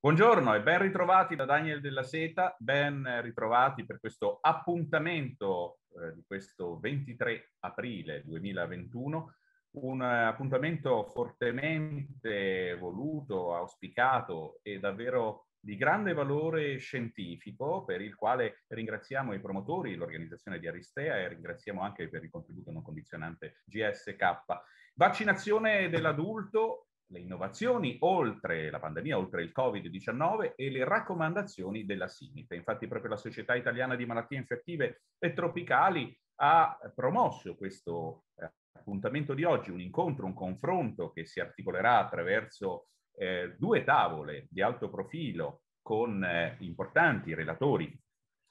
Buongiorno e ben ritrovati da Daniel della Seta, ben ritrovati per questo appuntamento eh, di questo 23 aprile 2021, un appuntamento fortemente voluto, auspicato e davvero di grande valore scientifico per il quale ringraziamo i promotori, l'organizzazione di Aristea e ringraziamo anche per il contributo non condizionante GSK. Vaccinazione dell'adulto le innovazioni oltre la pandemia, oltre il Covid-19 e le raccomandazioni della SIMIT. Infatti proprio la Società Italiana di Malattie Infettive e Tropicali ha promosso questo eh, appuntamento di oggi, un incontro, un confronto che si articolerà attraverso eh, due tavole di alto profilo con eh, importanti relatori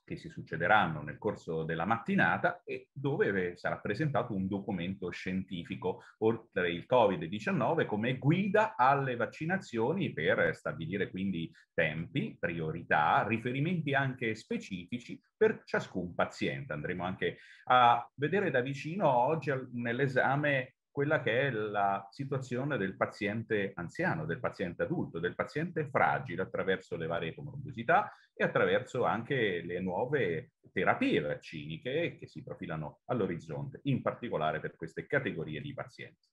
che si succederanno nel corso della mattinata e dove sarà presentato un documento scientifico oltre il Covid-19 come guida alle vaccinazioni per stabilire quindi tempi, priorità, riferimenti anche specifici per ciascun paziente. Andremo anche a vedere da vicino oggi nell'esame quella che è la situazione del paziente anziano, del paziente adulto, del paziente fragile attraverso le varie comorbidità e attraverso anche le nuove terapie vacciniche che si profilano all'orizzonte, in particolare per queste categorie di pazienti.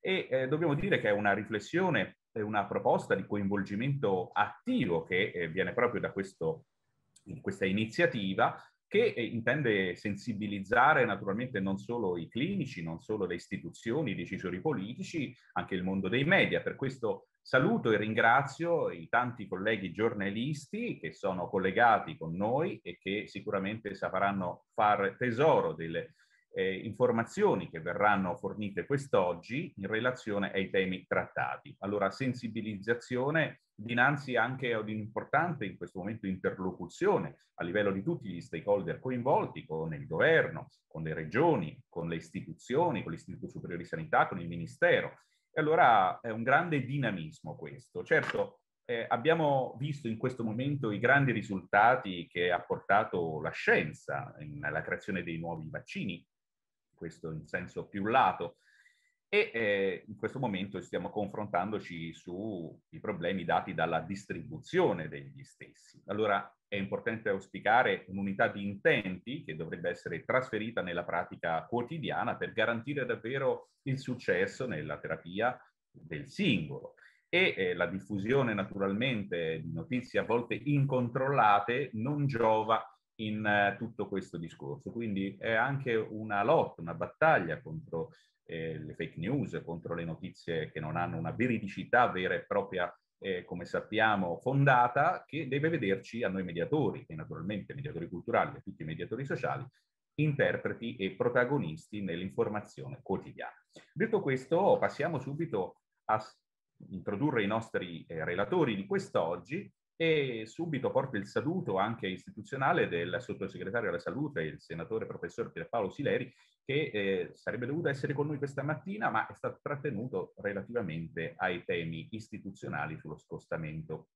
E eh, dobbiamo dire che è una riflessione, è una proposta di coinvolgimento attivo che eh, viene proprio da questo, questa iniziativa che eh, intende sensibilizzare naturalmente non solo i clinici, non solo le istituzioni, i decisori politici, anche il mondo dei media. Per questo saluto e ringrazio i tanti colleghi giornalisti che sono collegati con noi e che sicuramente sapranno fare tesoro delle eh, informazioni che verranno fornite quest'oggi in relazione ai temi trattati. Allora, sensibilizzazione dinanzi anche ad un'importante in questo momento interlocuzione a livello di tutti gli stakeholder coinvolti, con il governo, con le regioni, con le istituzioni, con l'Istituto Superiore di Sanità, con il Ministero. E allora è un grande dinamismo questo. Certo, eh, abbiamo visto in questo momento i grandi risultati che ha portato la scienza nella creazione dei nuovi vaccini, questo in senso più lato. E eh, in questo momento stiamo confrontandoci sui problemi dati dalla distribuzione degli stessi. Allora è importante auspicare un'unità di intenti che dovrebbe essere trasferita nella pratica quotidiana per garantire davvero il successo nella terapia del singolo. E eh, la diffusione naturalmente di notizie a volte incontrollate non giova in uh, tutto questo discorso. Quindi è anche una lotta, una battaglia contro eh, le fake news, contro le notizie che non hanno una veridicità vera e propria, eh, come sappiamo, fondata, che deve vederci a noi mediatori, e naturalmente mediatori culturali e tutti i mediatori sociali, interpreti e protagonisti nell'informazione quotidiana. Detto questo, passiamo subito a introdurre i nostri eh, relatori di quest'oggi e subito porto il saluto anche istituzionale del sottosegretario alla salute, il senatore professor Pierpaolo Sileri, che eh, sarebbe dovuto essere con noi questa mattina, ma è stato trattenuto relativamente ai temi istituzionali sullo scostamento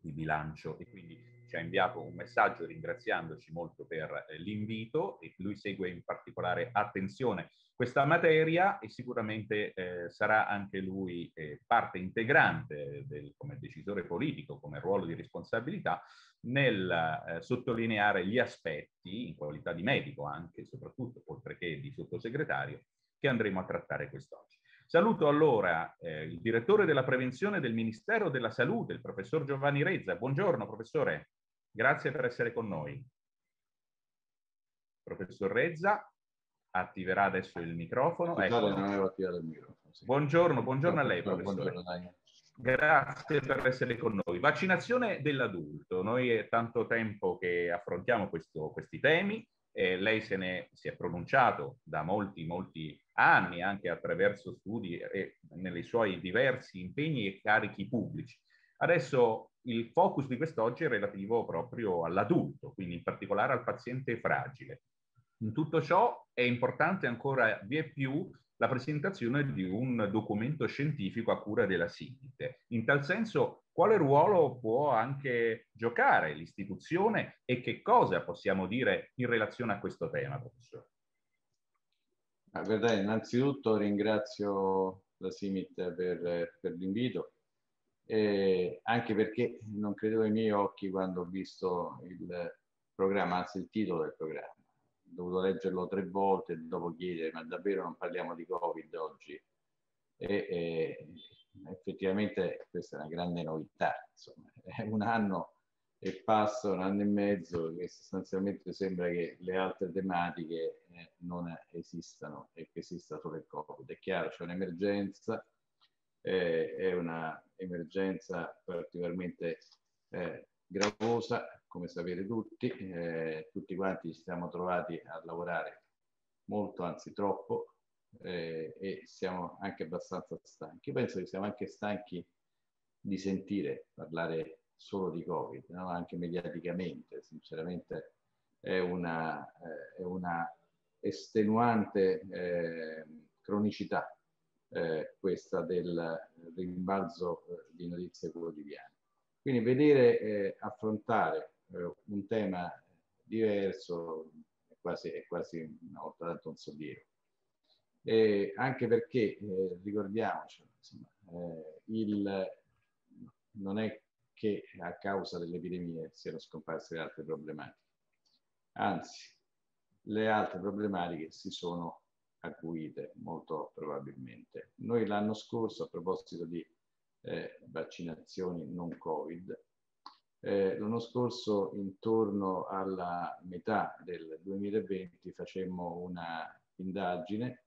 di bilancio. E quindi ci ha inviato un messaggio ringraziandoci molto per eh, l'invito e lui segue in particolare attenzione questa materia e sicuramente eh, sarà anche lui eh, parte integrante del, come decisore politico, come ruolo di responsabilità nel eh, sottolineare gli aspetti, in qualità di medico anche, soprattutto, oltre che di sottosegretario, che andremo a trattare quest'oggi. Saluto allora eh, il direttore della prevenzione del Ministero della Salute, il professor Giovanni Rezza. Buongiorno professore, grazie per essere con noi. Professor Rezza, attiverà adesso il microfono. Ecco. Il microfono sì. Buongiorno, buongiorno a lei professore. Grazie per essere con noi. Vaccinazione dell'adulto. Noi è tanto tempo che affrontiamo questo, questi temi. Eh, lei se ne si è pronunciato da molti, molti anni, anche attraverso studi e nei suoi diversi impegni e carichi pubblici. Adesso il focus di quest'oggi è relativo proprio all'adulto, quindi in particolare al paziente fragile. In tutto ciò è importante ancora è più la presentazione di un documento scientifico a cura della SINIT. In tal senso, quale ruolo può anche giocare l'istituzione e che cosa possiamo dire in relazione a questo tema, professore? Ah, innanzitutto ringrazio la SIMIT per, per l'invito eh, anche perché non credevo ai miei occhi quando ho visto il programma, anzi il titolo del programma. Ho dovuto leggerlo tre volte e dopo chiedere, ma davvero non parliamo di Covid oggi? E, e effettivamente questa è una grande novità, insomma, è un anno e passa un anno e mezzo che sostanzialmente sembra che le altre tematiche eh, non esistano e che esista solo il Covid. È chiaro, c'è un'emergenza, eh, è un'emergenza particolarmente eh, gravosa, come sapete tutti, eh, tutti quanti ci siamo trovati a lavorare molto, anzi troppo, eh, e siamo anche abbastanza stanchi. Penso che siamo anche stanchi di sentire parlare solo di Covid, no? anche mediaticamente, sinceramente è una, eh, è una estenuante eh, cronicità eh, questa del rimbalzo eh, di notizie quotidiane. Quindi vedere eh, affrontare eh, un tema diverso è quasi, è quasi una volta tanto un sollievo. E anche perché, ricordiamoci, insomma, il, non è che a causa dell'epidemia siano scomparse le altre problematiche. Anzi, le altre problematiche si sono acuite molto probabilmente. Noi l'anno scorso, a proposito di eh, vaccinazioni non Covid, eh, l'anno scorso, intorno alla metà del 2020, facemmo una indagine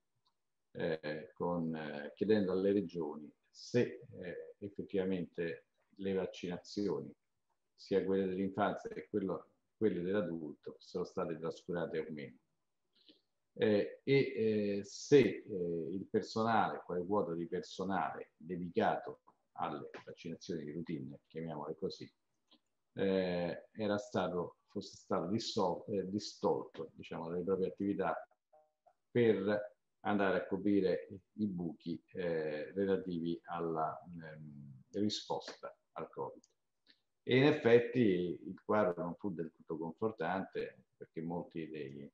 eh, con, eh, chiedendo alle regioni se eh, effettivamente le vaccinazioni, sia quelle dell'infanzia che quello, quelle dell'adulto, sono state trascurate o meno. Eh, e eh, se eh, il personale, quale quota di personale dedicato alle vaccinazioni di routine, chiamiamole così, eh, era stato, fosse stato distolto diciamo, dalle proprie attività per andare a coprire i buchi eh, relativi alla ehm, risposta al Covid. E in effetti il quadro non fu del tutto confortante perché molti dei,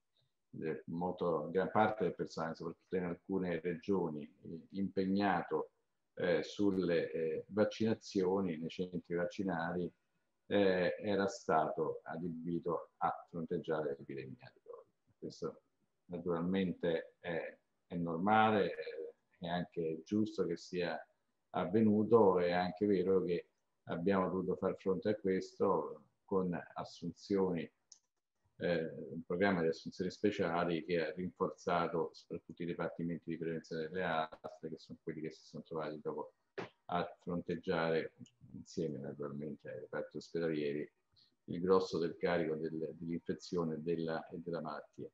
molto, gran parte del personale, soprattutto in alcune regioni, impegnato eh, sulle eh, vaccinazioni nei centri vaccinali, eh, era stato adibito a fronteggiare l'epidemia di Covid. Questo naturalmente è, è normale, è anche giusto che sia avvenuto, è anche vero che abbiamo dovuto far fronte a questo con assunzioni, eh, un programma di assunzioni speciali che ha rinforzato soprattutto i dipartimenti di prevenzione delle aste, che sono quelli che si sono trovati dopo a fronteggiare, insieme naturalmente ai reparti ospedalieri, il grosso del carico del, dell'infezione e della, della malattia.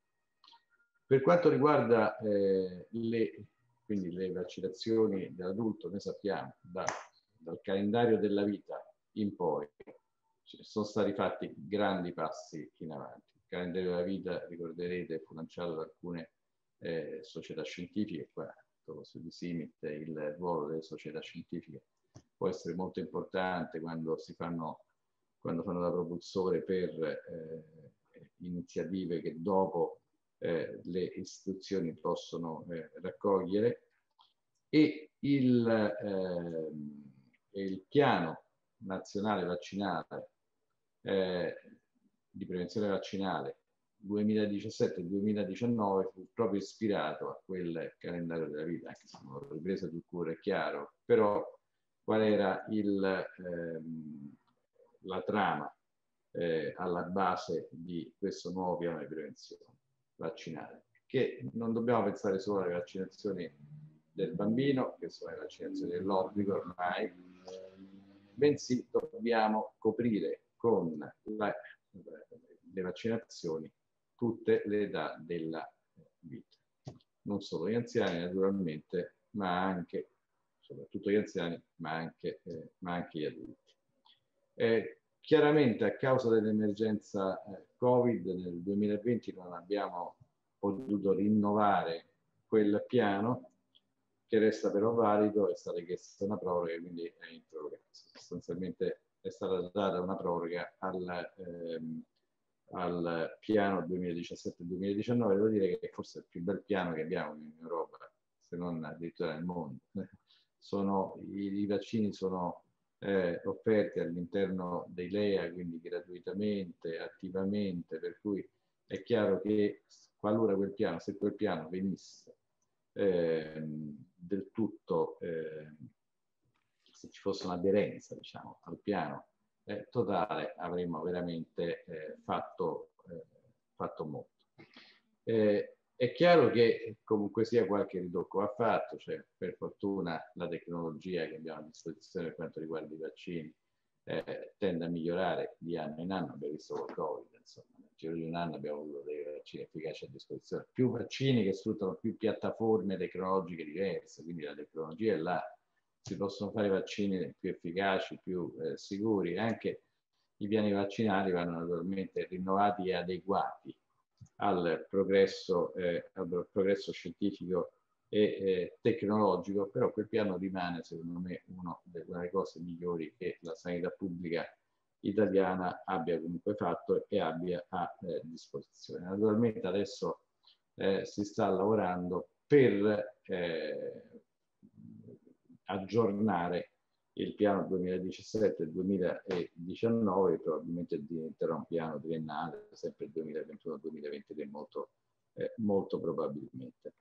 Per quanto riguarda eh, le, quindi le vaccinazioni dell'adulto, noi sappiamo da dal calendario della vita in poi sono stati fatti grandi passi in avanti. Calendario della vita, ricorderete, fu lanciato da alcune eh, società scientifiche, qua su di Simit il ruolo delle società scientifiche può essere molto importante quando si fanno, quando fanno da propulsore per eh, iniziative che dopo eh, le istituzioni possono eh, raccogliere. E il, ehm, il piano nazionale vaccinale eh, di prevenzione vaccinale 2017-2019 fu proprio ispirato a quel calendario della vita, anche se l'ho ripreso di cura, è chiaro, però qual era il, ehm, la trama eh, alla base di questo nuovo piano di prevenzione vaccinale, che non dobbiamo pensare solo alle vaccinazioni del bambino, che sono le vaccinazioni dell'obbligo ormai, bensì dobbiamo coprire con la, le vaccinazioni tutte le età della vita. Non solo gli anziani naturalmente, ma anche, soprattutto gli anziani, ma anche, eh, ma anche gli adulti. Eh, chiaramente a causa dell'emergenza eh, Covid nel 2020 non abbiamo potuto rinnovare quel piano che resta però valido, è stata chiesta una proroga, quindi è interrogato. Sostanzialmente è stata data una proroga al, ehm, al piano 2017-2019, devo dire che forse è il più bel piano che abbiamo in Europa, se non addirittura nel mondo. Sono, i, i, vaccini sono eh, offerti all'interno dei LEA, quindi gratuitamente, attivamente, per cui è chiaro che qualora quel piano, se quel piano venisse eh, del tutto, eh, se ci fosse un'aderenza diciamo, al piano eh, totale, avremmo veramente eh, fatto, eh, fatto molto. Eh, è chiaro che comunque sia qualche ridocco va fatto, cioè per fortuna la tecnologia che abbiamo a disposizione per quanto riguarda i vaccini eh, tende a migliorare di anno in anno, abbiamo visto col Covid, insomma, nel giro di un anno abbiamo avuto dei vaccini efficaci a disposizione, più vaccini che sfruttano più piattaforme tecnologiche diverse, quindi la tecnologia è là, si possono fare vaccini più efficaci, più eh, sicuri, anche i piani vaccinali vanno naturalmente rinnovati e adeguati al progresso, eh, al progresso scientifico e eh, tecnologico, però quel piano rimane secondo me uno una delle cose migliori che la sanità pubblica italiana abbia comunque fatto e abbia a eh, disposizione. Naturalmente adesso eh, si sta lavorando per eh, aggiornare il piano 2017-2019 probabilmente diventerà un piano triennale, sempre 2021-2020 è molto, eh, molto probabilmente.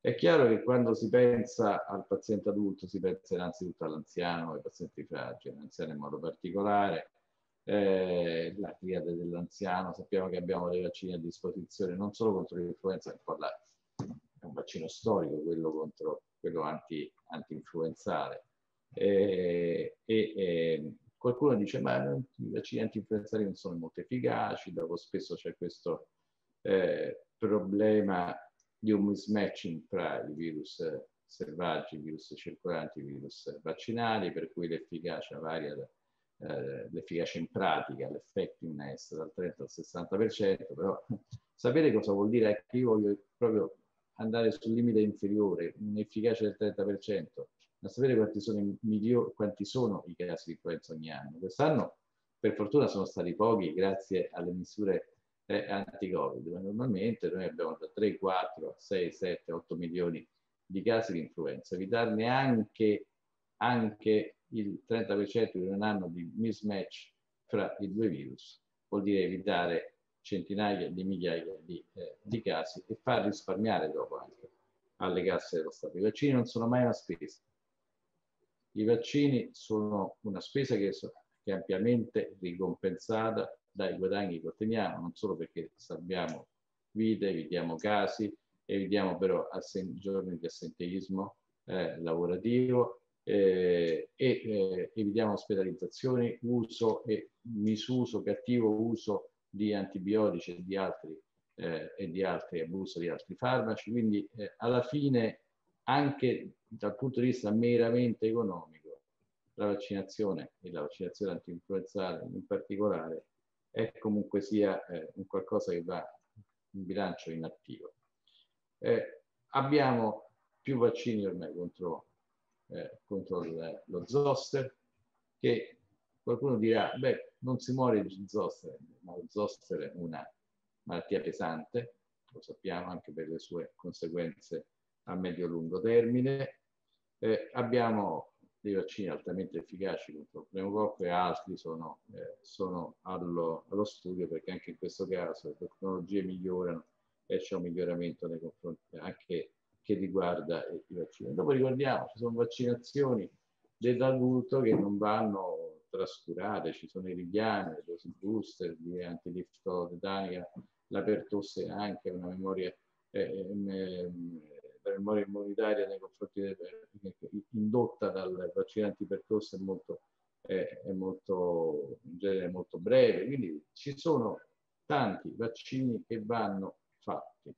È chiaro che quando si pensa al paziente adulto si pensa innanzitutto all'anziano, ai pazienti fragili, all'anziano in modo particolare, eh, la triade dell'anziano, sappiamo che abbiamo dei vaccini a disposizione non solo contro l'influenza, è un vaccino storico, quello contro quello anti, anti-influenzale, e, e, e qualcuno dice ma i vaccini anti-influenzali non sono molto efficaci, dopo spesso c'è questo eh, problema di un mismatching tra i virus selvaggi, i virus circolanti, i virus vaccinali, per cui l'efficacia varia, eh, l'efficacia in pratica, l'effectiveness dal 30 al 60%, però sapere cosa vuol dire? È che io voglio proprio andare sul limite inferiore, un'efficacia del 30%, ma sapere quanti sono, i migliori, quanti sono i casi di influenza ogni anno. Quest'anno per fortuna sono stati pochi grazie alle misure eh, anti-Covid, ma normalmente noi abbiamo da 3, 4, 6, 7, 8 milioni di casi di influenza. Evitarne anche, anche il 30% in un anno di mismatch fra i due virus vuol dire evitare centinaia di migliaia di, eh, di casi e far risparmiare dopo anche alle casse dello Stato. I vaccini non sono mai una spesa, i vaccini sono una spesa che, è ampiamente ricompensata dai guadagni che otteniamo, non solo perché salviamo vite, evitiamo casi, evitiamo però giorni di assenteismo eh, lavorativo eh, e eh, evitiamo ospedalizzazioni, uso e misuso, cattivo uso di antibiotici e di altri, eh, e di altri abuso di altri farmaci. Quindi eh, alla fine anche dal punto di vista meramente economico, la vaccinazione e la vaccinazione anti-influenzale in particolare è comunque sia eh, un qualcosa che va in bilancio inattivo. Eh, abbiamo più vaccini ormai contro, eh, contro lo zoster, che qualcuno dirà, beh, non si muore di zoster, ma lo zoster è una malattia pesante, lo sappiamo anche per le sue conseguenze a medio-lungo termine. Eh, abbiamo dei vaccini altamente efficaci contro il pneumococco e altri sono, eh, sono allo, allo, studio perché anche in questo caso le tecnologie migliorano e c'è un miglioramento nei confronti anche che riguarda i vaccini. Dopo ricordiamo, ci sono vaccinazioni dell'adulto che non vanno trascurate, ci sono i richiami, le dosi booster di antilifto tetanica, la pertosse anche una memoria eh, eh, la memoria immunitaria nei confronti del, indotta dal vaccino antipertosse è molto, è, è molto, in genere molto breve, quindi ci sono tanti vaccini che vanno fatti.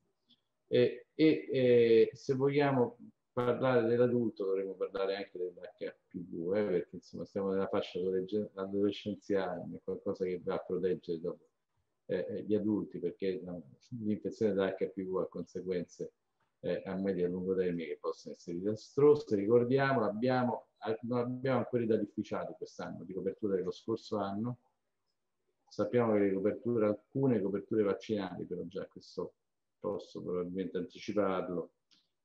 E, e, e se vogliamo parlare dell'adulto dovremmo parlare anche dell'HPV, eh, perché insomma stiamo nella fascia adolescenziale, è qualcosa che va a proteggere dopo, eh, gli adulti, perché l'infezione dell'HPV ha conseguenze eh, a medio e lungo termine che possono essere disastrose. Ricordiamo, abbiamo, non abbiamo ancora i dati ufficiali quest'anno di copertura dello scorso anno. Sappiamo che le coperture, alcune coperture vaccinali, però già questo posso probabilmente anticiparlo,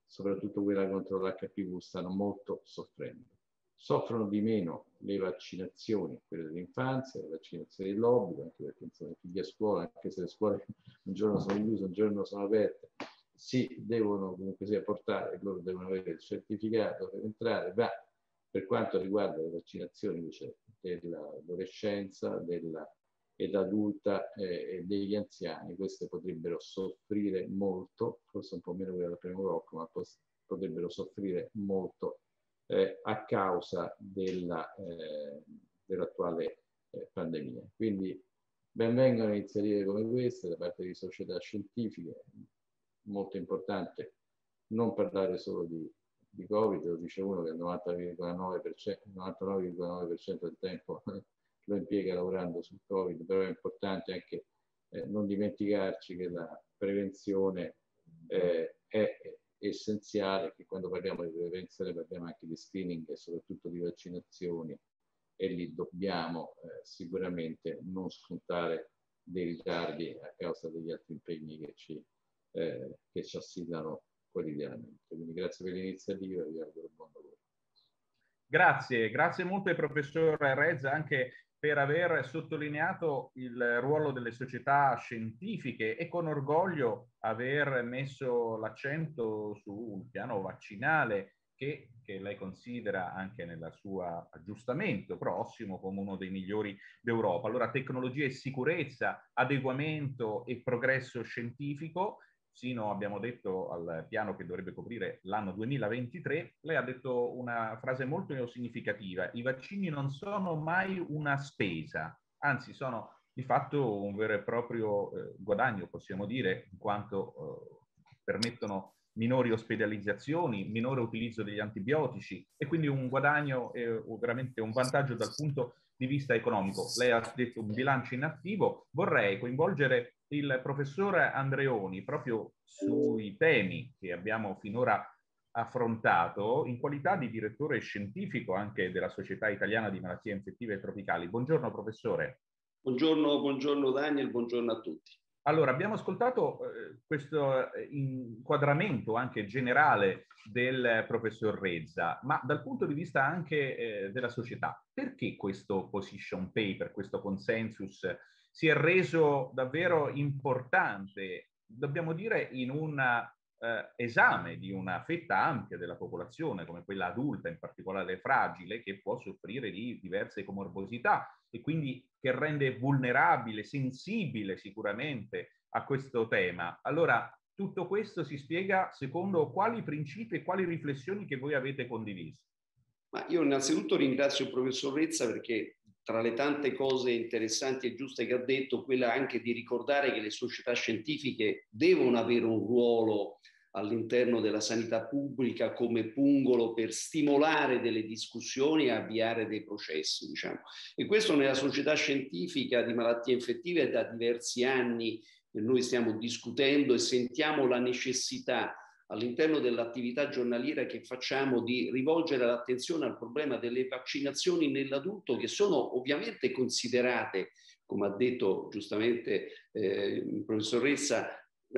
soprattutto quella contro l'HPV, stanno molto soffrendo. soffrono di meno le vaccinazioni, quelle dell'infanzia, le vaccinazioni dell'obbligo, anche perché insomma, i figli a scuola, anche se le scuole un giorno sono chiuse, un giorno sono aperte, si devono comunque sia portare, loro devono avere il certificato per entrare, ma per quanto riguarda le vaccinazioni invece dell'adolescenza, dell'età adulta eh, e degli anziani, queste potrebbero soffrire molto, forse un po' meno che dal primo blocco, ma potrebbero soffrire molto eh, a causa eh, dell'attuale eh, pandemia. Quindi benvengano iniziative come queste da parte di società scientifiche, molto importante non parlare solo di, di Covid, lo dice uno che il 99,9%, 99,9% del tempo lo impiega lavorando sul Covid, però è importante anche eh, non dimenticarci che la prevenzione eh, è essenziale, che quando parliamo di prevenzione parliamo anche di screening e soprattutto di vaccinazioni e lì dobbiamo eh, sicuramente non scontare dei ritardi a causa degli altri impegni che ci, eh, che ci assillano quotidianamente. Quindi grazie per l'iniziativa e vi auguro buon lavoro. Grazie, grazie molto al professor Rezza anche per aver sottolineato il ruolo delle società scientifiche e con orgoglio aver messo l'accento su un piano vaccinale che, che, lei considera anche nel suo aggiustamento prossimo come uno dei migliori d'Europa. Allora tecnologia e sicurezza, adeguamento e progresso scientifico sino abbiamo detto al piano che dovrebbe coprire l'anno 2023, lei ha detto una frase molto significativa, i vaccini non sono mai una spesa, anzi sono di fatto un vero e proprio eh, guadagno, possiamo dire, in quanto eh, permettono minori ospedalizzazioni, minore utilizzo degli antibiotici e quindi un guadagno e veramente un vantaggio dal punto di vista economico. Lei ha detto un bilancio in attivo, vorrei coinvolgere il professore Andreoni proprio sui temi che abbiamo finora affrontato in qualità di direttore scientifico anche della Società Italiana di Malattie Infettive Tropicali. Buongiorno professore. Buongiorno, buongiorno Daniel, buongiorno a tutti. Allora, abbiamo ascoltato eh, questo eh, inquadramento anche generale del professor Rezza, ma dal punto di vista anche eh, della società, perché questo position paper, questo consensus si è reso davvero importante, dobbiamo dire, in un eh, esame di una fetta ampia della popolazione, come quella adulta, in particolare fragile, che può soffrire di diverse comorbosità e quindi che rende vulnerabile, sensibile sicuramente a questo tema. Allora, tutto questo si spiega secondo quali principi e quali riflessioni che voi avete condiviso? Ma io innanzitutto ringrazio il professor Rezza perché tra le tante cose interessanti e giuste che ha detto, quella anche di ricordare che le società scientifiche devono avere un ruolo all'interno della sanità pubblica come pungolo per stimolare delle discussioni e avviare dei processi. Diciamo. E questo nella società scientifica di malattie infettive da diversi anni noi stiamo discutendo e sentiamo la necessità all'interno dell'attività giornaliera che facciamo di rivolgere l'attenzione al problema delle vaccinazioni nell'adulto che sono ovviamente considerate, come ha detto giustamente eh, il professor Ressa,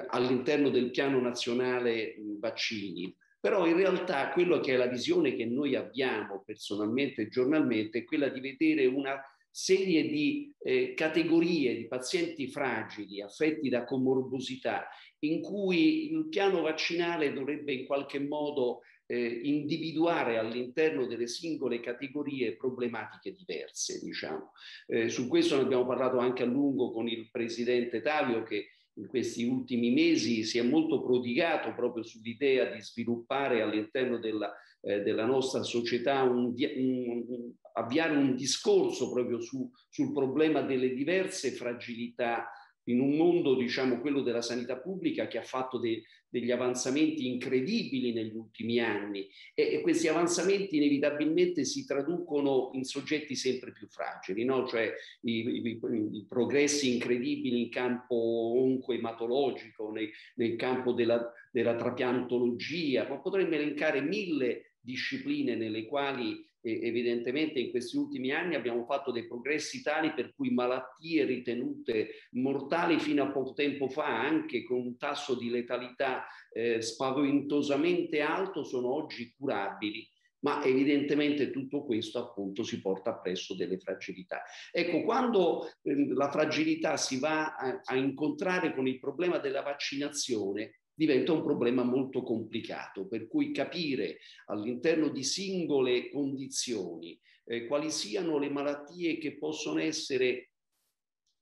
all'interno del piano nazionale vaccini. Però in realtà quello che è la visione che noi abbiamo personalmente e giornalmente è quella di vedere una serie di eh, categorie di pazienti fragili affetti da comorbosità in cui il piano vaccinale dovrebbe in qualche modo eh, individuare all'interno delle singole categorie problematiche diverse. Diciamo. Eh, su questo ne abbiamo parlato anche a lungo con il presidente Tavio che in questi ultimi mesi si è molto prodigato proprio sull'idea di sviluppare all'interno della, eh, della nostra società un, un, avviare un discorso proprio su, sul problema delle diverse fragilità in un mondo, diciamo, quello della sanità pubblica che ha fatto de, degli avanzamenti incredibili negli ultimi anni e, e, questi avanzamenti inevitabilmente si traducono in soggetti sempre più fragili, no? cioè i, i, i, progressi incredibili in campo oncoematologico, nel, nel campo della, della trapiantologia, ma potremmo elencare mille discipline nelle quali evidentemente in questi ultimi anni abbiamo fatto dei progressi tali per cui malattie ritenute mortali fino a poco tempo fa, anche con un tasso di letalità eh, spaventosamente alto, sono oggi curabili. ma evidentemente tutto questo appunto si porta appresso delle fragilità. Ecco, quando eh, la fragilità si va a, a incontrare con il problema della vaccinazione, diventa un problema molto complicato, per cui capire all'interno di singole condizioni eh, quali siano le malattie che possono essere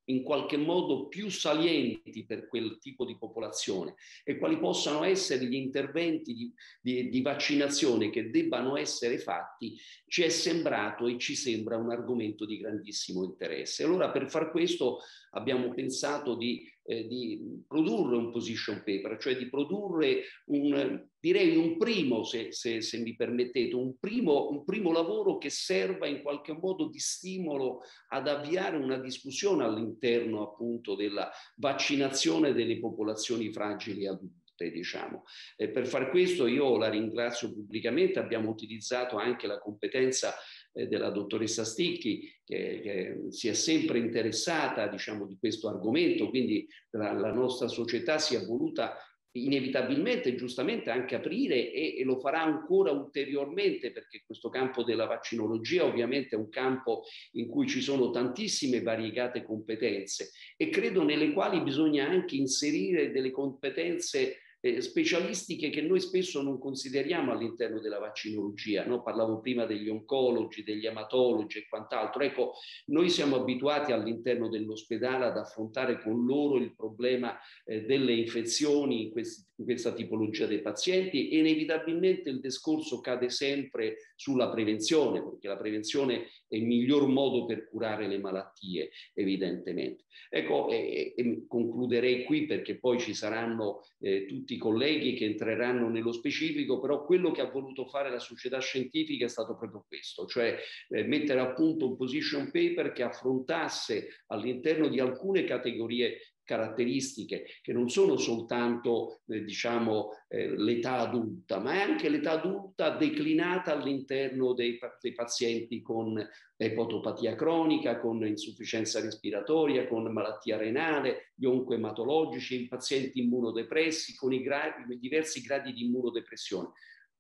in qualche modo più salienti per quel tipo di popolazione e quali possano essere gli interventi di, di, di, vaccinazione che debbano essere fatti, ci è sembrato e ci sembra un argomento di grandissimo interesse. Allora per far questo abbiamo pensato di eh, di produrre un position paper, cioè di produrre un, direi un primo, se, se, se mi permettete, un primo, un primo lavoro che serva in qualche modo di stimolo ad avviare una discussione all'interno appunto della vaccinazione delle popolazioni fragili adulte diciamo. E per far questo io la ringrazio pubblicamente, abbiamo utilizzato anche la competenza eh, della dottoressa Sticchi che, che, si è sempre interessata diciamo, di questo argomento, quindi la, la nostra società si è voluta inevitabilmente, giustamente anche aprire e, e, lo farà ancora ulteriormente perché questo campo della vaccinologia ovviamente è un campo in cui ci sono tantissime variegate competenze e credo nelle quali bisogna anche inserire delle competenze eh, specialistiche che noi spesso non consideriamo all'interno della vaccinologia. No? Parlavo prima degli oncologi, degli ematologi e quant'altro. Ecco, noi siamo abituati all'interno dell'ospedale ad affrontare con loro il problema eh, delle infezioni in, questi, in questa tipologia dei pazienti e inevitabilmente il discorso cade sempre sulla prevenzione, perché la prevenzione è il miglior modo per curare le malattie, evidentemente. Ecco, e, e concluderei qui perché poi ci saranno eh, tutti i colleghi che entreranno nello specifico, però quello che ha voluto fare la società scientifica è stato proprio questo, cioè eh, mettere a punto un position paper che affrontasse all'interno di alcune categorie caratteristiche che non sono soltanto eh, diciamo eh, l'età adulta, ma è anche l'età adulta declinata all'interno dei, dei pazienti con epatopatia cronica, con insufficienza respiratoria, con malattia renale, gli oncoematologici, i pazienti immunodepressi con i, gra- i diversi gradi di immunodepressione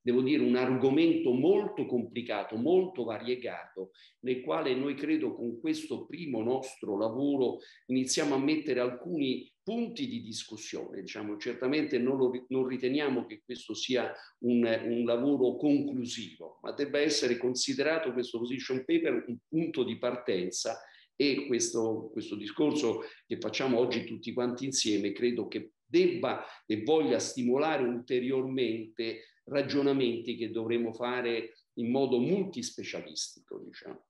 devo dire, un argomento molto complicato, molto variegato, nel quale noi credo con questo primo nostro lavoro iniziamo a mettere alcuni punti di discussione. Diciamo, certamente non, lo, non riteniamo che questo sia un, un, lavoro conclusivo, ma debba essere considerato questo position paper un punto di partenza e questo, questo discorso che facciamo oggi tutti quanti insieme credo che debba e voglia stimolare ulteriormente ragionamenti che dovremo fare in modo multispecialistico, diciamo.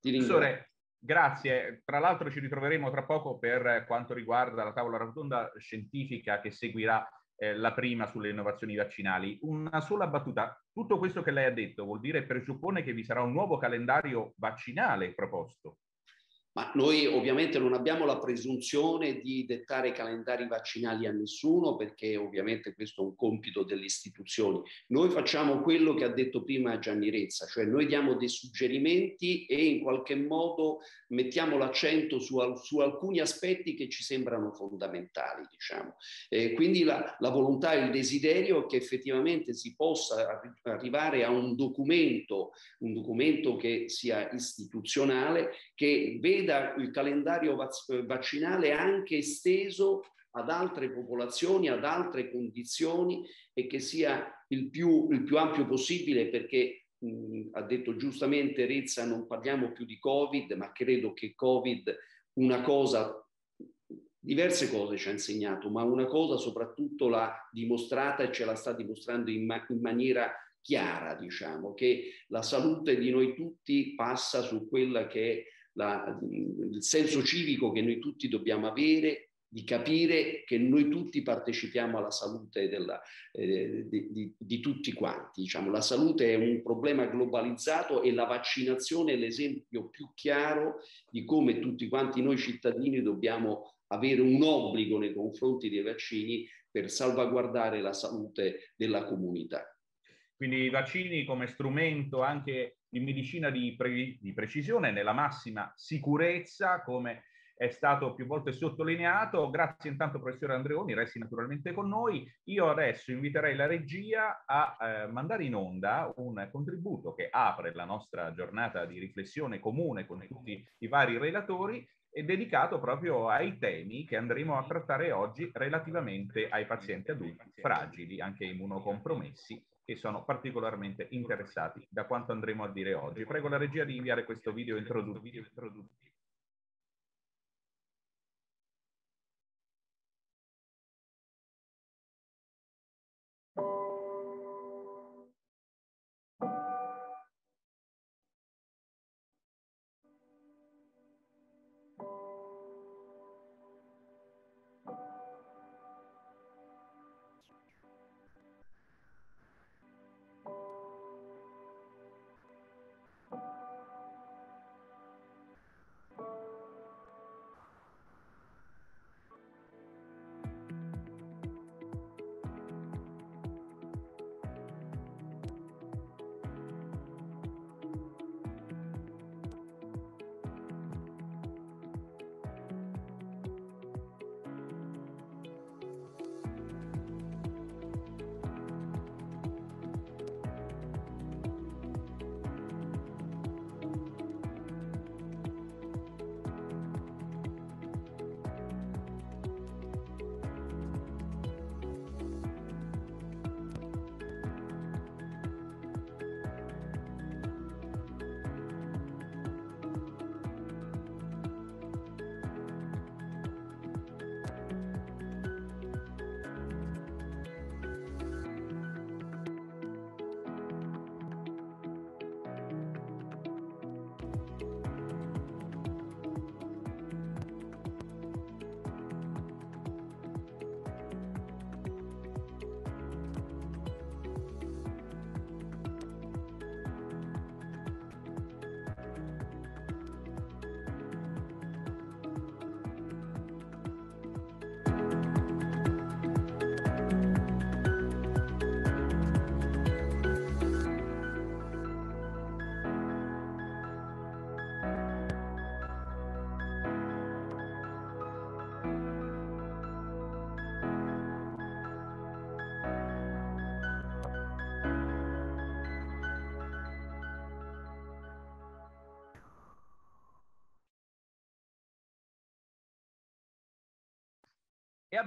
Ti ringrazio. Grazie. Tra l'altro ci ritroveremo tra poco per quanto riguarda la tavola rotonda scientifica che seguirà eh, la prima sulle innovazioni vaccinali. Una sola battuta. Tutto questo che lei ha detto vuol dire presuppone che vi sarà un nuovo calendario vaccinale proposto. Ma noi ovviamente non abbiamo la presunzione di dettare calendari vaccinali a nessuno perché ovviamente questo è un compito delle istituzioni. Noi facciamo quello che ha detto prima Gianni Rezza, cioè noi diamo dei suggerimenti e in qualche modo mettiamo l'accento su, su alcuni aspetti che ci sembrano fondamentali. Diciamo. Eh, quindi la, la volontà e il desiderio che effettivamente si possa arrivare a un documento, un documento che sia istituzionale, che veda veda il calendario vaccinale anche esteso ad altre popolazioni, ad altre condizioni e che sia il più, il più ampio possibile perché mh, ha detto giustamente Rezza non parliamo più di Covid, ma credo che Covid una cosa diverse cose ci ha insegnato, ma una cosa soprattutto l'ha dimostrata e ce la sta dimostrando in, ma- in, maniera chiara, diciamo, che la salute di noi tutti passa su quella che è la, il senso civico che noi tutti dobbiamo avere di capire che noi tutti partecipiamo alla salute della, eh, di, di, di, tutti quanti. Diciamo, la salute è un problema globalizzato e la vaccinazione è l'esempio più chiaro di come tutti quanti noi cittadini dobbiamo avere un obbligo nei confronti dei vaccini per salvaguardare la salute della comunità. Quindi i vaccini come strumento anche di medicina di, pre- di precisione nella massima sicurezza come è stato più volte sottolineato. Grazie intanto professore Andreoni, resti naturalmente con noi. Io adesso inviterei la regia a eh, mandare in onda un contributo che apre la nostra giornata di riflessione comune con tutti i vari relatori e dedicato proprio ai temi che andremo a trattare oggi relativamente ai pazienti adulti fragili, anche immunocompromessi, che sono particolarmente interessati da quanto andremo a dire oggi. Prego la regia di inviare questo video introduttivo.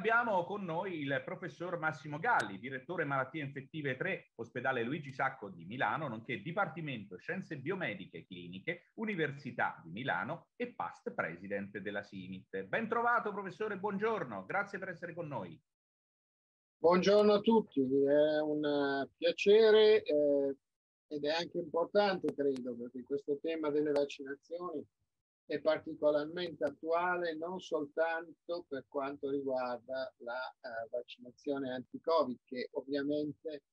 Abbiamo con noi il professor Massimo Galli, direttore malattie infettive 3, ospedale Luigi Sacco di Milano, nonché Dipartimento Scienze Biomediche e Cliniche, Università di Milano e past president della SIMIT. Ben trovato professore, buongiorno, grazie per essere con noi. Buongiorno a tutti, è un piacere eh, ed è anche importante, credo, perché questo tema delle vaccinazioni è particolarmente attuale non soltanto per quanto riguarda la uh, vaccinazione anti-Covid, che ovviamente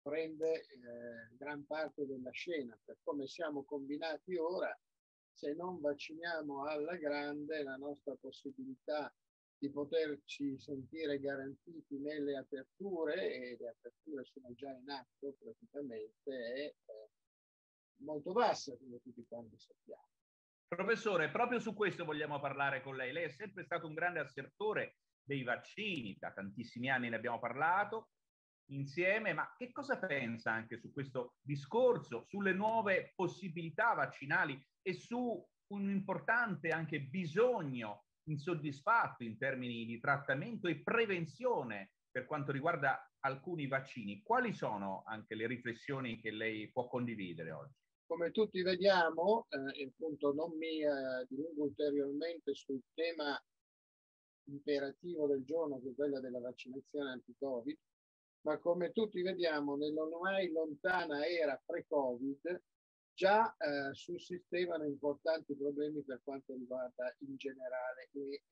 prende eh, gran parte della scena. Per come siamo combinati ora, se non vacciniamo alla grande, la nostra possibilità di poterci sentire garantiti nelle aperture, e le aperture sono già in atto praticamente, è eh, molto bassa, come tutti quanti sappiamo. Professore, proprio su questo vogliamo parlare con lei. Lei è sempre stato un grande assertore dei vaccini, da tantissimi anni ne abbiamo parlato insieme, ma che cosa pensa anche su questo discorso, sulle nuove possibilità vaccinali e su un importante anche bisogno insoddisfatto in termini di trattamento e prevenzione per quanto riguarda alcuni vaccini? Quali sono anche le riflessioni che lei può condividere oggi? Come tutti vediamo, eh, appunto non mi eh, dilungo ulteriormente sul tema imperativo del giorno, che è quello della vaccinazione anti-Covid, ma come tutti vediamo, nella ormai lontana era pre-Covid, già eh, sussistevano importanti problemi per quanto riguarda in generale le eh,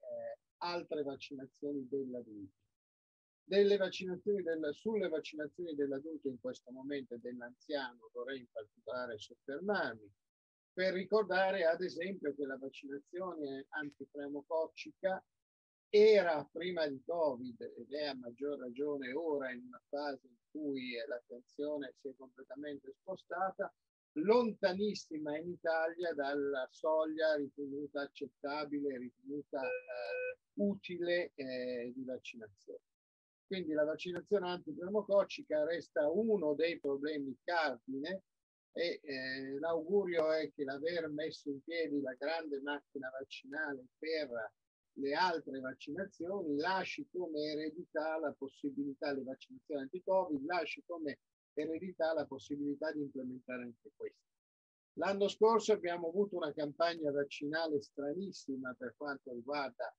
altre vaccinazioni dell'adulto delle vaccinazioni del, sulle vaccinazioni dell'adulto in questo momento e dell'anziano vorrei in particolare soffermarmi per ricordare ad esempio che la vaccinazione antipneumococcica era prima di Covid ed è a maggior ragione ora in una fase in cui l'attenzione si è completamente spostata, lontanissima in Italia dalla soglia ritenuta accettabile, ritenuta eh, utile eh, di vaccinazione. Quindi la vaccinazione antipneumococcica resta uno dei problemi cardine e eh, l'augurio è che l'aver messo in piedi la grande macchina vaccinale per le altre vaccinazioni lasci come eredità la possibilità, le vaccinazioni anti-Covid, lasci come eredità la possibilità di implementare anche questo. L'anno scorso abbiamo avuto una campagna vaccinale stranissima per quanto riguarda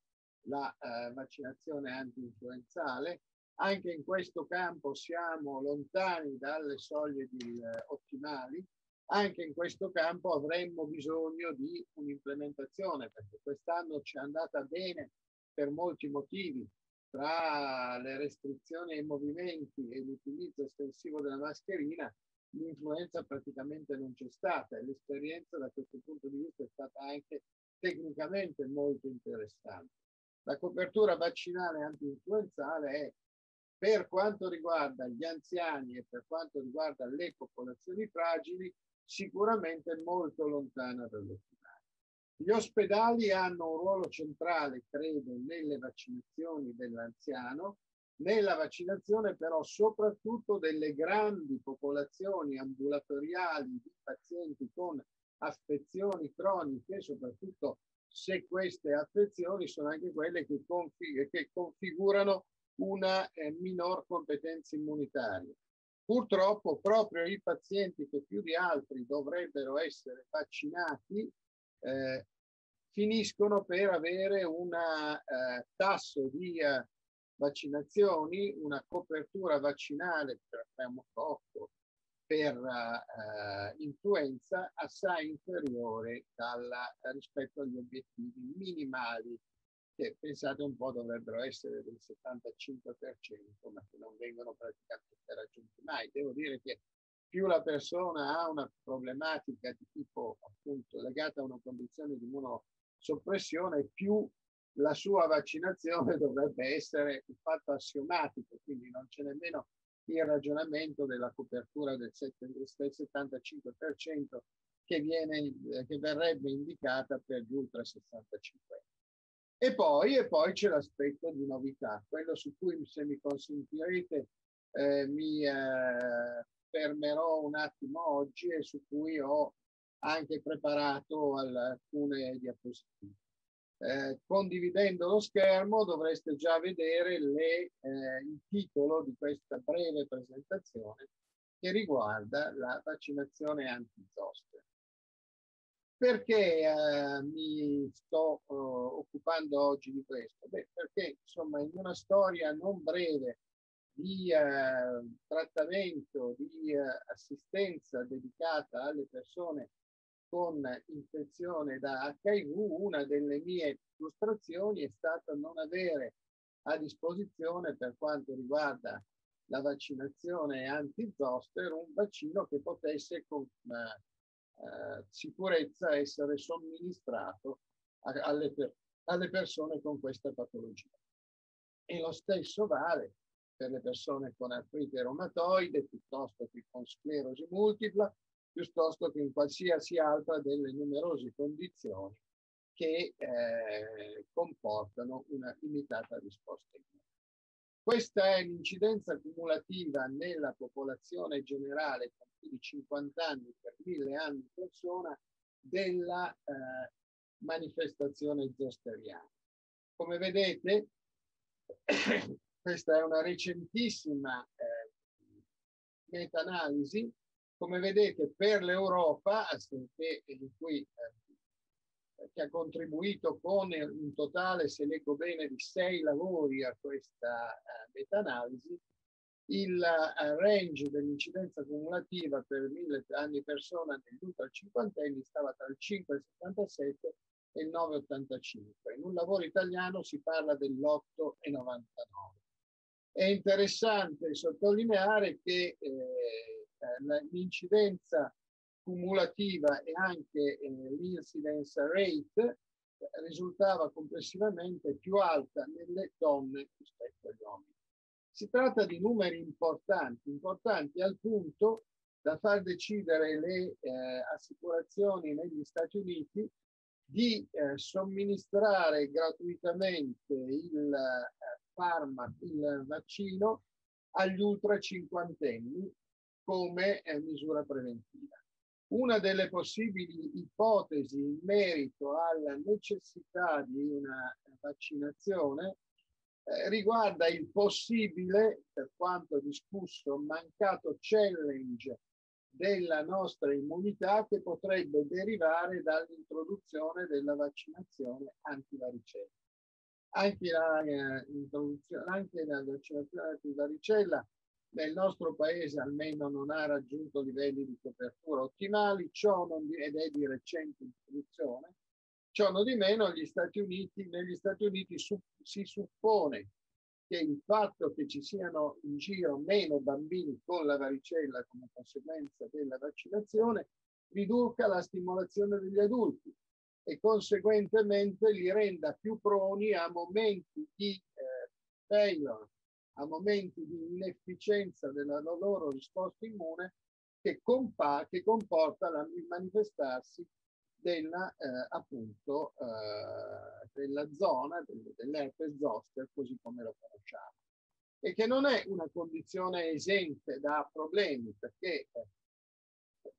la eh, vaccinazione anti-influenzale. Anche in questo campo siamo lontani dalle soglie di, eh, ottimali. Anche in questo campo avremmo bisogno di un'implementazione perché quest'anno ci è andata bene per molti motivi tra le restrizioni ai movimenti e l'utilizzo estensivo della mascherina, l'influenza praticamente non c'è stata e l'esperienza da questo punto di vista è stata anche tecnicamente molto interessante. La copertura vaccinale anti-influenzale è per quanto riguarda gli anziani e per quanto riguarda le popolazioni fragili sicuramente molto lontana dall'obiettivo. Gli ospedali hanno un ruolo centrale, credo, nelle vaccinazioni dell'anziano, nella vaccinazione però soprattutto delle grandi popolazioni ambulatoriali di pazienti con affezioni croniche, soprattutto se queste affezioni sono anche quelle che, config che configurano una eh, minor competenza immunitaria. Purtroppo proprio i pazienti che più di altri dovrebbero essere vaccinati eh, finiscono per avere un eh, tasso di eh, vaccinazioni, una copertura vaccinale per pneumococco, per uh, influenza assai inferiore dalla, rispetto agli obiettivi minimali che pensate un po' dovrebbero essere del 75%, ma che non vengono praticamente raggiunti mai. Devo dire che più la persona ha una problematica di tipo appunto legata a una condizione di immunosoppressione, più la sua vaccinazione dovrebbe essere un fatto assiomatico, quindi non c'è nemmeno il ragionamento della copertura del, 7, del 75% che, viene, che verrebbe indicata per gli ultra 65 e poi, e poi c'è l'aspetto di novità, quello su cui se mi consentirete eh, mi eh, fermerò un attimo oggi e su cui ho anche preparato alcune diapositive. Eh, condividendo lo schermo dovreste già vedere le, eh, il titolo di questa breve presentazione che riguarda la vaccinazione anti-zoster. Perché eh, mi sto uh, occupando oggi di questo? Beh, perché insomma in una storia non breve di eh, trattamento, di eh, assistenza dedicata alle persone con infezione da HIV, una delle mie frustrazioni è stata non avere a disposizione per quanto riguarda la vaccinazione anti-zoster un vaccino che potesse con eh, sicurezza essere somministrato a, alle, per, alle persone con questa patologia. E lo stesso vale per le persone con artrite reumatoide piuttosto che con sclerosi multipla, piuttosto che in qualsiasi altra delle numerose condizioni che eh, comportano una limitata risposta immune. Questa è l'incidenza cumulativa nella popolazione generale con più di 50 anni per mille anni di persona della eh, manifestazione zosteriana. Come vedete, questa è una recentissima eh, meta-analisi. Come vedete, per l'Europa, in cui, eh, che ha contribuito con un totale, se leggo bene, di sei lavori a questa eh, meta-analisi, il uh, range dell'incidenza cumulativa per mille anni persona negli ultra cinquantenni stava tra il 5,77 e il 9,85. In un lavoro italiano si parla dell'8,99. È interessante sottolineare che eh, eh l'incidenza cumulativa e anche eh, l'incidence rate risultava complessivamente più alta nelle donne rispetto agli uomini. Si tratta di numeri importanti, importanti al punto da far decidere le eh, assicurazioni negli Stati Uniti di eh, somministrare gratuitamente il eh, farmaco, il vaccino agli ultra cinquantenni come eh, misura preventiva. Una delle possibili ipotesi in merito alla necessità di una vaccinazione eh, riguarda il possibile, per quanto discusso, mancato challenge della nostra immunità che potrebbe derivare dall'introduzione della vaccinazione antivaricella. Anche la, eh, anche la vaccinazione antivaricella nel nostro paese almeno non ha raggiunto livelli di copertura ottimali, ciò non, ed è di recente introduzione. Ciò non di meno gli Stati Uniti, negli Stati Uniti su, si suppone che il fatto che ci siano in giro meno bambini con la varicella come conseguenza della vaccinazione riduca la stimolazione degli adulti e conseguentemente li renda più proni a momenti di eh, failure, a momenti di inefficienza della loro risposta immune che, compa- che comporta il manifestarsi della, eh, appunto, eh, della zona dell'herpes zoster così come lo conosciamo. E che non è una condizione esente da problemi perché eh,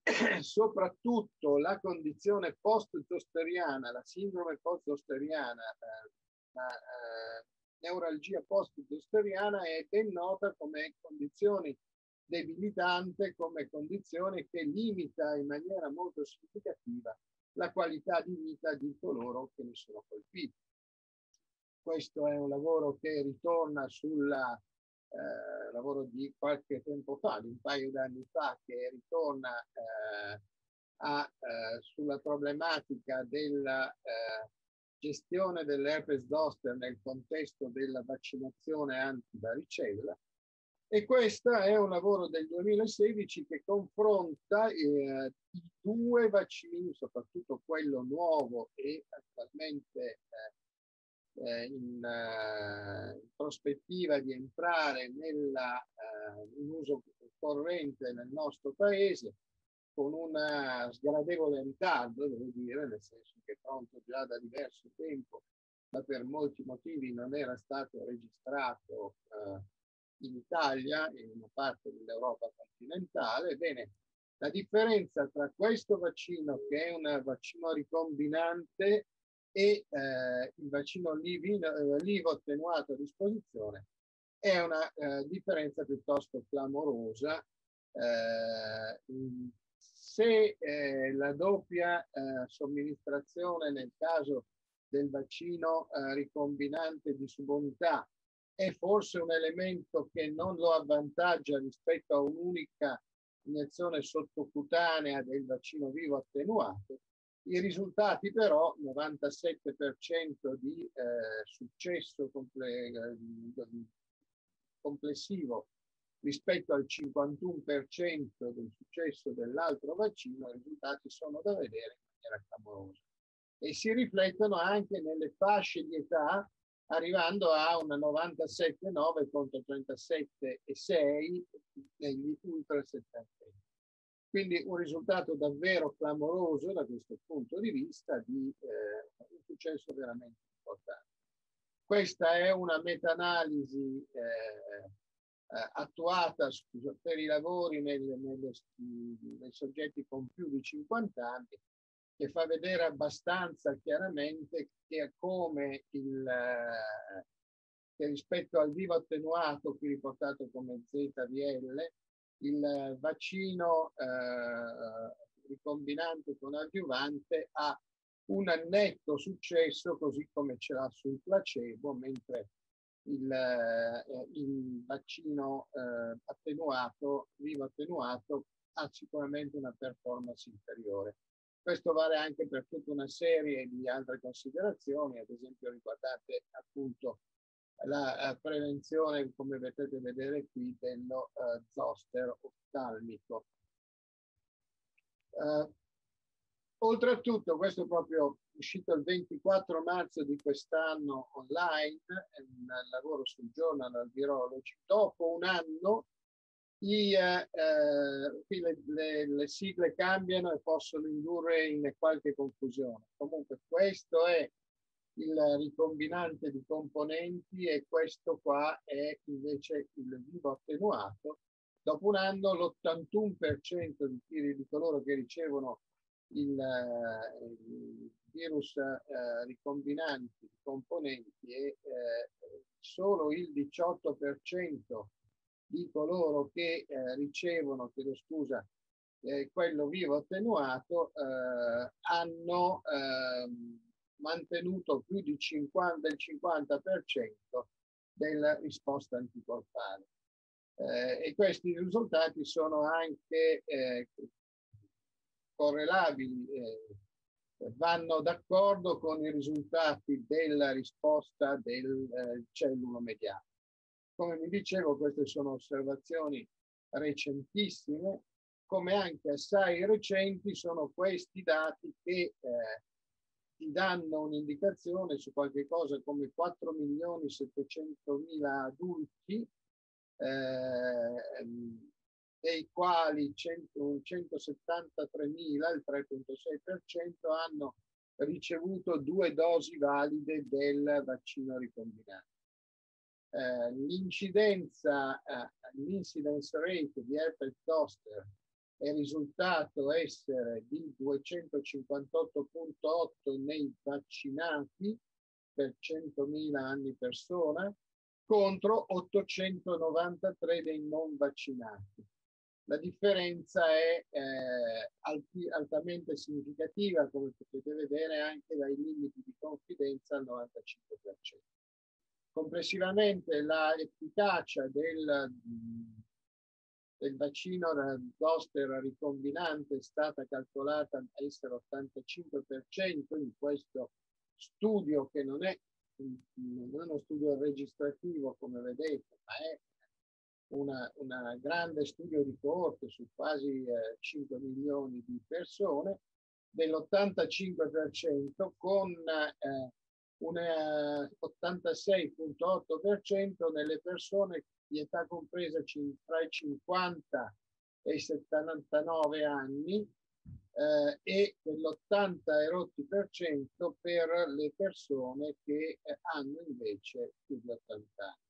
soprattutto la condizione post-zosteriana, la sindrome post-zosteriana, eh, la eh, neuralgia post-zosteriana è ben nota come condizione debilitante, come condizione che limita in maniera molto significativa la qualità di vita di coloro che ne sono colpiti. Questo è un lavoro che ritorna sul eh, lavoro di qualche tempo fa, di un paio d'anni fa, che ritorna eh, a, eh, sulla problematica della eh, gestione dell'herpes zoster nel contesto della vaccinazione antivaricella. E questo è un lavoro del 2016 che confronta eh, i due vaccini, soprattutto quello nuovo e attualmente eh, eh in, in, prospettiva di entrare nella, uh, in uso corrente nel nostro paese con un sgradevole ritardo, devo dire, nel senso che è pronto già da diverso tempo, ma per molti motivi non era stato registrato uh, in Italia e in una parte dell'Europa continentale. Bene, la differenza tra questo vaccino, che è un vaccino ricombinante, e eh, il vaccino livino, eh, livo attenuato a disposizione è una eh, differenza piuttosto clamorosa. Eh, se eh, la doppia eh, somministrazione nel caso del vaccino ricombinante di subunità è forse un elemento che non lo avvantaggia rispetto a un'unica iniezione sottocutanea del vaccino vivo attenuato. I risultati però, 97% di eh, successo comple complessivo rispetto al 51% del successo dell'altro vaccino, i risultati sono da vedere in maniera clamorosa. E si riflettono anche nelle fasce di età arrivando a una 97,9 contro 37,6 negli ultra settantenni. Quindi un risultato davvero clamoroso da questo punto di vista di eh, un successo veramente importante. Questa è una meta-analisi eh, eh, attuata scusa, per i lavori nelle, nelle, nei soggetti con più di 50 anni che fa vedere abbastanza chiaramente che come il, eh, che rispetto al vivo attenuato, qui riportato come ZVL, il vaccino eh, ricombinante con adjuvante ha un netto successo così come ce l'ha sul placebo, mentre il, eh, il vaccino eh, attenuato, vivo attenuato, ha sicuramente una performance inferiore. Questo vale anche per tutta una serie di altre considerazioni, ad esempio riguardate appunto la uh, prevenzione, come potete vedere qui, dello uh, zoster oftalmico. Uh, oltretutto, questo proprio uscito il 24 marzo di quest'anno online, un lavoro sul Journal of Virology, dopo un anno I, eh, le, le, le, sigle cambiano e possono indurre in qualche confusione. Comunque questo è il ricombinante di componenti e questo qua è invece il vivo attenuato. Dopo un anno l'81% di, di coloro che ricevono il, il virus eh, ricombinanti componenti e eh, solo il 18% di coloro che eh, ricevono, chiedo scusa, eh, quello vivo attenuato eh, hanno ehm, mantenuto più di 50, del 50% della risposta anticorpale. Eh, e questi risultati sono anche eh, correlabili, eh, vanno d'accordo con i risultati della risposta del eh, cellulo mediano. Come vi dicevo, queste sono osservazioni recentissime, come anche assai recenti sono questi dati che eh, ti danno un'indicazione su qualche cosa come 4 milioni 700 mila adulti, eh, dei quali 173 mila, il 3,6%, hanno ricevuto due dosi valide del vaccino ricombinato. Eh, l'incidenza, eh, l'incidence rate di herpes zoster è risultato essere di 258.8 nei vaccinati per 100.000 anni persona contro 893 dei non vaccinati. La differenza è eh, alti, altamente significativa, come potete vedere, anche dai limiti di confidenza al 95%. Complessivamente l'efficacia del, del vaccino zoster ricombinante è stata calcolata essere 85% in questo studio che non è, non è uno studio registrativo come vedete, ma è una grande studio di coorte su quasi eh, 5 milioni di persone dell'85% con eh, un 86,8% nelle persone di età compresa tra i 50 e i 79 anni eh, e dell'80 erotti per cento per le persone che eh, hanno invece più di 80 anni.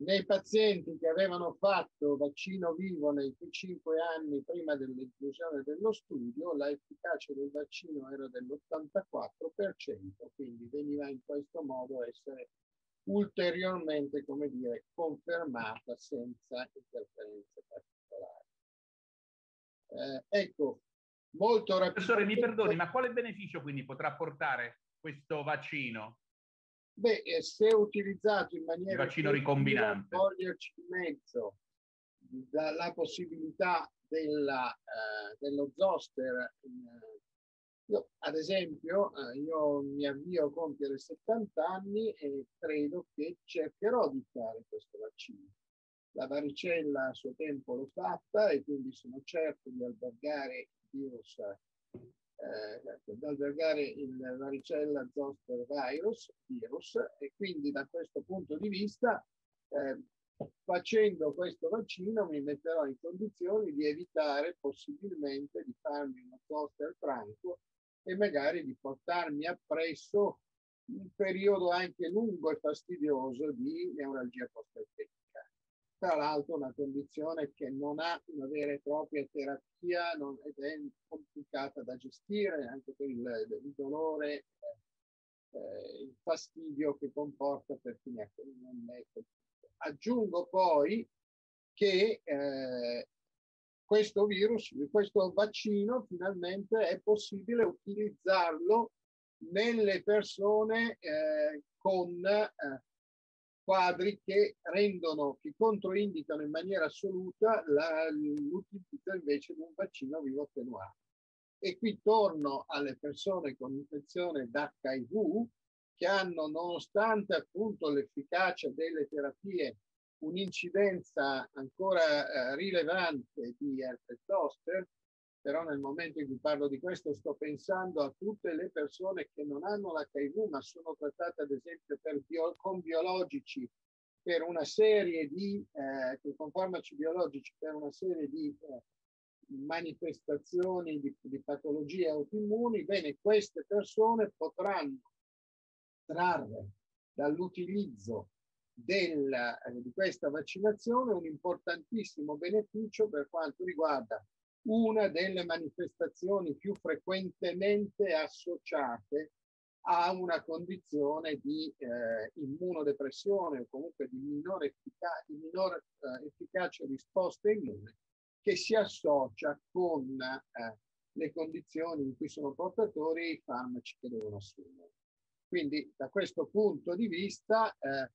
Nei pazienti che avevano fatto vaccino vivo nei 5 anni prima dell'inclusione dello studio, la efficacia del vaccino era dell'84%, quindi veniva in questo modo essere ulteriormente, come dire, confermata senza interferenze particolari. Eh, ecco, molto rapidamente... Professore, mi perdoni, ma quale beneficio quindi potrà portare questo vaccino? Beh, eh, se utilizzato in maniera... Il vaccino ricombinante. Toglierci in mezzo dalla possibilità della, eh, dello zoster. Eh, io, ad esempio, eh, io mi avvio a compiere 70 anni e credo che cercherò di fare questo vaccino. La varicella a suo tempo l'ho fatta e quindi sono certo di albergare il virus eh, da albergare il varicella zoster virus, virus e quindi da questo punto di vista eh, facendo questo vaccino mi metterò in condizioni di evitare possibilmente di farmi uno zoster franco e magari di portarmi appresso un periodo anche lungo e fastidioso di neuralgia post-effettiva tra l'altro una condizione che non ha una vera e propria terapia non, ed è complicata da gestire anche per il, il dolore, eh, il fastidio che comporta per chi ne Aggiungo poi che eh, questo virus, questo vaccino finalmente è possibile utilizzarlo nelle persone eh, con eh, quadri che rendono, che controindicano in maniera assoluta l'utilizzo invece di un vaccino vivo attenuato. E qui torno alle persone con infezione d'HIV che hanno, nonostante appunto l'efficacia delle terapie, un'incidenza ancora eh, rilevante di herpes zoster, però nel momento in cui parlo di questo sto pensando a tutte le persone che non hanno l'HIV ma sono trattate ad esempio bio, con biologici per una serie di, eh, con farmaci biologici, per una serie di eh, manifestazioni di, di patologie autoimmuni, bene, queste persone potranno trarre dall'utilizzo della, eh, di questa vaccinazione un importantissimo beneficio per quanto riguarda una delle manifestazioni più frequentemente associate a una condizione di eh, immunodepressione o comunque di minore, effica- di minore eh, efficace risposta immune che si associa con eh, le condizioni in cui sono portatori i farmaci che devono assumere. Quindi da questo punto di vista eh,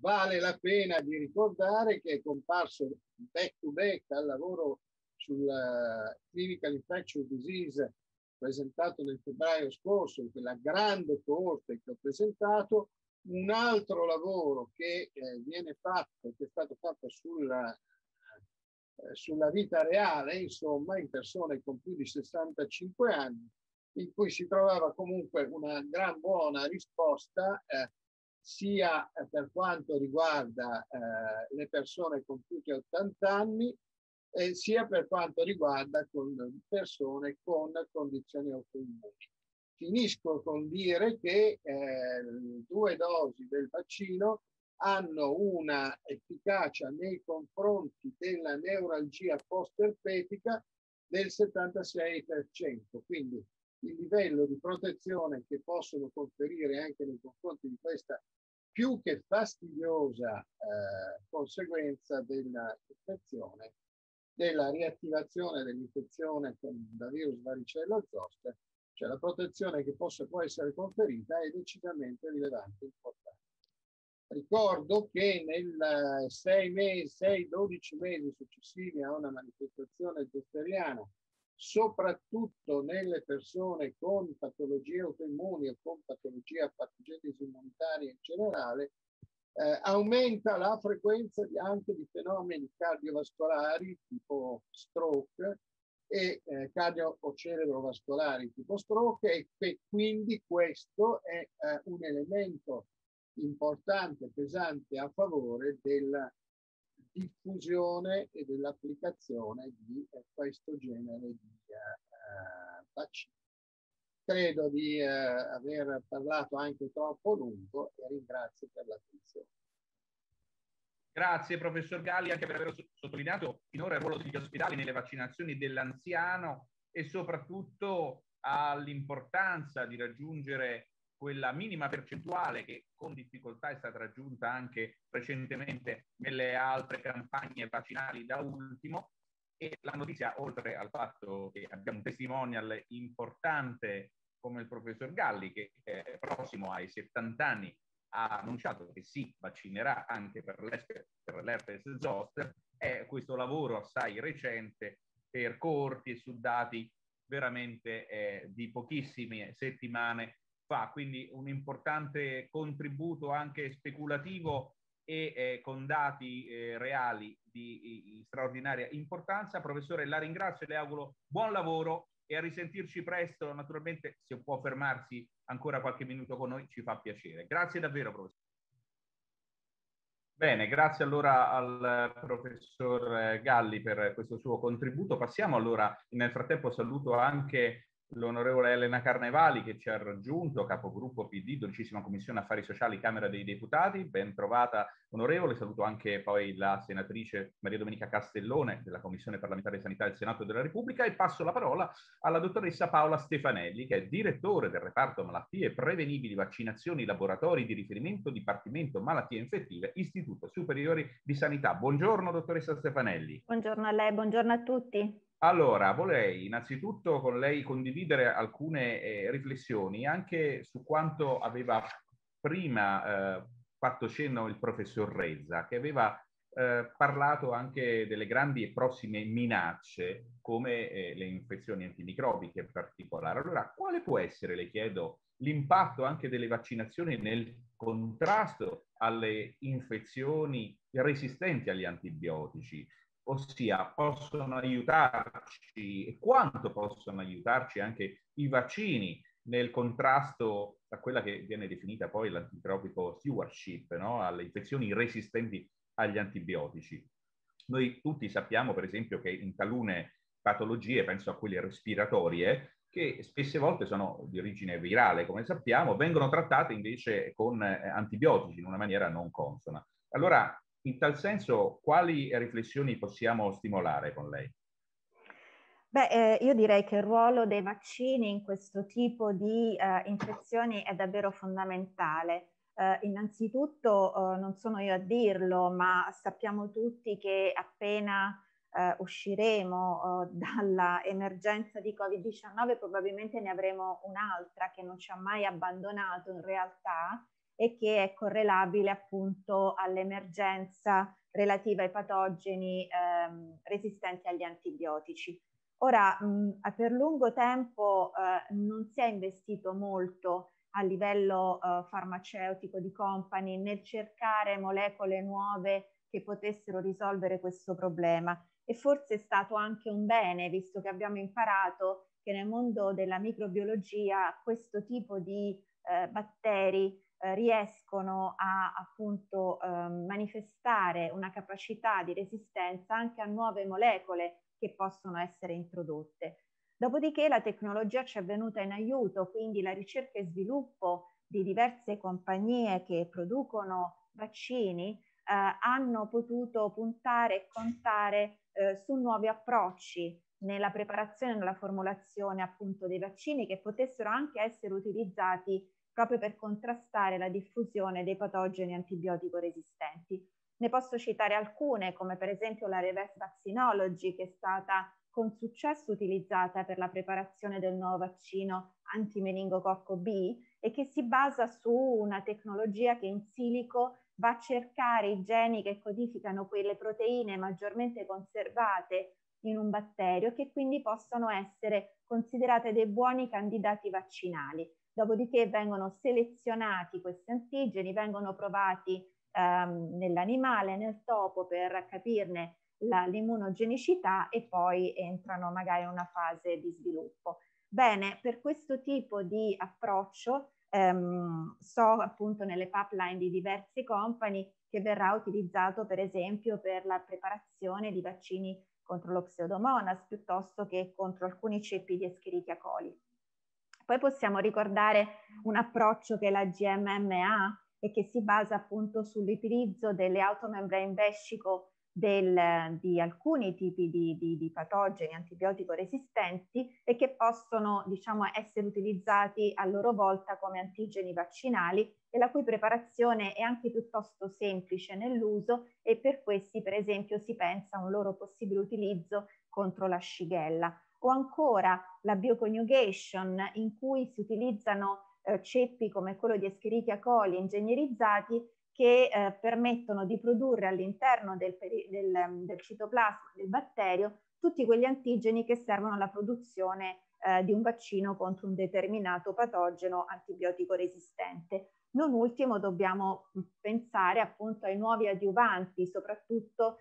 vale la pena di ricordare che è comparso back to back al lavoro sul uh, Clinical Infectious Disease presentato nel febbraio scorso, in quella grande coorte che ho presentato, un altro lavoro che eh, viene fatto, che è stato fatto sulla, eh, sulla vita reale, insomma, in persone con più di 65 anni, in cui si trovava comunque una gran buona risposta eh, sia per quanto riguarda eh, le persone con più di 80 anni, eh, sia per quanto riguarda con persone con condizioni autoimmuni. Finisco con dire che eh, due dosi del vaccino hanno una efficacia nei confronti della neuralgia post-erpetica del 76%, quindi il livello di protezione che possono conferire anche nei confronti di questa più che fastidiosa eh, conseguenza dell'infezione della riattivazione dell'infezione da virus varicella zoster, cioè la protezione che possa, può essere conferita è decisamente rilevante e importante. Ricordo che 6 mesi, 6-12 mesi successivi a una manifestazione zosteriana, soprattutto nelle persone con patologie autoimmuni o con patologie a patogenesi immunitaria in generale, eh, aumenta la frequenza anche di fenomeni cardiovascolari tipo stroke e eh, cardio o cerebrovascolari tipo stroke e che quindi questo è eh, un elemento importante, pesante a favore della diffusione e dell'applicazione di eh, questo genere di eh, vaccini. Credo di eh, aver parlato anche troppo lungo e ringrazio per l'attenzione. Grazie professor Galli anche per aver sottolineato finora il ruolo degli ospedali nelle vaccinazioni dell'anziano e soprattutto all'importanza di raggiungere quella minima percentuale che con difficoltà è stata raggiunta anche recentemente nelle altre campagne vaccinali da ultimo e la notizia, oltre al fatto che abbiamo un testimonial importante come il professor Galli, che è prossimo ai 70 anni, ha annunciato che si vaccinerà anche per l'herpes zoster, è questo lavoro assai recente per corti e su dati veramente eh, di pochissime settimane fa, quindi un importante contributo anche speculativo e eh, con dati eh, reali di, di straordinaria importanza. Professore, la ringrazio e le auguro buon lavoro e a risentirci presto. Naturalmente, se può fermarsi ancora qualche minuto con noi, ci fa piacere. Grazie davvero, professore. Bene, grazie allora al professor Galli per questo suo contributo. Passiamo allora, nel frattempo saluto anche l'onorevole Elena Carnevali che ci ha raggiunto, capogruppo PD, dodicesima commissione affari sociali, Camera dei Deputati, ben trovata onorevole, saluto anche poi la senatrice Maria Domenica Castellone della Commissione parlamentare di sanità del Senato della Repubblica e passo la parola alla dottoressa Paola Stefanelli che è direttore del reparto malattie prevenibili, vaccinazioni, laboratori di riferimento, Dipartimento Malattie Infettive, Istituto Superiore di Sanità. Buongiorno dottoressa Stefanelli. Buongiorno a lei, buongiorno a tutti. Allora, vorrei innanzitutto con lei condividere alcune eh, riflessioni anche su quanto aveva prima eh, fatto cenno il professor Rezza, che aveva eh, parlato anche delle grandi e prossime minacce come eh, le infezioni antimicrobiche in particolare. Allora, quale può essere, le chiedo, l'impatto anche delle vaccinazioni nel contrasto alle infezioni resistenti agli antibiotici? Ossia possono aiutarci e quanto possono aiutarci anche i vaccini nel contrasto a quella che viene definita poi l'antitropico stewardship, no? alle infezioni resistenti agli antibiotici. Noi tutti sappiamo, per esempio, che in talune patologie, penso a quelle respiratorie, che spesse volte sono di origine virale, come sappiamo, vengono trattate invece con eh, antibiotici in una maniera non consona. Allora, in tal senso, quali riflessioni possiamo stimolare con lei? Beh, eh, io direi che il ruolo dei vaccini in questo tipo di eh, infezioni è davvero fondamentale. Eh, innanzitutto, eh, non sono io a dirlo, ma sappiamo tutti che appena eh, usciremo eh, dalla emergenza di Covid-19 probabilmente ne avremo un'altra che non ci ha mai abbandonato in realtà e che è correlabile appunto all'emergenza relativa ai patogeni ehm, resistenti agli antibiotici. Ora, mh, per lungo tempo eh, non si è investito molto a livello eh, farmaceutico di company nel cercare molecole nuove che potessero risolvere questo problema e forse è stato anche un bene, visto che abbiamo imparato che nel mondo della microbiologia questo tipo di eh, batteri eh, riescono a appunto eh, manifestare una capacità di resistenza anche a nuove molecole che possono essere introdotte. Dopodiché la tecnologia ci è venuta in aiuto, quindi la ricerca e sviluppo di diverse compagnie che producono vaccini eh, hanno potuto puntare e contare eh, su nuovi approcci nella preparazione e nella formulazione appunto dei vaccini che potessero anche essere utilizzati proprio per contrastare la diffusione dei patogeni antibiotico resistenti. Ne posso citare alcune, come per esempio la reverse vaccinology, che è stata con successo utilizzata per la preparazione del nuovo vaccino antimeningococco B e che si basa su una tecnologia che in silico va a cercare i geni che codificano quelle proteine maggiormente conservate in un batterio che quindi possono essere considerate dei buoni candidati vaccinali. Dopodiché vengono selezionati questi antigeni, vengono provati ehm, nell'animale, nel topo per capirne l'immunogenicità e poi entrano magari in una fase di sviluppo. Bene, per questo tipo di approccio ehm, so appunto nelle pipeline di diverse company che verrà utilizzato per esempio per la preparazione di vaccini contro lo pseudomonas piuttosto che contro alcuni ceppi di Escherichia coli. Poi possiamo ricordare un approccio che la GMMA e che si basa appunto sull'utilizzo delle automembrane vescico del, di alcuni tipi di, di, di, patogeni antibiotico resistenti e che possono diciamo, essere utilizzati a loro volta come antigeni vaccinali e la cui preparazione è anche piuttosto semplice nell'uso e per questi per esempio si pensa a un loro possibile utilizzo contro la shigella o ancora la bioconjugation in cui si utilizzano eh, ceppi come quello di Escherichia coli ingegnerizzati che eh, permettono di produrre all'interno del, del, del, citoplasma del batterio tutti quegli antigeni che servono alla produzione eh, di un vaccino contro un determinato patogeno antibiotico resistente. Non ultimo dobbiamo mm, pensare appunto ai nuovi adiuvanti, soprattutto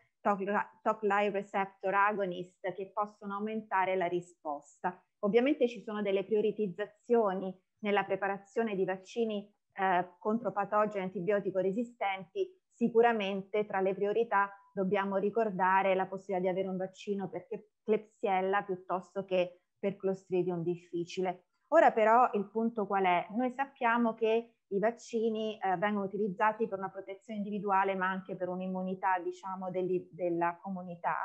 TOC-like receptor agonist che possono aumentare la risposta. Ovviamente ci sono delle prioritizzazioni nella preparazione di vaccini eh, contro patogeni antibiotico resistenti, sicuramente tra le priorità dobbiamo ricordare la possibilità di avere un vaccino per Klebsiella piuttosto che per Clostridium difficile. Ora però il punto qual è? Noi sappiamo che i vaccini eh, vengono utilizzati per una protezione individuale ma anche per un'immunità diciamo degli, della comunità,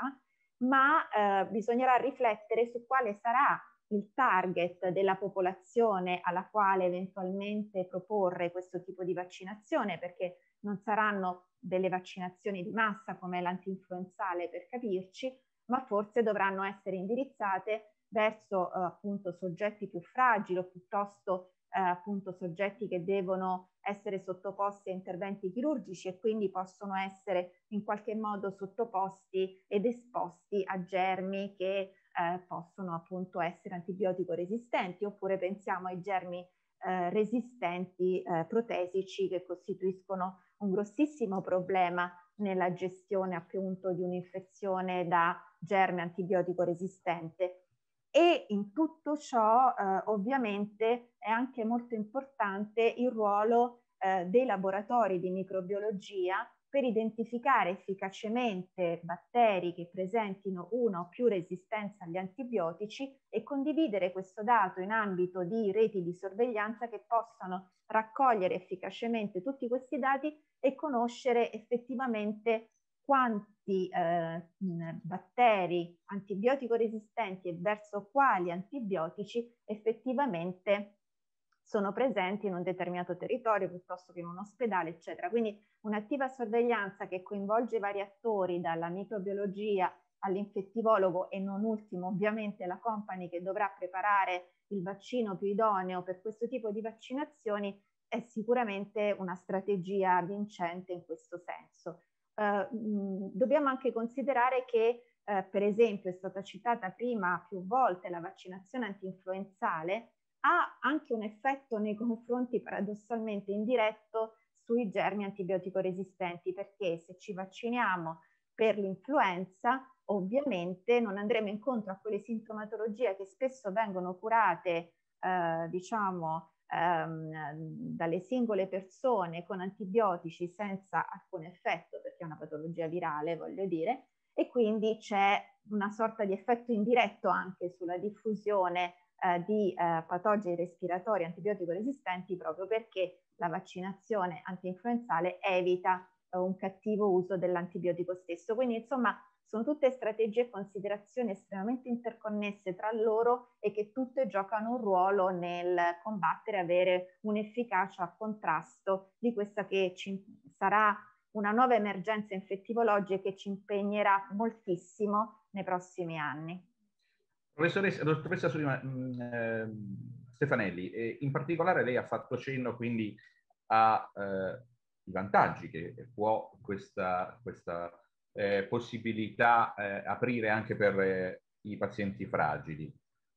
ma eh, bisognerà riflettere su quale sarà il target della popolazione alla quale eventualmente proporre questo tipo di vaccinazione, perché non saranno delle vaccinazioni di massa come l'antinfluenzale per capirci, ma forse dovranno essere indirizzate verso eh, appunto soggetti più fragili o piuttosto eh, appunto soggetti che devono essere sottoposti a interventi chirurgici e quindi possono essere in qualche modo sottoposti ed esposti a germi che eh, possono appunto essere antibiotico resistenti oppure pensiamo ai germi eh, resistenti eh, protesici che costituiscono un grossissimo problema nella gestione appunto di un'infezione da germe antibiotico resistente. E in tutto ciò eh, ovviamente è anche molto importante il ruolo eh, dei laboratori di microbiologia per identificare efficacemente batteri che presentino una o più resistenza agli antibiotici e condividere questo dato in ambito di reti di sorveglianza che possano raccogliere efficacemente tutti questi dati e conoscere effettivamente quanti eh, batteri antibiotico resistenti e verso quali antibiotici effettivamente sono presenti in un determinato territorio piuttosto che in un ospedale, eccetera. Quindi un'attiva sorveglianza che coinvolge vari attori, dalla microbiologia all'infettivologo e non ultimo ovviamente la company che dovrà preparare il vaccino più idoneo per questo tipo di vaccinazioni, è sicuramente una strategia vincente in questo senso. Mh, dobbiamo anche considerare che, uh, per esempio, è stata citata prima più volte la vaccinazione antinfluenzale, ha anche un effetto nei confronti paradossalmente indiretto sui germi antibiotico resistenti, perché se ci vacciniamo per l'influenza, ovviamente non andremo incontro a quelle sintomatologie che spesso vengono curate, eh, diciamo, dalle singole persone con antibiotici senza alcun effetto, perché è una patologia virale, voglio dire, e quindi c'è una sorta di effetto indiretto anche sulla diffusione eh, di eh, patogeni respiratori antibiotico resistenti proprio perché la vaccinazione antinfluenzale evita eh, un cattivo uso dell'antibiotico stesso. Quindi insomma sono tutte strategie e considerazioni estremamente interconnesse tra loro e che tutte giocano un ruolo nel combattere avere un'efficacia a contrasto di questa che ci sarà una nuova emergenza infettivologica che ci impegnerà moltissimo nei prossimi anni. Professoressa, dottoressa Solima, mh, eh, Stefanelli, eh, in particolare lei ha fatto cenno quindi ai eh, vantaggi che può questa, questa eh, possibilità eh, aprire anche per eh, i pazienti fragili.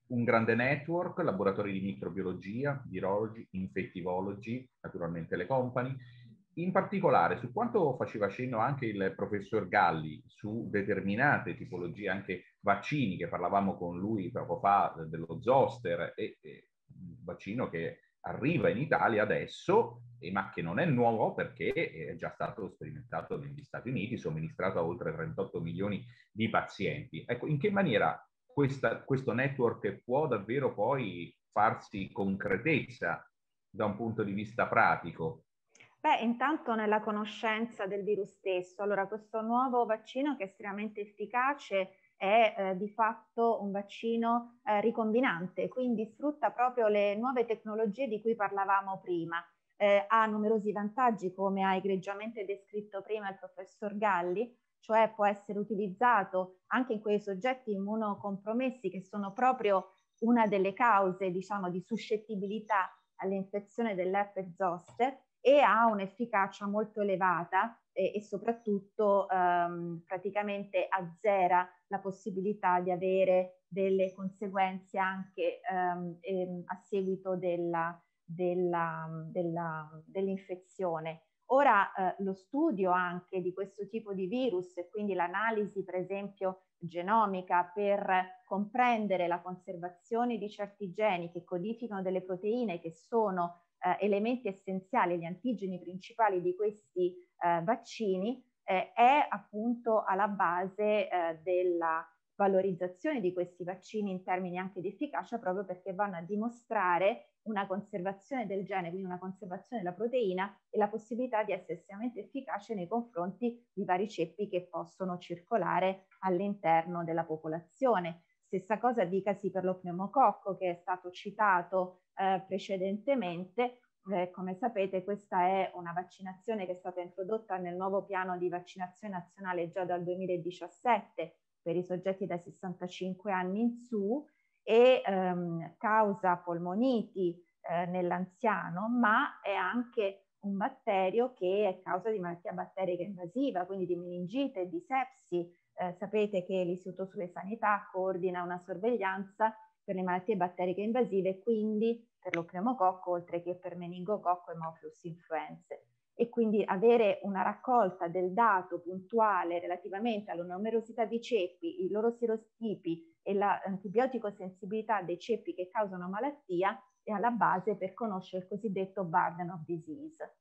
Un grande network, laboratori di microbiologia, virologi, infettivologi, naturalmente le company, in particolare, su quanto faceva cenno anche il professor Galli su determinate tipologie, anche vaccini, che parlavamo con lui poco fa dello zoster, e, e vaccino che arriva in Italia adesso, ma che non è nuovo perché è già stato sperimentato negli Stati Uniti, somministrato a oltre 38 milioni di pazienti. Ecco, in che maniera questa, questo network può davvero poi farsi concretezza da un punto di vista pratico? Beh, intanto nella conoscenza del virus stesso. Allora, questo nuovo vaccino che è estremamente efficace è eh, di fatto un vaccino eh, ricombinante, quindi sfrutta proprio le nuove tecnologie di cui parlavamo prima. Eh, ha numerosi vantaggi, come ha egregiamente descritto prima il professor Galli, cioè può essere utilizzato anche in quei soggetti immunocompromessi che sono proprio una delle cause, diciamo, di suscettibilità all'infezione dell'herpes zoster e ha un'efficacia molto elevata e, e soprattutto ehm, praticamente azzera la possibilità di avere delle conseguenze anche ehm, ehm, a seguito della, della, della, dell'infezione. Ora eh, lo studio anche di questo tipo di virus e quindi l'analisi per esempio genomica per comprendere la conservazione di certi geni che codificano delle proteine che sono eh, elementi essenziali, gli antigeni principali di questi vaccini, eh, è appunto alla base eh, della valorizzazione di questi vaccini in termini anche di efficacia proprio perché vanno a dimostrare una conservazione del gene, quindi una conservazione della proteina e la possibilità di essere estremamente efficace nei confronti di vari ceppi che possono circolare all'interno della popolazione. Stessa cosa dicasi per lo pneumococco che è stato citato eh, precedentemente. Eh, come sapete questa è una vaccinazione che è stata introdotta nel nuovo piano di vaccinazione nazionale già dal 2017 per i soggetti da 65 anni in su e ehm, causa polmoniti eh, nell'anziano, ma è anche un batterio che è causa di malattia batterica invasiva, quindi di meningite di sepsi, eh, sapete che l'Istituto sulle Sanità coordina una sorveglianza per le malattie batteriche invasive, quindi per lo pneumococco, oltre che per meningococco e Moflus influenze. E quindi avere una raccolta del dato puntuale relativamente alla numerosità di ceppi, i loro serotipi e l'antibiotico sensibilità dei ceppi che causano malattia è alla base per conoscere il cosiddetto burden of disease.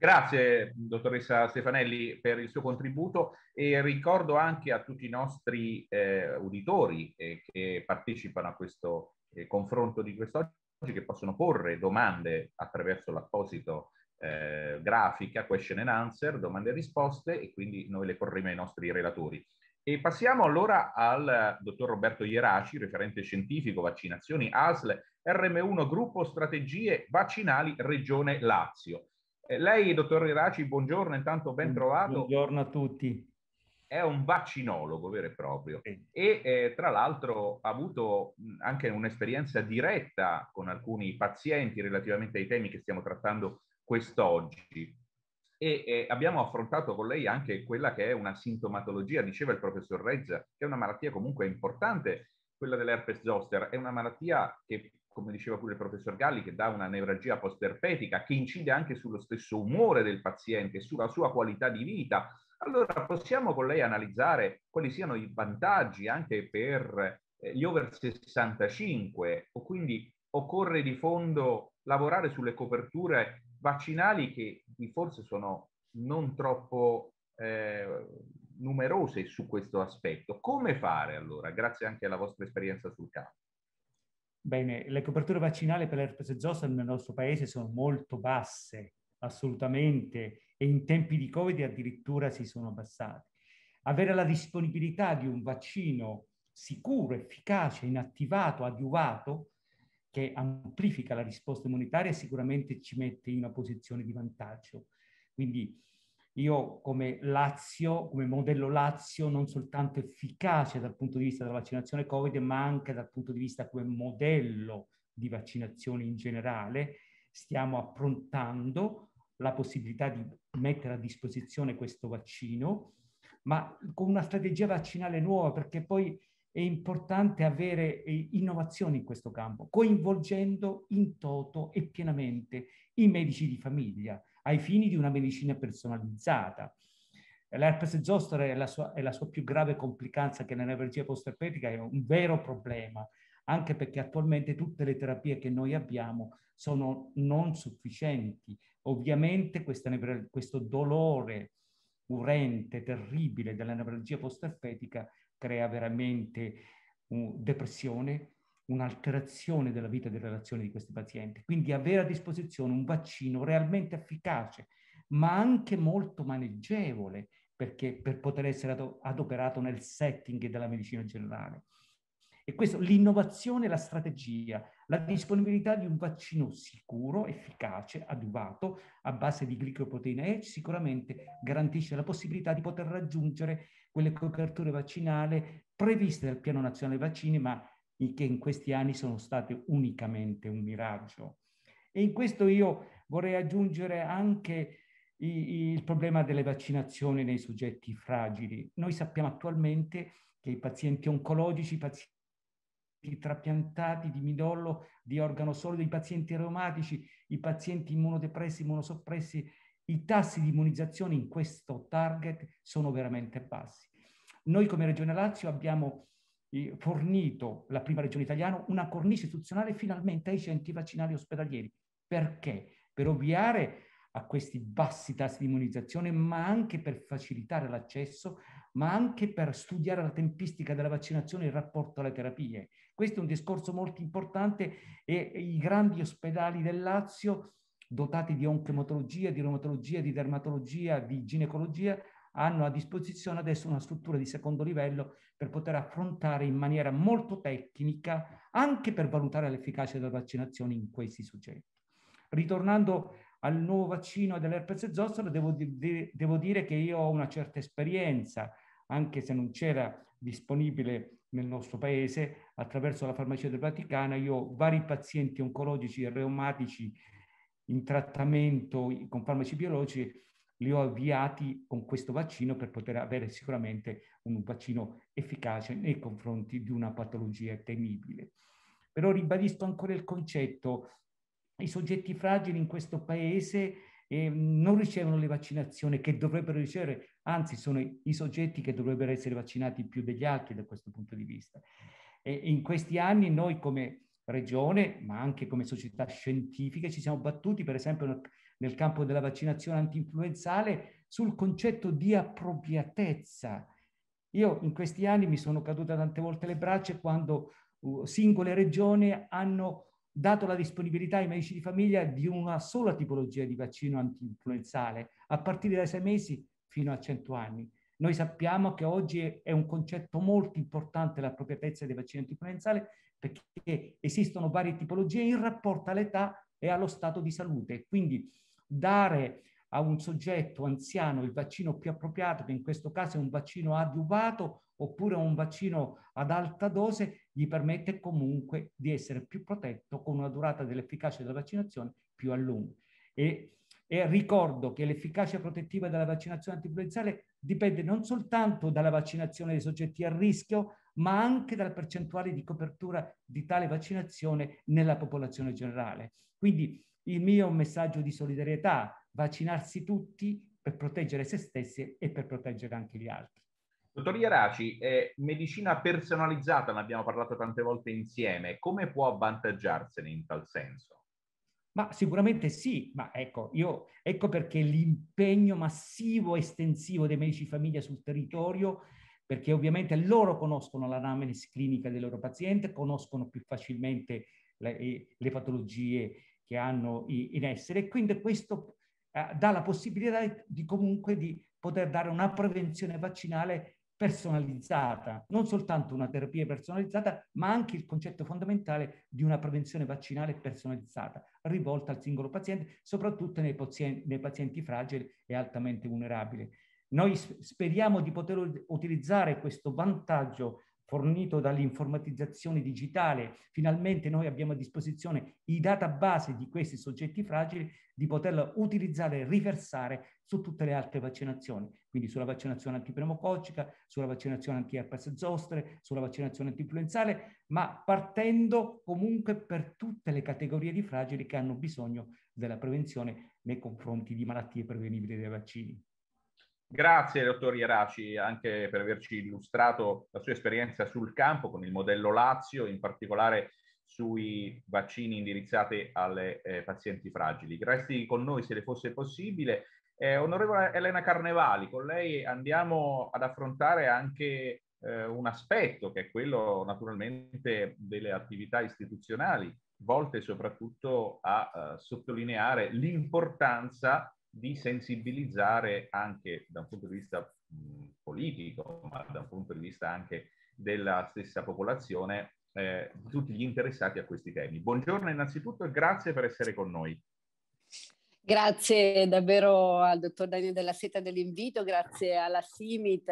Grazie dottoressa Stefanelli per il suo contributo e ricordo anche a tutti i nostri eh, uditori eh, che partecipano a questo eh, confronto di quest'oggi che possono porre domande attraverso l'apposito eh, grafica, question and answer, domande e risposte e quindi noi le porremo ai nostri relatori. E passiamo allora al dottor Roberto Ieraci, referente scientifico vaccinazioni ASL RM1 Gruppo Strategie Vaccinali Regione Lazio. Eh, lei, dottor Iraci, buongiorno, intanto ben trovato. Buongiorno a tutti. È un vaccinologo vero e proprio sì. e eh, tra l'altro ha avuto anche un'esperienza diretta con alcuni pazienti relativamente ai temi che stiamo trattando quest'oggi. E eh, abbiamo affrontato con lei anche quella che è una sintomatologia, diceva il professor Rezza, che è una malattia comunque importante, quella dell'herpes zoster, è una malattia che come diceva pure il professor Galli, che dà una neuralgia post-erpetica che incide anche sullo stesso umore del paziente, sulla sua qualità di vita. Allora possiamo con lei analizzare quali siano i vantaggi anche per eh, gli over 65 o quindi occorre di fondo lavorare sulle coperture vaccinali che forse sono non troppo eh, numerose su questo aspetto. Come fare allora, grazie anche alla vostra esperienza sul campo? Bene, le coperture vaccinali per l'herpes zoster nel nostro paese sono molto basse, assolutamente, e in tempi di Covid addirittura si sono abbassate. Avere la disponibilità di un vaccino sicuro, efficace, inattivato, adiuvato, che amplifica la risposta immunitaria, sicuramente ci mette in una posizione di vantaggio. Quindi io come Lazio, come modello Lazio, non soltanto efficace dal punto di vista della vaccinazione Covid, ma anche dal punto di vista come modello di vaccinazione in generale, stiamo approntando la possibilità di mettere a disposizione questo vaccino, ma con una strategia vaccinale nuova, perché poi è importante avere eh, innovazioni in questo campo, coinvolgendo in toto e pienamente i medici di famiglia, ai fini di una medicina personalizzata. L'herpes zoster è la, sua, è la sua più grave complicanza che nell'energia post-herpetica è un vero problema, anche perché attualmente tutte le terapie che noi abbiamo sono non sufficienti. Ovviamente questa, questo dolore urente, terribile della nevralgia post-herpetica crea veramente uh, depressione, un'alterazione della vita e delle relazioni di questi pazienti. Quindi avere a disposizione un vaccino realmente efficace, ma anche molto maneggevole, perché per poter essere adoperato nel setting della medicina generale. E questo, l'innovazione la strategia, la disponibilità di un vaccino sicuro, efficace, adeguato, a base di glicoproteina E, sicuramente garantisce la possibilità di poter raggiungere quelle coperture vaccinali previste dal Piano Nazionale Vaccini, ma che in questi anni sono state unicamente un miraggio. E in questo io vorrei aggiungere anche il problema delle vaccinazioni nei soggetti fragili. Noi sappiamo attualmente che i pazienti oncologici, i pazienti trapiantati di midollo, di organo solido, i pazienti reumatici, i pazienti immunodepressi, immunosoppressi, i tassi di immunizzazione in questo target sono veramente bassi. Noi come Regione Lazio abbiamo fornito la prima regione italiana una cornice istituzionale finalmente ai centri vaccinali ospedalieri. Perché? Per ovviare a questi bassi tassi di immunizzazione, ma anche per facilitare l'accesso, ma anche per studiare la tempistica della vaccinazione in rapporto alle terapie. Questo è un discorso molto importante e i grandi ospedali del Lazio, dotati di onchematologia, di reumatologia, di dermatologia, di ginecologia, hanno a disposizione adesso una struttura di secondo livello per poter affrontare in maniera molto tecnica anche per valutare l'efficacia della vaccinazione in questi soggetti. Ritornando al nuovo vaccino dell'herpes zoster, devo, di, devo dire che io ho una certa esperienza, anche se non c'era disponibile nel nostro paese, attraverso la farmacia del Vaticano, io ho vari pazienti oncologici e reumatici in trattamento con farmaci biologici li ho avviati con questo vaccino per poter avere sicuramente un vaccino efficace nei confronti di una patologia temibile. Però ribadisco ancora il concetto, i soggetti fragili in questo paese eh, non ricevono le vaccinazioni che dovrebbero ricevere, anzi sono i, soggetti che dovrebbero essere vaccinati più degli altri da questo punto di vista. E in questi anni noi come regione, ma anche come società scientifiche, ci siamo battuti per esempio nel, campo della vaccinazione antinfluenzale sul concetto di appropriatezza. Io in questi anni mi sono caduta tante volte le braccia quando uh, singole regioni hanno dato la disponibilità ai medici di famiglia di una sola tipologia di vaccino antinfluenzale, a partire dai sei mesi fino a cento anni. Noi sappiamo che oggi è un concetto molto importante l'appropriatezza dei vaccini antinfluenzali perché esistono varie tipologie in rapporto all'età e allo stato di salute. Quindi dare a un soggetto anziano il vaccino più appropriato, che in questo caso è un vaccino adiuvato oppure un vaccino ad alta dose, gli permette comunque di essere più protetto con una durata dell'efficacia della vaccinazione più a lungo. E, e ricordo che l'efficacia protettiva della vaccinazione antinfluenzale dipende non soltanto dalla vaccinazione dei soggetti a rischio, ma anche dalla percentuale di copertura di tale vaccinazione nella popolazione generale. Quindi il mio messaggio di solidarietà, vaccinarsi tutti per proteggere se stessi e per proteggere anche gli altri. Dottor Ieraci, eh, medicina personalizzata, ne abbiamo parlato tante volte insieme, come può avvantaggiarsene in tal senso? Ma sicuramente sì, ma ecco, io, ecco perché l'impegno massivo, estensivo dei medici di famiglia sul territorio, perché ovviamente loro conoscono l'anamnesi clinica del loro paziente, conoscono più facilmente le, le patologie che hanno in essere e quindi questo eh, dà la possibilità di comunque di poter dare una prevenzione vaccinale personalizzata, non soltanto una terapia personalizzata, ma anche il concetto fondamentale di una prevenzione vaccinale personalizzata, rivolta al singolo paziente, soprattutto nei pazienti, nei pazienti fragili e altamente vulnerabili. Noi speriamo di poter utilizzare questo vantaggio fornito dall'informatizzazione digitale, finalmente noi abbiamo a disposizione i database di questi soggetti fragili di poterla utilizzare e riversare su tutte le altre vaccinazioni, quindi sulla vaccinazione antipneumococcica, sulla vaccinazione anti-herpes zostre, sulla vaccinazione antinfluenzale, ma partendo comunque per tutte le categorie di fragili che hanno bisogno della prevenzione nei confronti di malattie prevenibili dai vaccini. Grazie, dottor Ieraci, anche per averci illustrato la sua esperienza sul campo con il modello Lazio, in particolare sui vaccini indirizzati alle eh, pazienti fragili. Resti con noi se le fosse possibile. Eh, onorevole Elena Carnevali, con lei andiamo ad affrontare anche eh, un aspetto che è quello naturalmente delle attività istituzionali, volte soprattutto a uh, sottolineare l'importanza di sensibilizzare anche da un punto di vista mh, politico, ma da un punto di vista anche della stessa popolazione, eh, tutti gli interessati a questi temi. Buongiorno innanzitutto e grazie per essere con noi. Grazie davvero al dottor Daniele della Seta dell'invito, grazie alla Simit,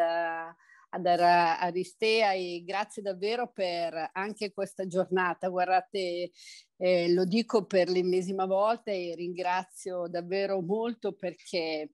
ad Aristea e grazie davvero per anche questa giornata. Guardate, eh, lo dico per l'ennesima volta e ringrazio davvero molto perché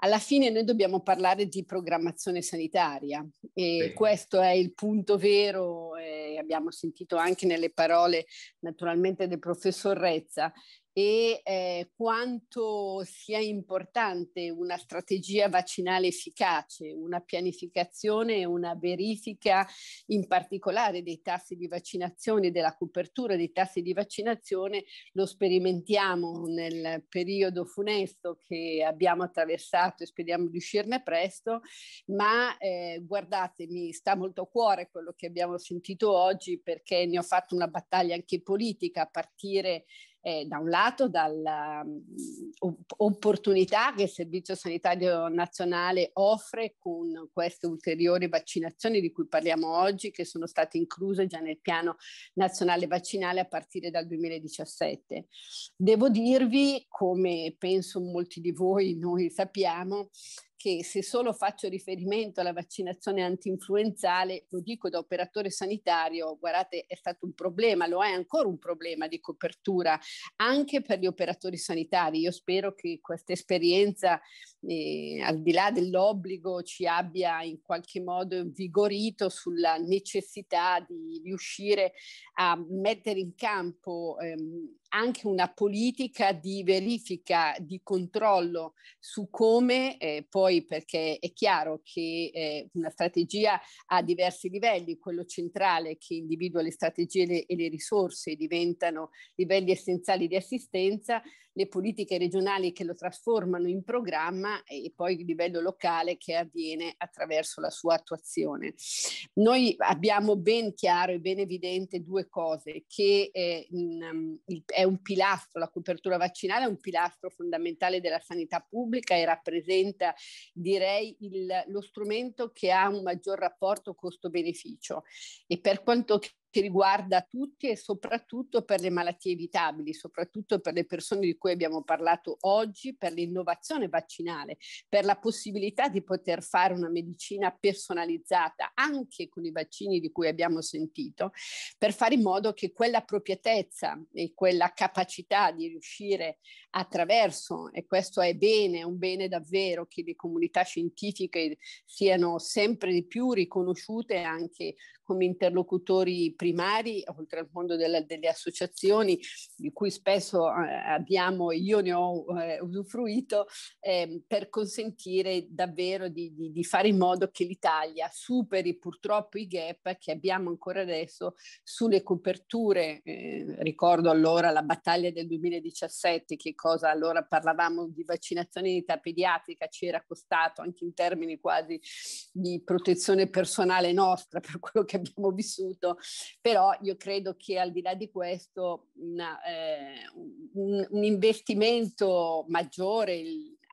alla fine noi dobbiamo parlare di programmazione sanitaria e sì. questo è il punto vero, eh, abbiamo sentito anche nelle parole naturalmente del professor Rezza e eh, quanto sia importante una strategia vaccinale efficace, una pianificazione una verifica in particolare dei tassi di vaccinazione, della copertura dei tassi di vaccinazione, lo sperimentiamo nel periodo funesto che abbiamo attraversato e speriamo di uscirne presto, ma eh, guardate, mi sta molto a cuore quello che abbiamo sentito oggi perché ne ho fatto una battaglia anche politica a partire eh, da un lato dall'opportunità che il Servizio Sanitario Nazionale offre con queste ulteriori vaccinazioni di cui parliamo oggi, che sono state incluse già nel piano nazionale vaccinale a partire dal 2017. Devo dirvi, come penso molti di voi noi sappiamo, che se solo faccio riferimento alla vaccinazione antinfluenzale, lo dico da operatore sanitario, guardate, è stato un problema, lo è ancora un problema di copertura anche per gli operatori sanitari. Io spero che questa esperienza eh, al di là dell'obbligo ci abbia in qualche modo invigorito sulla necessità di riuscire a mettere in campo ehm, anche una politica di verifica, di controllo su come, eh, poi perché è chiaro che eh, una strategia ha diversi livelli, quello centrale che individua le strategie le, e le risorse diventano livelli essenziali di assistenza, le politiche regionali che lo trasformano in programma e poi il livello locale che avviene attraverso la sua attuazione. Noi abbiamo ben chiaro e ben evidente due cose, che eh, in, è un pilastro, la copertura vaccinale è un pilastro fondamentale della sanità pubblica e rappresenta, direi, il, lo strumento che ha un maggior rapporto costo-beneficio. E per quanto che riguarda tutti e soprattutto per le malattie evitabili, soprattutto per le persone di cui abbiamo parlato oggi, per l'innovazione vaccinale, per la possibilità di poter fare una medicina personalizzata anche con i vaccini di cui abbiamo sentito, per fare in modo che quella appropriatezza e quella capacità di riuscire attraverso, e questo è bene, è un bene davvero, che le comunità scientifiche siano sempre di più riconosciute anche come interlocutori primari, oltre al mondo della, delle associazioni, di cui spesso eh, abbiamo, io ne ho eh, usufruito, eh, per consentire davvero di, di, di, fare in modo che l'Italia superi purtroppo i gap che abbiamo ancora adesso sulle coperture. Eh, ricordo allora la battaglia del 2017, che cosa allora parlavamo di vaccinazione in età pediatrica, ci era costato anche in termini quasi di protezione personale nostra per quello che abbiamo vissuto, però io credo che al di là di questo una, eh, un, un, investimento maggiore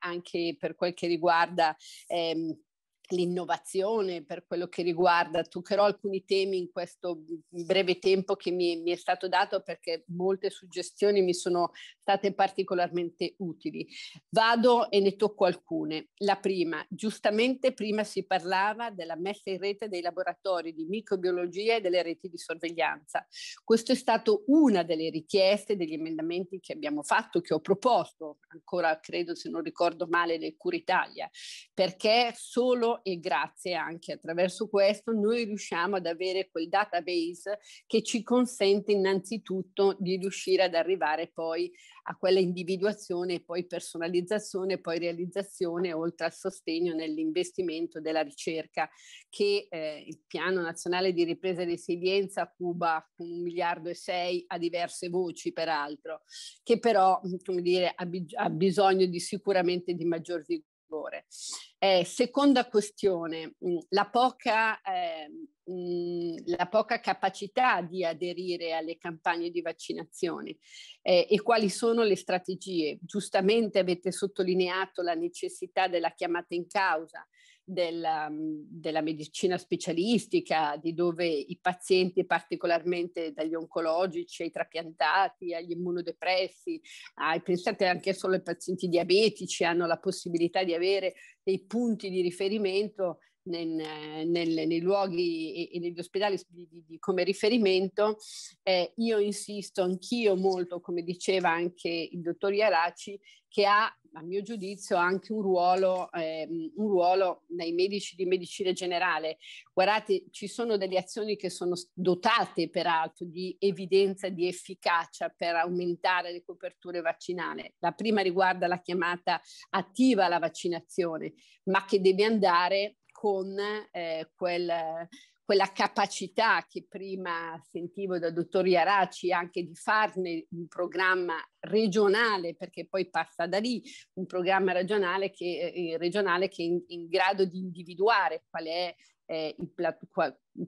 anche per quel che riguarda ehm, l'innovazione, per quello che riguarda, toccherò alcuni temi in questo breve tempo che mi, mi, è stato dato perché molte suggestioni mi sono state particolarmente utili. Vado e ne tocco alcune. La prima, giustamente prima si parlava della messa in rete dei laboratori di microbiologia e delle reti di sorveglianza. Questo è stato una delle richieste degli emendamenti che abbiamo fatto, che ho proposto, ancora credo se non ricordo male, le Cura Italia, perché solo e grazie anche attraverso questo noi riusciamo ad avere quel database che ci consente innanzitutto di riuscire ad arrivare poi a quella individuazione, poi personalizzazione, poi realizzazione, oltre al sostegno nell'investimento della ricerca che eh, il Piano Nazionale di Ripresa e Resilienza cuba con un miliardo e sei a diverse voci peraltro, che però come dire, ha, ha bisogno di sicuramente di maggior vigore rigore. Eh, seconda questione, mm, la poca, eh, la poca, capacità di aderire alle campagne di vaccinazione eh, e quali sono le strategie. Giustamente avete sottolineato la necessità della chiamata in causa, della, della, medicina specialistica, di dove i pazienti, particolarmente dagli oncologici ai trapiantati, agli immunodepressi, ai, pensate anche solo ai pazienti diabetici, hanno la possibilità di avere dei punti di riferimento nel, nel, nei luoghi e, e, negli ospedali di, di, di, come riferimento, eh, io insisto anch'io molto, come diceva anche il dottor Iaraci, che ha, a mio giudizio, anche un ruolo, eh, un ruolo nei medici di medicina generale. Guardate, ci sono delle azioni che sono dotate peraltro di evidenza di efficacia per aumentare le coperture vaccinali. La prima riguarda la chiamata attiva alla vaccinazione, ma che deve andare con eh, quel, quella capacità che prima sentivo dal dottor Iaraci anche di farne un programma regionale, perché poi passa da lì, un programma regionale che, eh, regionale che è in, in grado di individuare qual è eh, il,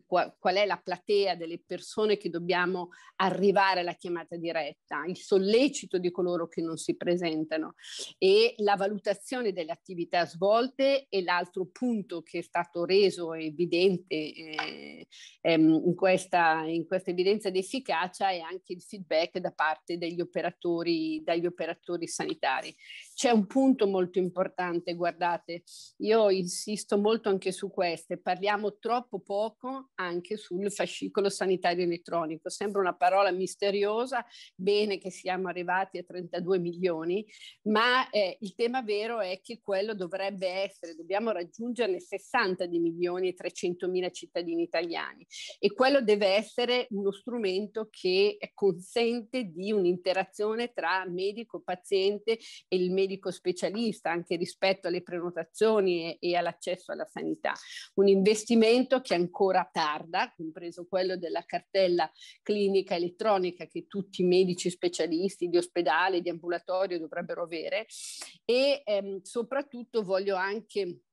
qual è la platea delle persone che dobbiamo arrivare alla chiamata diretta, il sollecito di coloro che non si presentano e la valutazione delle attività svolte e l'altro punto che è stato reso evidente eh, ehm, in, questa, in questa evidenza di efficacia è anche il feedback da parte degli operatori, dagli operatori sanitari. C'è un punto molto importante, guardate, io insisto molto anche su questo, parliamo troppo poco anche sul fascicolo sanitario elettronico. Sembra una parola misteriosa, bene che siamo arrivati a 32 milioni, ma eh, il tema vero è che quello dovrebbe essere, dobbiamo raggiungerne 60 di milioni e 300 mila cittadini italiani e quello deve essere uno strumento che consente di un'interazione tra medico, paziente e il medico specialista anche rispetto alle prenotazioni e, e all'accesso alla sanità. Un investimento che ancora tarda, compreso quello della cartella clinica elettronica che tutti i medici specialisti di ospedale, di ambulatorio dovrebbero avere. E ehm, soprattutto voglio anche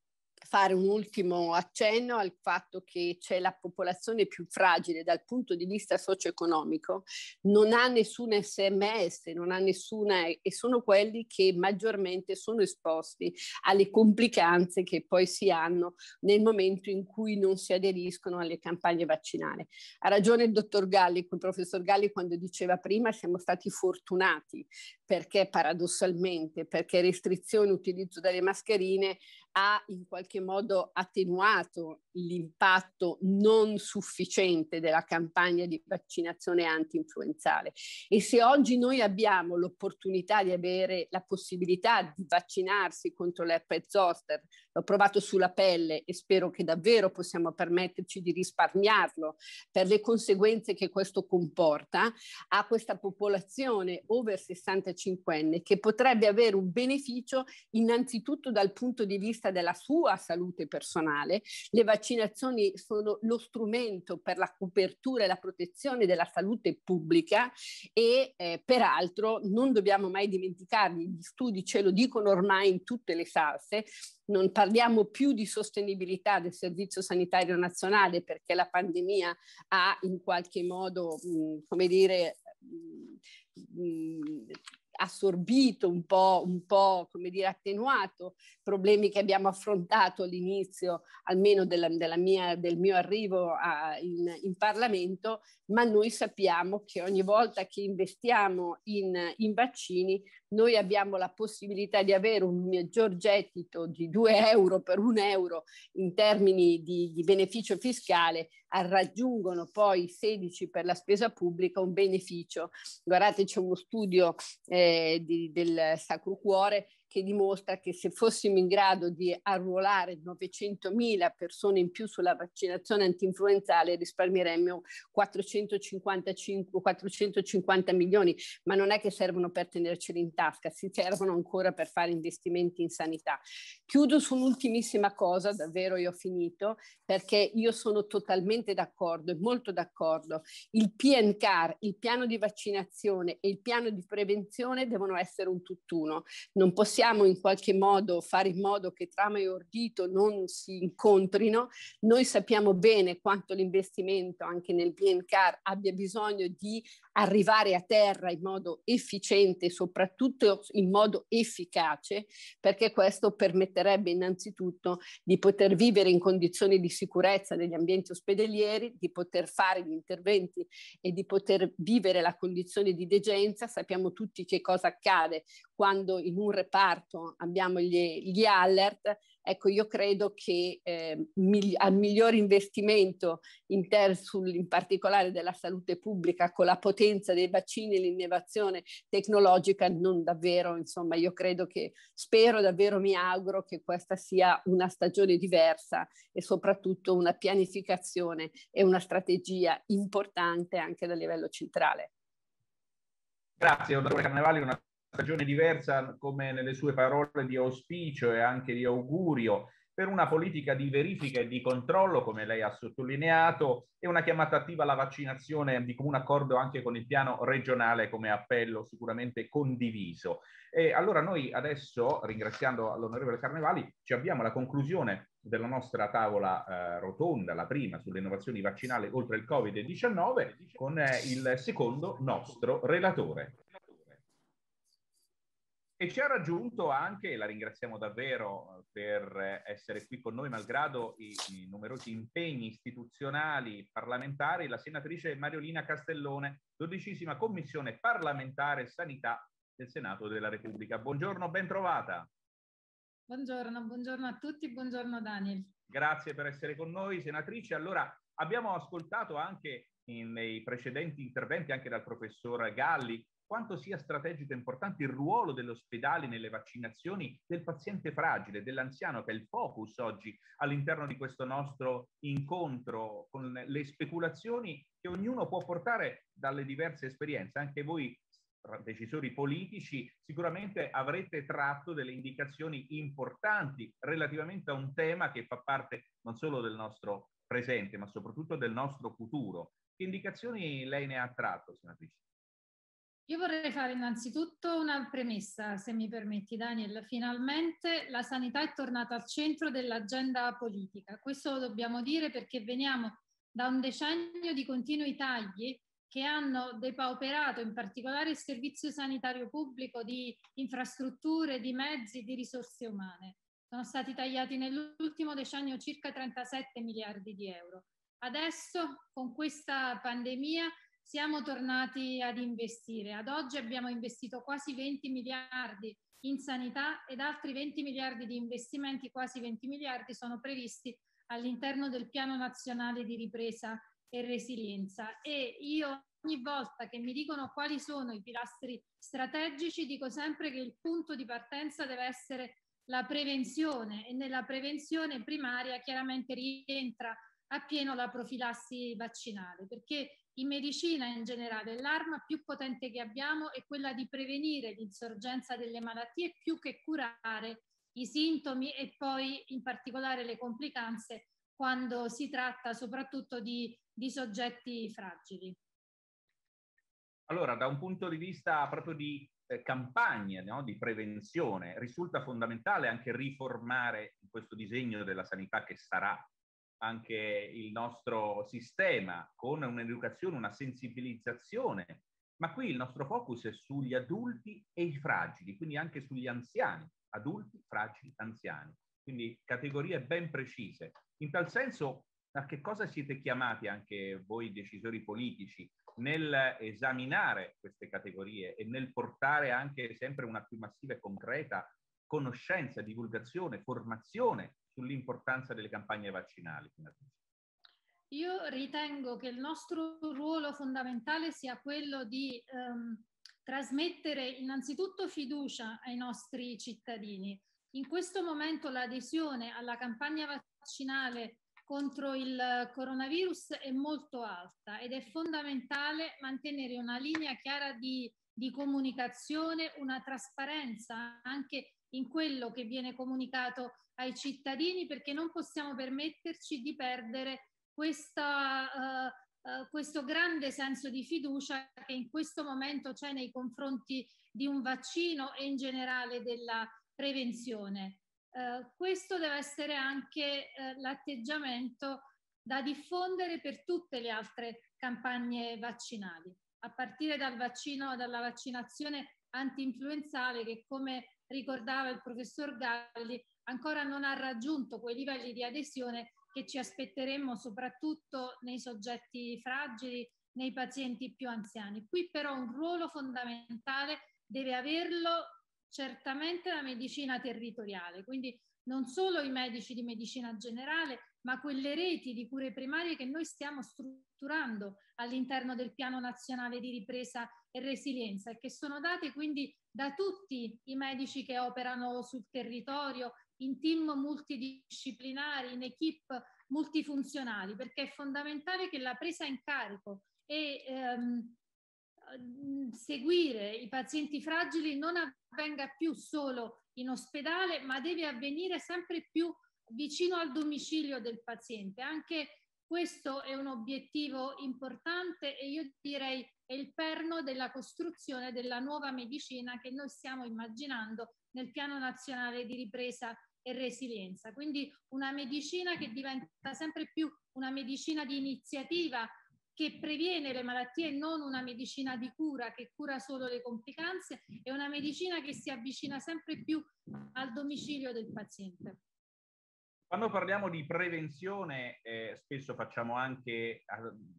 fare un ultimo accenno al fatto che c'è la popolazione più fragile dal punto di vista socio-economico, non ha nessuna sms, non ha nessuna e sono quelli che maggiormente sono esposti alle complicanze che poi si hanno nel momento in cui non si aderiscono alle campagne vaccinali. Ha ragione il dottor Galli, il professor Galli quando diceva prima siamo stati fortunati perché paradossalmente, perché restrizione utilizzo delle mascherine ha in qualche modo attenuato l'impatto non sufficiente della campagna di vaccinazione anti-influenzale. E se oggi noi abbiamo l'opportunità di avere la possibilità di vaccinarsi contro l'herpes zoster, l'ho provato sulla pelle e spero che davvero possiamo permetterci di risparmiarlo per le conseguenze che questo comporta, a questa popolazione over 65enne che potrebbe avere un beneficio innanzitutto dal punto di vista della sua salute personale. Le vaccinazioni sono lo strumento per la copertura e la protezione della salute pubblica e eh, peraltro non dobbiamo mai dimenticarli, gli studi ce lo dicono ormai in tutte le salse, non parliamo più di sostenibilità del Servizio Sanitario Nazionale perché la pandemia ha in qualche modo, mh, come dire, mh, mh, assorbito, un po', un po', come dire, attenuato problemi che abbiamo affrontato all'inizio, almeno della, della mia, del mio arrivo a, in, in, Parlamento, ma noi sappiamo che ogni volta che investiamo in, in vaccini noi abbiamo la possibilità di avere un maggior gettito di 2 euro per un euro in termini di, di beneficio fiscale, raggiungono poi 16 per la spesa pubblica un beneficio. Guardate, c'è uno studio eh, di, del Sacro Cuore che dimostra che se fossimo in grado di arruolare 900.000 persone in più sulla vaccinazione antinfluenzale risparmieremmo 455, 450 milioni, ma non è che servono per tenerceli in tasca, si servono ancora per fare investimenti in sanità. Chiudo su un'ultimissima cosa, davvero io ho finito, perché io sono totalmente d'accordo e molto d'accordo. Il PNCAR, il piano di vaccinazione e il piano di prevenzione devono essere un tutt'uno. Non possiamo possiamo in qualche modo fare in modo che trama e ordito non si incontrino, noi sappiamo bene quanto l'investimento anche nel BNCAR abbia bisogno di arrivare a terra in modo efficiente e soprattutto in modo efficace, perché questo permetterebbe innanzitutto di poter vivere in condizioni di sicurezza negli ambienti ospedalieri, di poter fare gli interventi e di poter vivere la condizione di degenza. Sappiamo tutti che cosa accade quando in un reparto abbiamo gli, gli alert, ecco io credo che eh, migli- al miglior investimento in, ter- sul, in particolare della salute pubblica con la potenza dei vaccini e l'innovazione tecnologica non davvero, insomma io credo che, spero davvero, mi auguro che questa sia una stagione diversa e soprattutto una pianificazione e una strategia importante anche a livello centrale. Grazie, onorevole Carnevali, una stagione diversa come nelle sue parole di auspicio e anche di augurio per una politica di verifica e di controllo, come lei ha sottolineato, e una chiamata attiva alla vaccinazione di comune accordo anche con il piano regionale come appello sicuramente condiviso. E allora noi adesso, ringraziando l'onorevole Carnevali, ci abbiamo alla conclusione della nostra tavola eh, rotonda, la prima sulle innovazioni vaccinali oltre il Covid-19, con eh, il secondo nostro relatore. E ci ha raggiunto anche, la ringraziamo davvero eh, per essere qui con noi, malgrado i, i, numerosi impegni istituzionali parlamentari, la senatrice Mariolina Castellone, dodicesima commissione parlamentare sanità del Senato della Repubblica. Buongiorno, ben trovata. Buongiorno, buongiorno a tutti, buongiorno Daniel. Grazie per essere con noi, senatrice. Allora, Abbiamo ascoltato anche nei precedenti interventi, anche dal professor Galli, quanto sia strategico e importante il ruolo dell'ospedale nelle vaccinazioni del paziente fragile, dell'anziano, che è il focus oggi all'interno di questo nostro incontro con le speculazioni che ognuno può portare dalle diverse esperienze. Anche voi decisori politici, sicuramente avrete tratto delle indicazioni importanti relativamente a un tema che fa parte non solo del nostro presente, ma soprattutto del nostro futuro. Che indicazioni lei ne ha tratto, senatrice? Io vorrei fare innanzitutto una premessa, se mi permetti Daniel. Finalmente la sanità è tornata al centro dell'agenda politica. Questo lo dobbiamo dire perché veniamo da un decennio di continui tagli che hanno depauperato in particolare il servizio sanitario pubblico di infrastrutture, di mezzi, di risorse umane. Sono stati tagliati nell'ultimo decennio circa 37 miliardi di euro. Adesso, con questa pandemia, siamo tornati ad investire. Ad oggi abbiamo investito quasi 20 miliardi in sanità ed altri 20 miliardi di investimenti, quasi 20 miliardi, sono previsti all'interno del Piano Nazionale di Ripresa e Resilienza. E io ogni volta che mi dicono quali sono i pilastri strategici, dico sempre che il punto di partenza deve essere la prevenzione e nella prevenzione primaria chiaramente rientra appieno la profilassi vaccinale, perché in medicina in generale l'arma più potente che abbiamo è quella di prevenire l'insorgenza delle malattie più che curare i sintomi e poi in particolare le complicanze quando si tratta soprattutto di, di soggetti fragili. Allora, da un punto di vista proprio di eh, campagne no? di prevenzione, risulta fondamentale anche riformare questo disegno della sanità che sarà anche il nostro sistema con un'educazione, una sensibilizzazione, ma qui il nostro focus è sugli adulti e i fragili, quindi anche sugli anziani, adulti, fragili, anziani, quindi categorie ben precise. In tal senso, a che cosa siete chiamati anche voi decisori politici nel esaminare queste categorie e nel portare anche sempre una più massiva e concreta conoscenza, divulgazione, formazione sull'importanza delle campagne vaccinali? Io ritengo che il nostro ruolo fondamentale sia quello di ehm, trasmettere innanzitutto fiducia ai nostri cittadini. In questo momento l'adesione alla campagna vaccinale contro il coronavirus è molto alta ed è fondamentale mantenere una linea chiara di, di comunicazione, una trasparenza anche in quello che viene comunicato ai cittadini perché non possiamo permetterci di perdere questa, uh, uh, questo grande senso di fiducia che in questo momento c'è nei confronti di un vaccino e in generale della prevenzione. Uh, questo deve essere anche l'atteggiamento da diffondere per tutte le altre campagne vaccinali, a partire dal vaccino, dalla vaccinazione anti-influenzale che come ricordava il professor Galli ancora non ha raggiunto quei livelli di adesione che ci aspetteremmo soprattutto nei soggetti fragili, nei pazienti più anziani. Qui però un ruolo fondamentale deve averlo certamente la medicina territoriale, quindi non solo i medici di medicina generale, ma quelle reti di cure primarie che noi stiamo strutturando all'interno del Piano Nazionale di Ripresa e Resilienza e che sono date quindi da tutti i medici che operano sul territorio in team multidisciplinari, in equip multifunzionali, perché è fondamentale che la presa in carico e ehm, seguire i pazienti fragili non avvenga più solo in ospedale, ma deve avvenire sempre più vicino al domicilio del paziente. Anche questo è un obiettivo importante e io direi è il perno della costruzione della nuova medicina che noi stiamo immaginando nel Piano Nazionale di Ripresa e Resilienza. Quindi una medicina che diventa sempre più una medicina di iniziativa che previene le malattie e non una medicina di cura che cura solo le complicanze e una medicina che si avvicina sempre più al domicilio del paziente. Quando parliamo di prevenzione, eh, spesso facciamo anche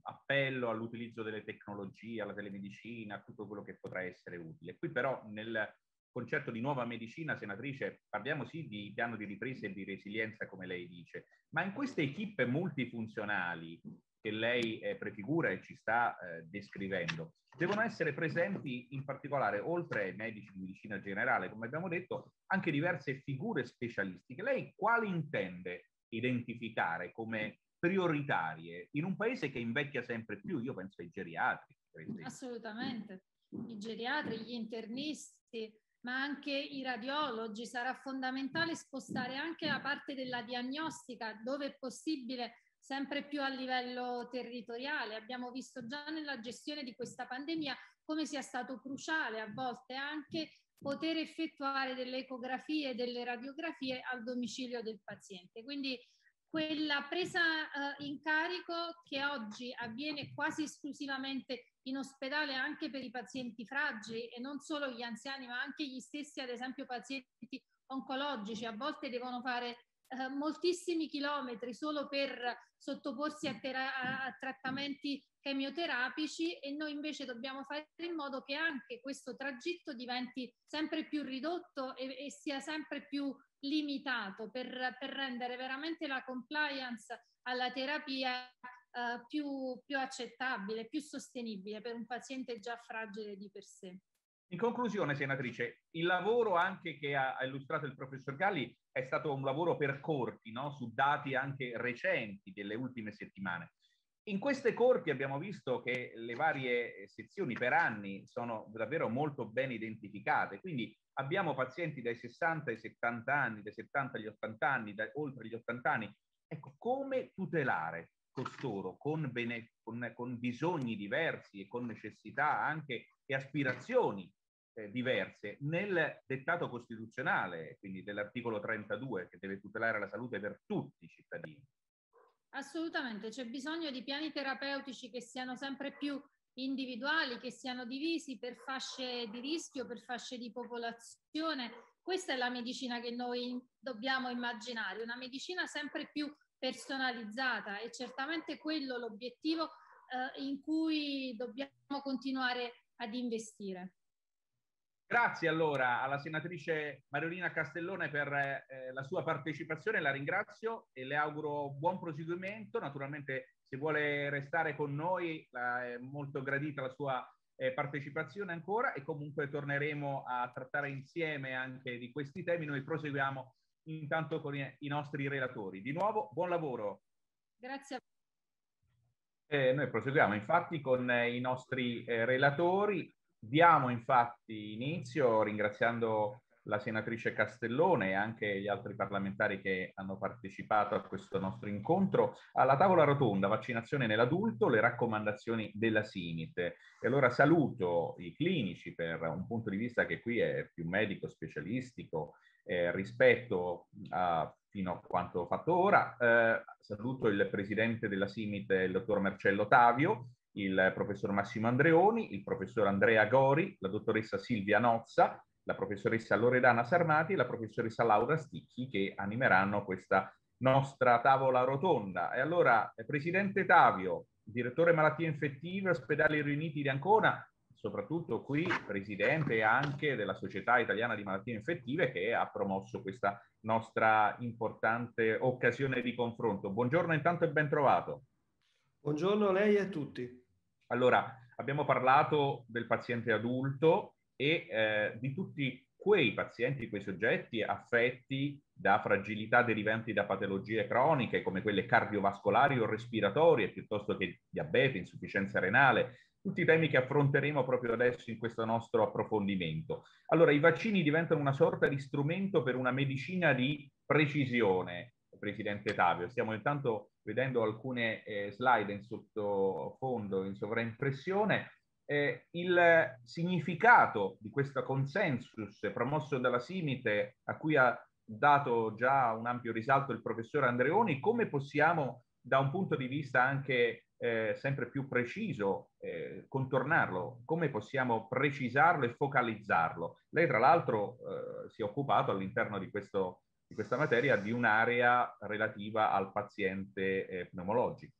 appello all'utilizzo delle tecnologie, alla telemedicina, a tutto quello che potrà essere utile. Qui però nel concetto di nuova medicina, senatrice, parliamo sì di piano di ripresa e di resilienza, come lei dice, ma in queste equipe multifunzionali che lei eh, prefigura e ci sta eh, descrivendo, devono essere presenti in particolare, oltre ai medici di medicina generale, come abbiamo detto, anche diverse figure specialistiche. Lei quali intende identificare come prioritarie in un paese che invecchia sempre più? Io penso ai geriatri. Assolutamente. I geriatri, gli internisti, ma anche i radiologi. Sarà fondamentale spostare anche la parte della diagnostica dove è possibile sempre più a livello territoriale. Abbiamo visto già nella gestione di questa pandemia come sia stato cruciale a volte anche poter effettuare delle ecografie e delle radiografie al domicilio del paziente. Quindi quella presa eh, in carico che oggi avviene quasi esclusivamente in ospedale anche per i pazienti fragili e non solo gli anziani, ma anche gli stessi, ad esempio, pazienti oncologici. A volte devono fare eh, moltissimi chilometri solo per sottoporsi a, a, a, trattamenti chemioterapici e noi invece dobbiamo fare in modo che anche questo tragitto diventi sempre più ridotto e, e sia sempre più limitato per, per rendere veramente la compliance alla terapia uh, più, più accettabile, più sostenibile per un paziente già fragile di per sé. In conclusione, senatrice, il lavoro anche che ha, illustrato il professor Galli è stato un lavoro per corti, no? su dati anche recenti delle ultime settimane. In queste corti abbiamo visto che le varie sezioni per anni sono davvero molto ben identificate, quindi abbiamo pazienti dai 60 ai 70 anni, dai 70 agli 80 anni, da, oltre gli 80 anni. Ecco, come tutelare costoro con, bene, con, con bisogni diversi e con necessità anche e aspirazioni eh, diverse nel dettato costituzionale, quindi dell'articolo 32 che deve tutelare la salute per tutti i cittadini. Assolutamente, c'è bisogno di piani terapeutici che siano sempre più individuali, che siano divisi per fasce di rischio, per fasce di popolazione. Questa è la medicina che noi dobbiamo immaginare, una medicina sempre più personalizzata e certamente quello l'obiettivo eh, in cui dobbiamo continuare ad investire. Grazie allora alla senatrice Mariolina Castellone per eh, la sua partecipazione, la ringrazio e le auguro buon proseguimento. Naturalmente se vuole restare con noi la, è molto gradita la sua eh, partecipazione ancora e comunque torneremo a trattare insieme anche di questi temi. Noi proseguiamo intanto con i, i nostri relatori. Di nuovo, buon lavoro. Grazie. Eh, noi proseguiamo infatti con eh, i nostri eh, relatori. Diamo infatti inizio ringraziando la senatrice Castellone e anche gli altri parlamentari che hanno partecipato a questo nostro incontro alla tavola rotonda vaccinazione nell'adulto, le raccomandazioni della SIMIT. E allora saluto i clinici per un punto di vista che qui è più medico specialistico eh, rispetto a fino a quanto fatto ora. Eh, saluto il presidente della SIMIT, il dottor Marcello Tavio, il professor Massimo Andreoni, il professor Andrea Gori, la dottoressa Silvia Nozza, la professoressa Loredana Sarmati e la professoressa Laura Sticchi che animeranno questa nostra tavola rotonda. E allora, Presidente Tavio, direttore malattie infettive, ospedali riuniti di Ancona, soprattutto qui presidente anche della Società Italiana di Malattie Infettive che ha promosso questa nostra importante occasione di confronto. Buongiorno intanto e ben trovato. Buongiorno a lei e a tutti. Allora, abbiamo parlato del paziente adulto e eh, di tutti quei pazienti, quei soggetti affetti da fragilità derivanti da patologie croniche come quelle cardiovascolari o respiratorie, piuttosto che diabete, insufficienza renale, tutti i temi che affronteremo proprio adesso in questo nostro approfondimento. Allora, i vaccini diventano una sorta di strumento per una medicina di precisione, Presidente Tavio. Stiamo intanto vedendo alcune eh, slide in sottofondo, in sovraimpressione. Eh, il significato di questo consensus promosso dalla Simite, a cui ha dato già un ampio risalto il professor Andreoni, come possiamo da un punto di vista anche eh, sempre più preciso, eh, contornarlo, come possiamo precisarlo e focalizzarlo. Lei tra l'altro eh, si è occupato all'interno di, questo, di, questa materia di un'area relativa al paziente eh, pneumologico.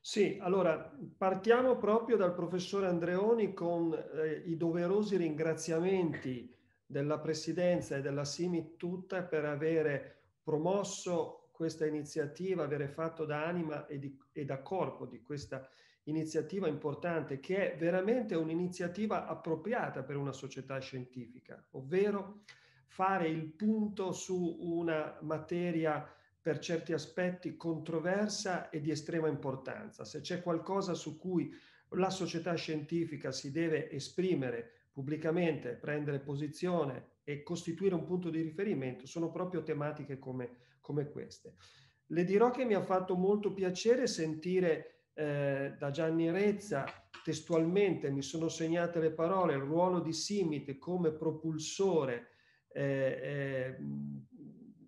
Sì, allora partiamo proprio dal professore Andreoni con eh, i doverosi ringraziamenti della Presidenza e della SIMI tutta per avere promosso questa iniziativa, avere fatto da anima e, di, e da corpo di questa iniziativa importante, che è veramente un'iniziativa appropriata per una società scientifica, ovvero fare il punto su una materia per certi aspetti controversa e di estrema importanza. Se c'è qualcosa su cui la società scientifica si deve esprimere pubblicamente, prendere posizione e costituire un punto di riferimento, sono proprio tematiche come, come queste. Le dirò che mi ha fatto molto piacere sentire eh, da Gianni Rezza testualmente, mi sono segnate le parole, il ruolo di Simit come propulsore eh, eh,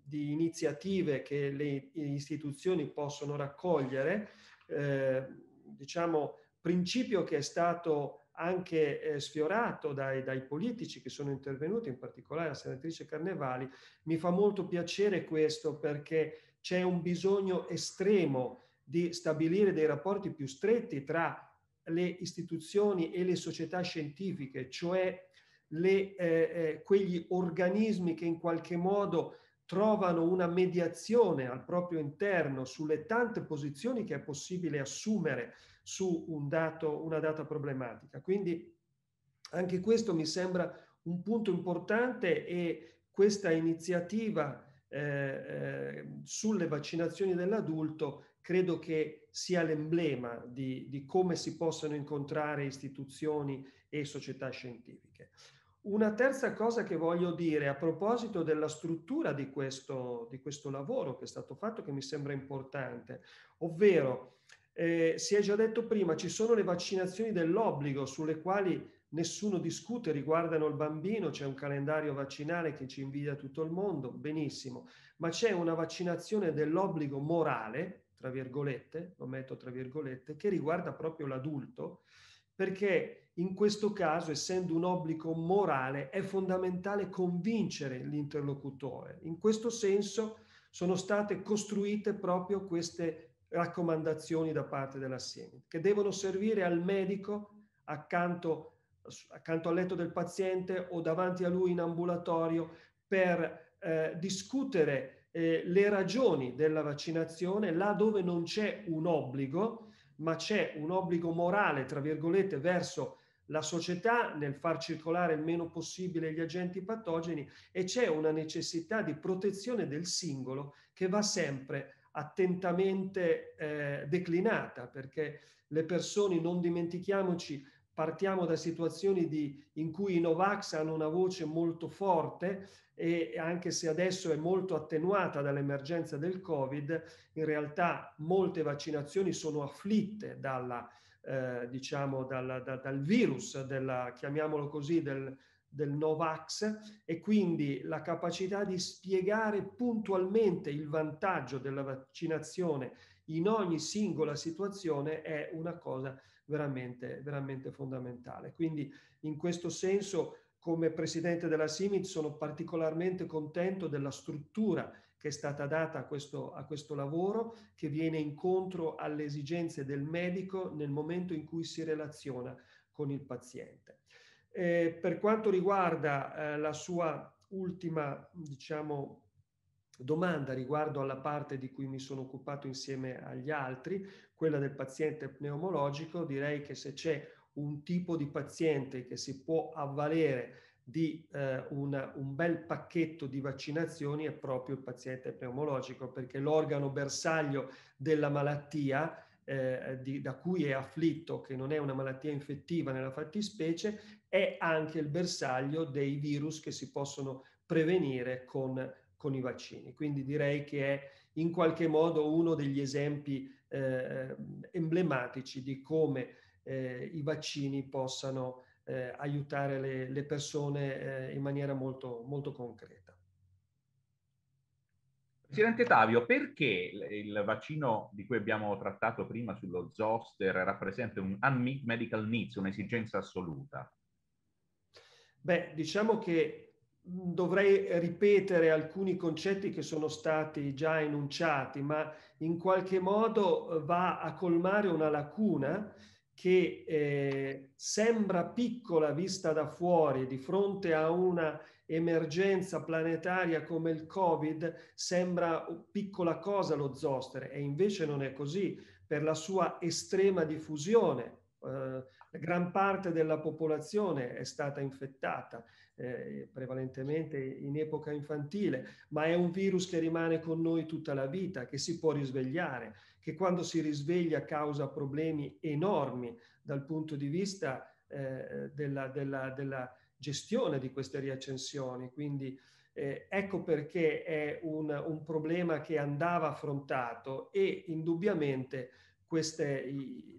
di iniziative che le istituzioni possono raccogliere, eh, diciamo, principio che è stato anche eh, sfiorato dai, dai, politici che sono intervenuti, in particolare la senatrice Carnevali, mi fa molto piacere questo perché c'è un bisogno estremo di stabilire dei rapporti più stretti tra le istituzioni e le società scientifiche, cioè le, eh, eh, quegli organismi che in qualche modo trovano una mediazione al proprio interno sulle tante posizioni che è possibile assumere su un dato, una data problematica. Quindi anche questo mi sembra un punto importante e questa iniziativa eh, eh, sulle vaccinazioni dell'adulto credo che sia l'emblema di, di come si possano incontrare istituzioni e società scientifiche. Una terza cosa che voglio dire a proposito della struttura di questo, di questo lavoro che è stato fatto, che mi sembra importante, ovvero eh, si è già detto prima, ci sono le vaccinazioni dell'obbligo sulle quali nessuno discute, riguardano il bambino, c'è un calendario vaccinale che ci invidia tutto il mondo, benissimo, ma c'è una vaccinazione dell'obbligo morale, tra virgolette, lo metto tra virgolette, che riguarda proprio l'adulto, perché in questo caso, essendo un obbligo morale, è fondamentale convincere l'interlocutore. In questo senso sono state costruite proprio queste raccomandazioni da parte della SIEMI, che devono servire al medico accanto, accanto al letto del paziente o davanti a lui in ambulatorio per eh, discutere eh, le ragioni della vaccinazione là dove non c'è un obbligo, ma c'è un obbligo morale, tra virgolette, verso la società nel far circolare il meno possibile gli agenti patogeni e c'è una necessità di protezione del singolo che va sempre attentamente eh, declinata perché le persone, non dimentichiamoci, partiamo da situazioni di, in cui i Novax hanno una voce molto forte e anche se adesso è molto attenuata dall'emergenza del Covid, in realtà molte vaccinazioni sono afflitte dalla, eh, diciamo, dal, da, dal virus, della, chiamiamolo così, del, del Novax e quindi la capacità di spiegare puntualmente il vantaggio della vaccinazione in ogni singola situazione è una cosa veramente, veramente fondamentale. Quindi in questo senso, come presidente della Simit, sono particolarmente contento della struttura che è stata data a questo, a questo lavoro, che viene incontro alle esigenze del medico nel momento in cui si relaziona con il paziente. Eh, per quanto riguarda eh, la sua ultima, diciamo, domanda riguardo alla parte di cui mi sono occupato insieme agli altri, quella del paziente pneumologico, direi che se c'è un tipo di paziente che si può avvalere di eh, una, un bel pacchetto di vaccinazioni è proprio il paziente pneumologico, perché l'organo bersaglio della malattia eh, di, da cui è afflitto, che non è una malattia infettiva nella fattispecie, è anche il bersaglio dei virus che si possono prevenire con con i vaccini. Quindi direi che è in qualche modo uno degli esempi eh, emblematici di come eh, i vaccini possano eh, aiutare le, le persone eh, in maniera molto, molto concreta. Presidente Tavio, perché il vaccino di cui abbiamo trattato prima sullo zoster rappresenta un unmet medical needs, un'esigenza assoluta? Beh, diciamo che dovrei ripetere alcuni concetti che sono stati già enunciati, ma in qualche modo eh, va a colmare una lacuna che eh, sembra piccola vista da fuori di fronte a una emergenza planetaria come il Covid, sembra piccola cosa lo zoster e invece non è così per la sua estrema diffusione. Eh, gran parte della popolazione è stata infettata, eh, prevalentemente in epoca infantile, ma è un virus che rimane con noi tutta la vita, che si può risvegliare, che quando si risveglia causa problemi enormi dal punto di vista eh, della, della, della, gestione di queste riaccensioni. Quindi eh, ecco perché è un, un, problema che andava affrontato e indubbiamente queste, i,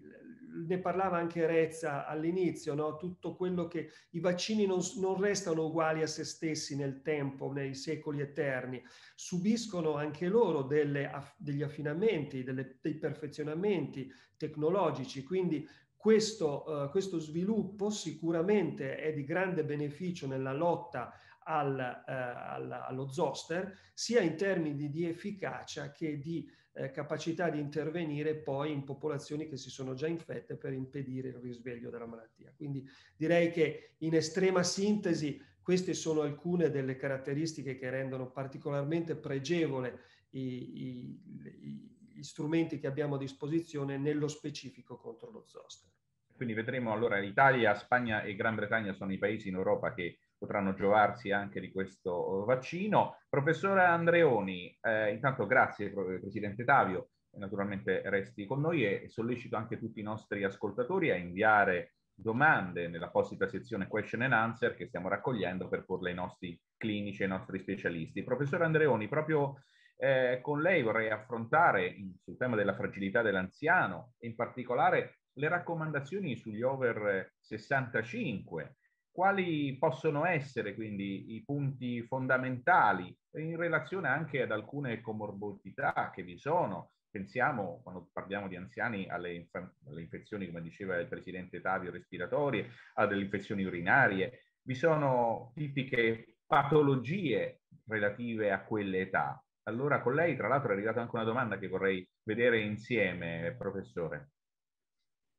ne parlava anche Rezza all'inizio, no? tutto quello che i vaccini non, non, restano uguali a se stessi nel tempo, nei secoli eterni, subiscono anche loro delle, degli affinamenti, delle, dei perfezionamenti tecnologici, quindi questo, uh, questo, sviluppo sicuramente è di grande beneficio nella lotta al, uh, al, allo zoster, sia in termini di efficacia che di eh, capacità di intervenire poi in popolazioni che si sono già infette per impedire il risveglio della malattia. Quindi direi che in estrema sintesi queste sono alcune delle caratteristiche che rendono particolarmente pregevole i, i, i, gli strumenti che abbiamo a disposizione nello specifico contro lo zoster. Quindi vedremo allora l'Italia, Spagna e Gran Bretagna sono i paesi in Europa che potranno giovarsi anche di questo vaccino. Professore Andreoni, eh, intanto grazie Presidente Tavio, naturalmente resti con noi e sollecito anche tutti i nostri ascoltatori a inviare domande nell'apposita sezione question and answer che stiamo raccogliendo per porle ai nostri clinici, ai nostri specialisti. Professore Andreoni, proprio eh, con lei vorrei affrontare in, sul tema della fragilità dell'anziano e in particolare le raccomandazioni sugli over 65 quali possono essere quindi i punti fondamentali in relazione anche ad alcune comorbidità che vi sono? Pensiamo, quando parliamo di anziani, alle, inf- alle infezioni, come diceva il Presidente Tavio, respiratorie, alle infezioni urinarie. Vi sono tipiche patologie relative a quelle età. Allora con lei, tra l'altro, è arrivata anche una domanda che vorrei vedere insieme, professore.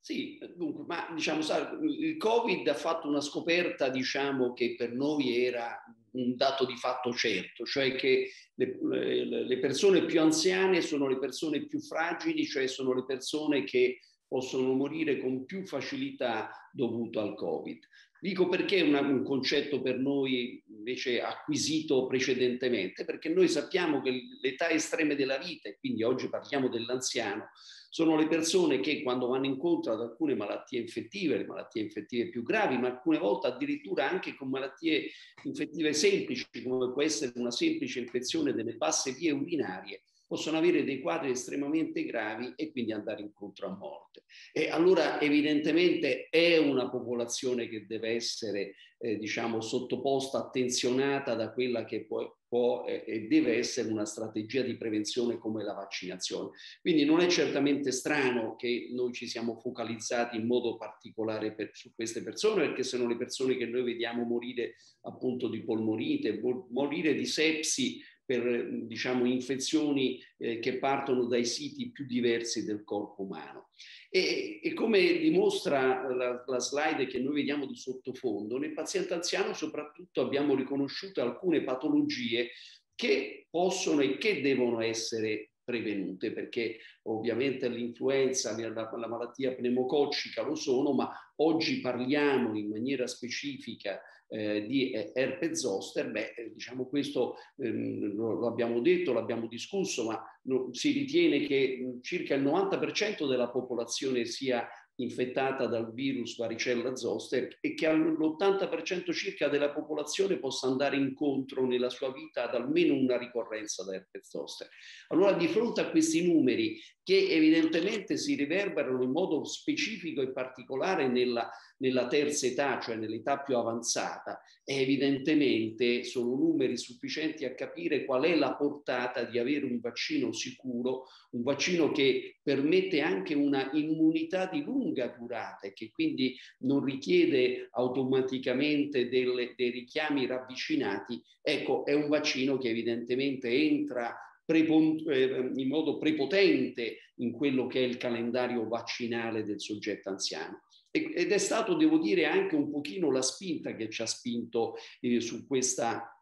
Sì, dunque, ma diciamo, il Covid ha fatto una scoperta, diciamo, che per noi era un dato di fatto certo, cioè che le, le persone più anziane sono le persone più fragili, cioè sono le persone che possono morire con più facilità dovuto al Covid. Dico perché è un concetto per noi invece acquisito precedentemente, perché noi sappiamo che l'età estreme della vita, e quindi oggi parliamo dell'anziano, sono le persone che quando vanno incontro ad alcune malattie infettive, le malattie infettive più gravi, ma alcune volte addirittura anche con malattie infettive semplici, come può essere una semplice infezione delle basse vie urinarie, possono avere dei quadri estremamente gravi e quindi andare incontro a morte. E allora evidentemente è una popolazione che deve essere eh, diciamo sottoposta, attenzionata da quella che può, può eh, e deve essere una strategia di prevenzione come la vaccinazione. Quindi non è certamente strano che noi ci siamo focalizzati in modo particolare per, su queste persone, perché sono le persone che noi vediamo morire appunto di polmonite, morire di sepsi per diciamo, infezioni eh, che partono dai siti più diversi del corpo umano. E, e come dimostra la, la, slide che noi vediamo di sottofondo, nel paziente anziano soprattutto abbiamo riconosciuto alcune patologie che possono e che devono essere prevenute, perché ovviamente l'influenza, la, la malattia pneumococcica lo sono, ma oggi parliamo in maniera specifica eh, di eh, herpes zoster, beh, eh, diciamo questo ehm, lo, abbiamo detto, l'abbiamo discusso, ma no, si ritiene che circa il 90% della popolazione sia infettata dal virus varicella zoster e che l'80% circa della popolazione possa andare incontro nella sua vita ad almeno una ricorrenza da herpes zoster. Allora di fronte a questi numeri che evidentemente si riverberano in modo specifico e particolare nella, nella terza età, cioè nell'età più avanzata, evidentemente sono numeri sufficienti a capire qual è la portata di avere un vaccino sicuro, un vaccino che permette anche una immunità di lunga durata e che quindi non richiede automaticamente delle, dei richiami ravvicinati. Ecco, è un vaccino che evidentemente entra in modo prepotente in quello che è il calendario vaccinale del soggetto anziano. Ed è stato, devo dire, anche un pochino la spinta che ci ha spinto eh, su questa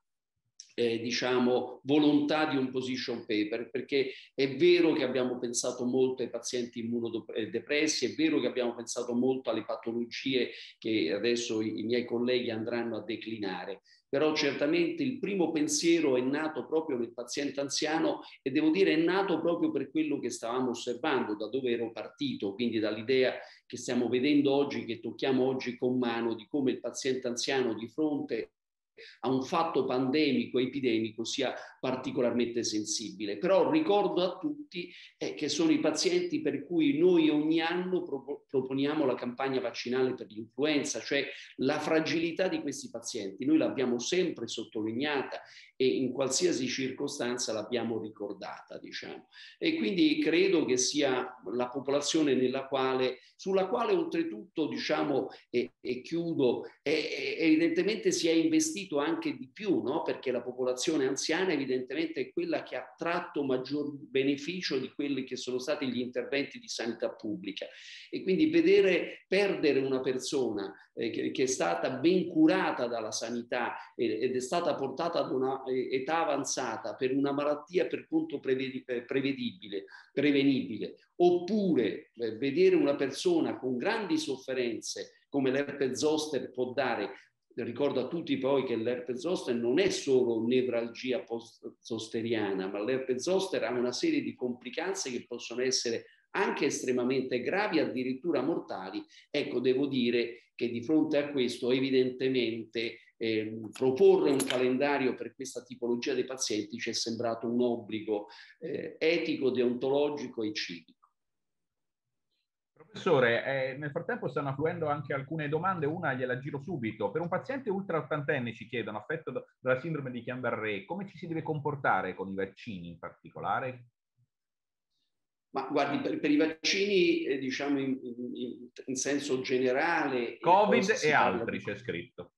eh, diciamo, volontà di un position paper, perché è vero che abbiamo pensato molto ai pazienti immunodepressi, è vero che abbiamo pensato molto alle patologie che adesso i, i miei colleghi andranno a declinare, però certamente il primo pensiero è nato proprio nel paziente anziano e devo dire è nato proprio per quello che stavamo osservando, da dove ero partito, quindi dall'idea che stiamo vedendo oggi, che tocchiamo oggi con mano, di come il paziente anziano di fronte a un fatto pandemico, epidemico, sia particolarmente sensibile. Però ricordo a tutti eh, che sono i pazienti per cui noi ogni anno pro- proponiamo la campagna vaccinale per l'influenza, cioè la fragilità di questi pazienti. Noi l'abbiamo sempre sottolineata e in qualsiasi circostanza l'abbiamo ricordata, diciamo. E quindi credo che sia la popolazione nella quale, sulla quale oltretutto, diciamo, e, e chiudo, è, evidentemente si è investito anche di più, no? perché la popolazione anziana evidentemente è quella che ha tratto maggior beneficio di quelli che sono stati gli interventi di sanità pubblica. E quindi vedere perdere una persona eh, che, che, è stata ben curata dalla sanità ed è stata portata ad una eh, età avanzata per una malattia per punto eh, prevedibile, prevenibile, oppure eh, vedere una persona con grandi sofferenze come l'herpes zoster può dare, ricordo a tutti poi che l'herpes zoster non è solo nevralgia post-zosteriana, ma l'herpes zoster ha una serie di complicanze che possono essere anche estremamente gravi, addirittura mortali. Ecco, devo dire che di fronte a questo evidentemente eh, proporre un calendario per questa tipologia di pazienti ci è sembrato un obbligo eh, etico, deontologico e civico. Professore, eh, nel frattempo stanno affluendo anche alcune domande, una gliela giro subito. Per un paziente ultra ottantenne ci chiedono, affetto dalla sindrome di Guillain-Barré, come ci si deve comportare con i vaccini in particolare? Ma guardi, per, per i vaccini, eh, diciamo in, in, in, senso generale... Covid e altri c'è scritto.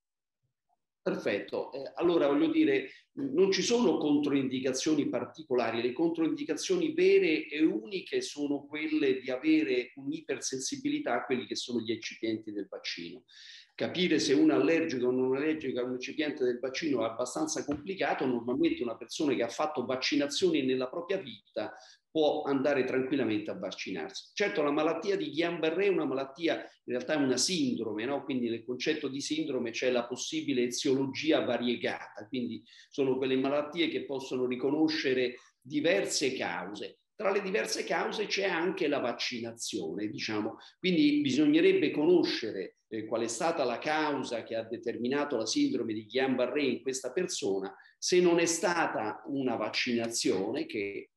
Perfetto. Eh, allora voglio dire, non ci sono controindicazioni particolari, le controindicazioni vere e uniche sono quelle di avere un'ipersensibilità a quelli che sono gli eccipienti del vaccino. Capire se uno è allergico o non allergico a un eccipiente del vaccino è abbastanza complicato. Normalmente una persona che ha fatto vaccinazioni nella propria vita può andare tranquillamente a vaccinarsi. Certo, la malattia di Guillain-Barré è una malattia, in realtà è una sindrome, no? quindi nel concetto di sindrome c'è la possibile eziologia variegata, quindi sono quelle malattie che possono riconoscere diverse cause. Tra le diverse cause c'è anche la vaccinazione, diciamo. Quindi bisognerebbe conoscere eh, qual è stata la causa che ha determinato la sindrome di Guillain-Barré in questa persona. Se non è stata una vaccinazione, che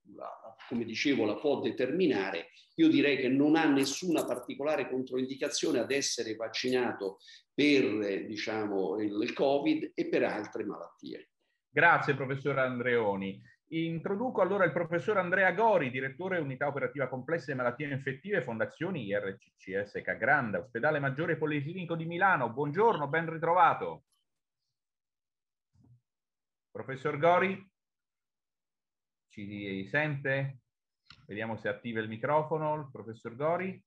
come dicevo la può determinare, io direi che non ha nessuna particolare controindicazione ad essere vaccinato per eh, diciamo, il Covid e per altre malattie. Grazie professor Andreoni. Introduco allora il professor Andrea Gori, direttore unità operativa complesse e malattie infettive, Fondazioni IRCCS Cagranda, ospedale maggiore policlinico di Milano. Buongiorno, ben ritrovato. Professor Gori, ci sente? Vediamo se attiva il microfono il professor Gori.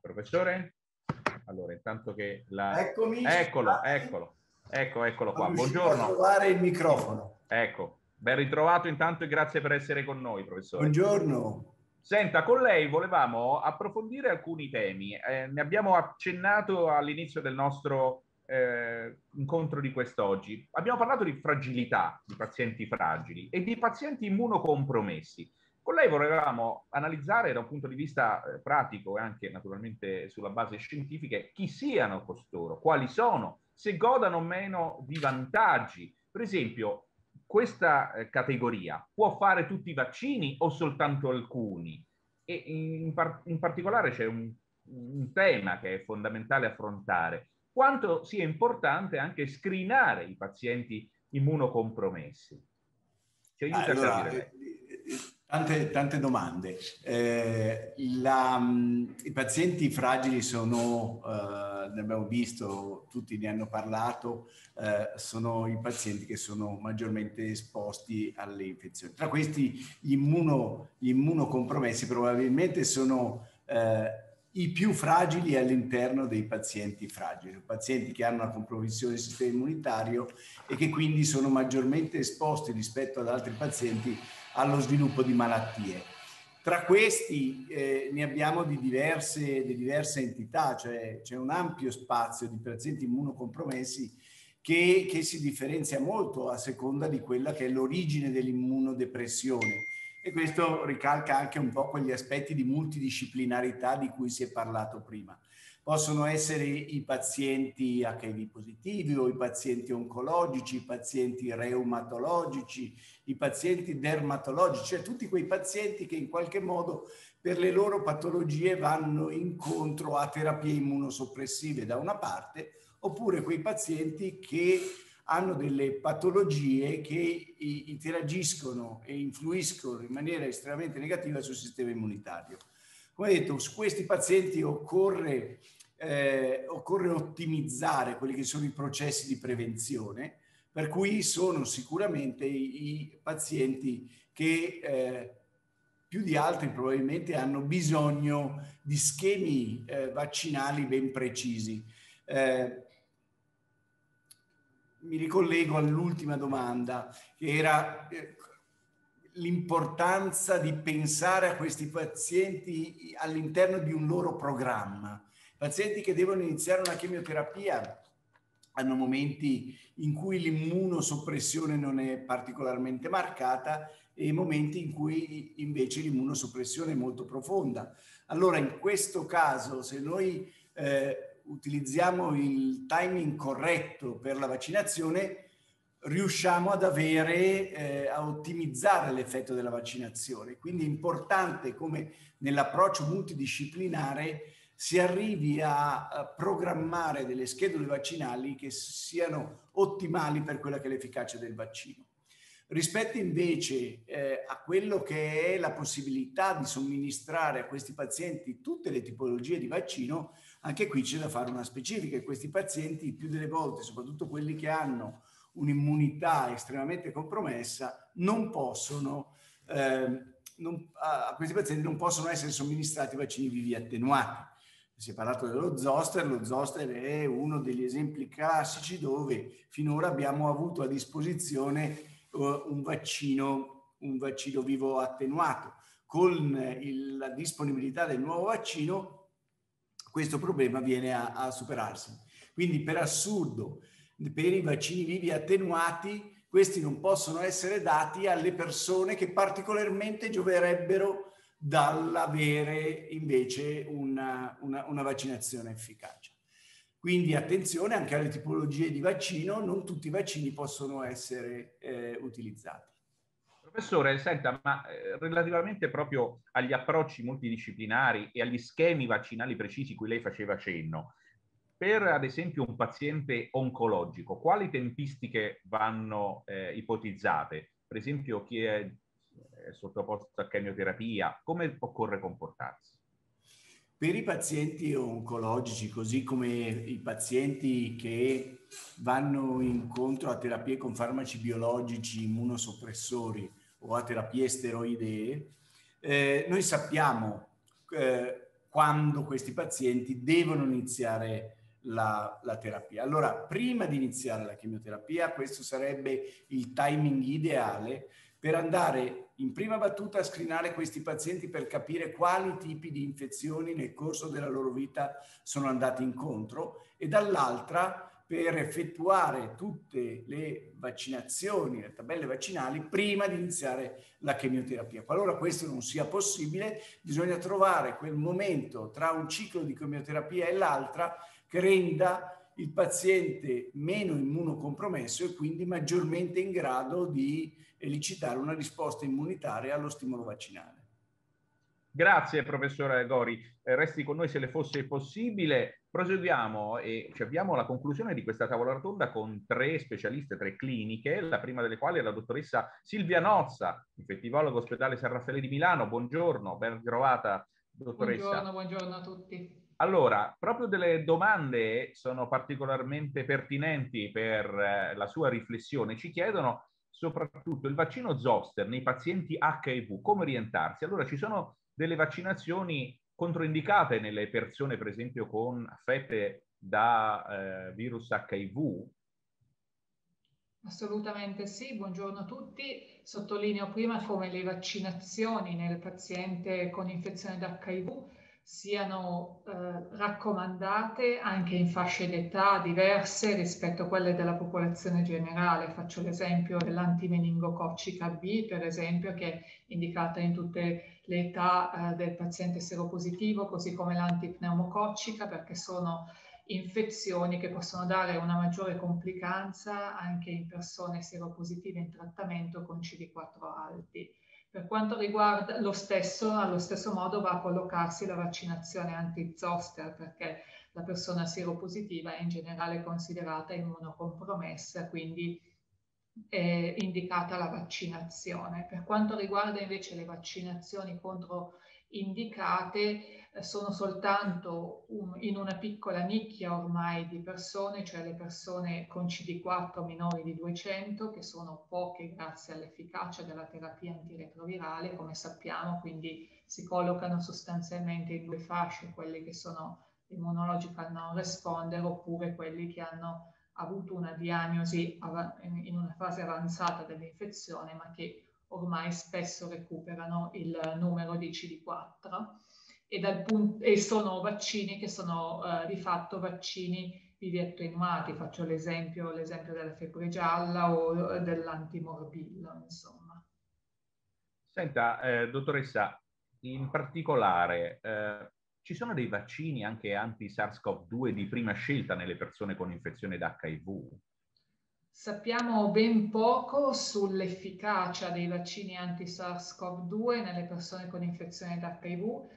Professore? Allora, intanto che la... Eccomi. Eccolo, eccolo. Ecco, eccolo qua. Buongiorno. A trovare il microfono. Ecco, ben ritrovato intanto e grazie per essere con noi, professore. Buongiorno. Senta, con lei volevamo approfondire alcuni temi. Eh, ne abbiamo accennato all'inizio del nostro eh, incontro di quest'oggi. Abbiamo parlato di fragilità, di pazienti fragili e di pazienti immunocompromessi. Con lei volevamo analizzare da un punto di vista eh, pratico e anche naturalmente sulla base scientifica chi siano costoro, quali sono se godano meno di vantaggi. Per esempio, questa eh, categoria può fare tutti i vaccini o soltanto alcuni? E in, par- in particolare c'è un, un tema che è fondamentale affrontare, quanto sia importante anche screenare i pazienti immunocompromessi. Ci aiuta allora, a capire. Tante, tante domande. Eh, la, I pazienti fragili sono, eh, ne abbiamo visto, tutti ne hanno parlato, eh, sono i pazienti che sono maggiormente esposti alle infezioni. Tra questi gli, immuno, gli immunocompromessi probabilmente sono eh, i più fragili all'interno dei pazienti fragili, pazienti che hanno una compromissione del sistema immunitario e che quindi sono maggiormente esposti rispetto ad altri pazienti allo sviluppo di malattie. Tra questi eh, ne abbiamo di diverse, di diverse entità, cioè c'è un ampio spazio di pazienti immunocompromessi che, che si differenzia molto a seconda di quella che è l'origine dell'immunodepressione. E questo ricalca anche un po' quegli aspetti di multidisciplinarità di cui si è parlato prima possono essere i pazienti HIV positivi o i pazienti oncologici, i pazienti reumatologici, i pazienti dermatologici, cioè tutti quei pazienti che in qualche modo per le loro patologie vanno incontro a terapie immunosoppressive da una parte, oppure quei pazienti che hanno delle patologie che interagiscono e influiscono in maniera estremamente negativa sul sistema immunitario. Come detto, su questi pazienti occorre eh, occorre ottimizzare quelli che sono i processi di prevenzione, per cui sono sicuramente i, i pazienti che eh, più di altri probabilmente hanno bisogno di schemi eh, vaccinali ben precisi. Eh, mi ricollego all'ultima domanda, che era eh, l'importanza di pensare a questi pazienti all'interno di un loro programma. Pazienti che devono iniziare una chemioterapia hanno momenti in cui l'immunosoppressione non è particolarmente marcata e momenti in cui invece l'immunosoppressione è molto profonda. Allora in questo caso se noi eh, utilizziamo il timing corretto per la vaccinazione riusciamo ad avere, eh, a ottimizzare l'effetto della vaccinazione. Quindi è importante come nell'approccio multidisciplinare si arrivi a programmare delle schedule vaccinali che siano ottimali per quella che è l'efficacia del vaccino. Rispetto invece eh, a quello che è la possibilità di somministrare a questi pazienti tutte le tipologie di vaccino, anche qui c'è da fare una specifica. Questi pazienti, più delle volte, soprattutto quelli che hanno un'immunità estremamente compromessa, non possono, eh, non, a questi pazienti non possono essere somministrati vaccini vivi attenuati si è parlato dello zoster, lo zoster è uno degli esempi classici dove finora abbiamo avuto a disposizione uh, un, vaccino, un vaccino vivo attenuato. Con il, la disponibilità del nuovo vaccino questo problema viene a, a superarsi. Quindi per assurdo, per i vaccini vivi attenuati, questi non possono essere dati alle persone che particolarmente gioverebbero dall'avere invece una, una, una vaccinazione efficace. Quindi attenzione anche alle tipologie di vaccino, non tutti i vaccini possono essere eh, utilizzati. Professore, senta, ma eh, relativamente proprio agli approcci multidisciplinari e agli schemi vaccinali precisi cui lei faceva cenno, per ad esempio un paziente oncologico, quali tempistiche vanno eh, ipotizzate? Per esempio chi è sottoposto a chemioterapia, come occorre comportarsi? Per i pazienti oncologici, così come i pazienti che vanno incontro a terapie con farmaci biologici immunosoppressori o a terapie steroidee, eh, noi sappiamo eh, quando questi pazienti devono iniziare la, la, terapia. Allora, prima di iniziare la chemioterapia, questo sarebbe il timing ideale per andare in prima battuta a screenare questi pazienti per capire quali tipi di infezioni nel corso della loro vita sono andati incontro e dall'altra per effettuare tutte le vaccinazioni, le tabelle vaccinali prima di iniziare la chemioterapia. Qualora questo non sia possibile, bisogna trovare quel momento tra un ciclo di chemioterapia e l'altra che renda il paziente meno immunocompromesso e quindi maggiormente in grado di elicitare una risposta immunitaria allo stimolo vaccinale. Grazie professore Gori, eh, resti con noi se le fosse possibile. Proseguiamo e ci abbiamo la conclusione di questa tavola rotonda con tre specialiste, tre cliniche, la prima delle quali è la dottoressa Silvia Nozza, infettivologo ospedale San Raffaele di Milano. Buongiorno, ben trovata dottoressa. Buongiorno, buongiorno a tutti. Allora, proprio delle domande sono particolarmente pertinenti per eh, la sua riflessione. Ci chiedono soprattutto il vaccino Zoster nei pazienti HIV, come orientarsi? Allora, ci sono delle vaccinazioni controindicate nelle persone, per esempio, con affette da eh, virus HIV? Assolutamente sì, buongiorno a tutti. Sottolineo prima come le vaccinazioni nel paziente con infezione da HIV siano eh, raccomandate anche in fasce d'età diverse rispetto a quelle della popolazione generale. Faccio l'esempio dell'antimeningococcica B, per esempio, che è indicata in tutte le età eh, del paziente seropositivo, così come l'antipneumococcica, perché sono infezioni che possono dare una maggiore complicanza anche in persone seropositive in trattamento con CD4 alti. Per quanto riguarda lo stesso, allo stesso modo va a collocarsi la vaccinazione anti-zoster perché la persona seropositiva è in generale considerata immunocompromessa, quindi è indicata la vaccinazione. Per quanto riguarda invece le vaccinazioni contro indicate eh, sono soltanto un, in una piccola nicchia ormai di persone, cioè le persone con CD4 minori di 200, che sono poche grazie all'efficacia della terapia antiretrovirale, come sappiamo, quindi si collocano sostanzialmente in due fasce, quelli che sono immunological non responder oppure quelli che hanno avuto una diagnosi in una fase avanzata dell'infezione ma che ormai spesso recuperano il numero di CD4 e, punto, e sono vaccini che sono uh, di fatto vaccini vivi attenuati, faccio l'esempio, l'esempio della febbre gialla o dell'antimorbillo, insomma. Senta, eh, dottoressa, in particolare eh, ci sono dei vaccini anche anti-SARS-CoV-2 di prima scelta nelle persone con infezione da HIV? Sappiamo ben poco sull'efficacia dei vaccini anti-SARS-CoV-2 nelle persone con infezione da HIV.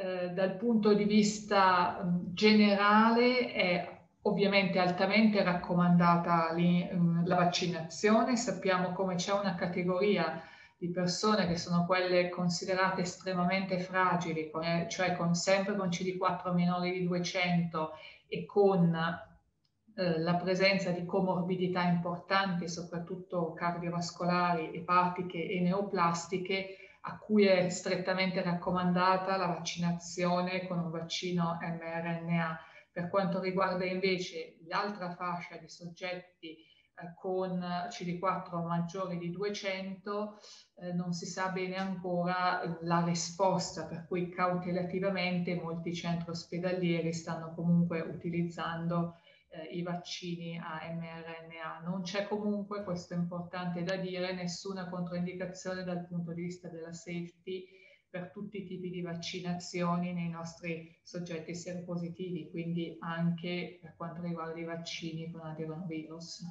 Eh, dal punto di vista mh, generale è ovviamente altamente raccomandata mh, la vaccinazione. Sappiamo come c'è una categoria di persone che sono quelle considerate estremamente fragili, cioè con, sempre con CD4 minori di 200 e con eh, la presenza di comorbidità importanti, soprattutto cardiovascolari, epatiche e neoplastiche, a cui è strettamente raccomandata la vaccinazione con un vaccino mRNA. Per quanto riguarda invece l'altra fascia di soggetti eh, con CD4 maggiori di 200 eh, non si sa bene ancora la risposta, per cui cautelativamente molti centri ospedalieri stanno comunque utilizzando eh, i vaccini a mRNA. Non c'è comunque, questo è importante da dire, nessuna controindicazione dal punto di vista della safety per tutti i tipi di vaccinazioni nei nostri soggetti seropositivi, quindi anche per quanto riguarda i vaccini con adenovirus.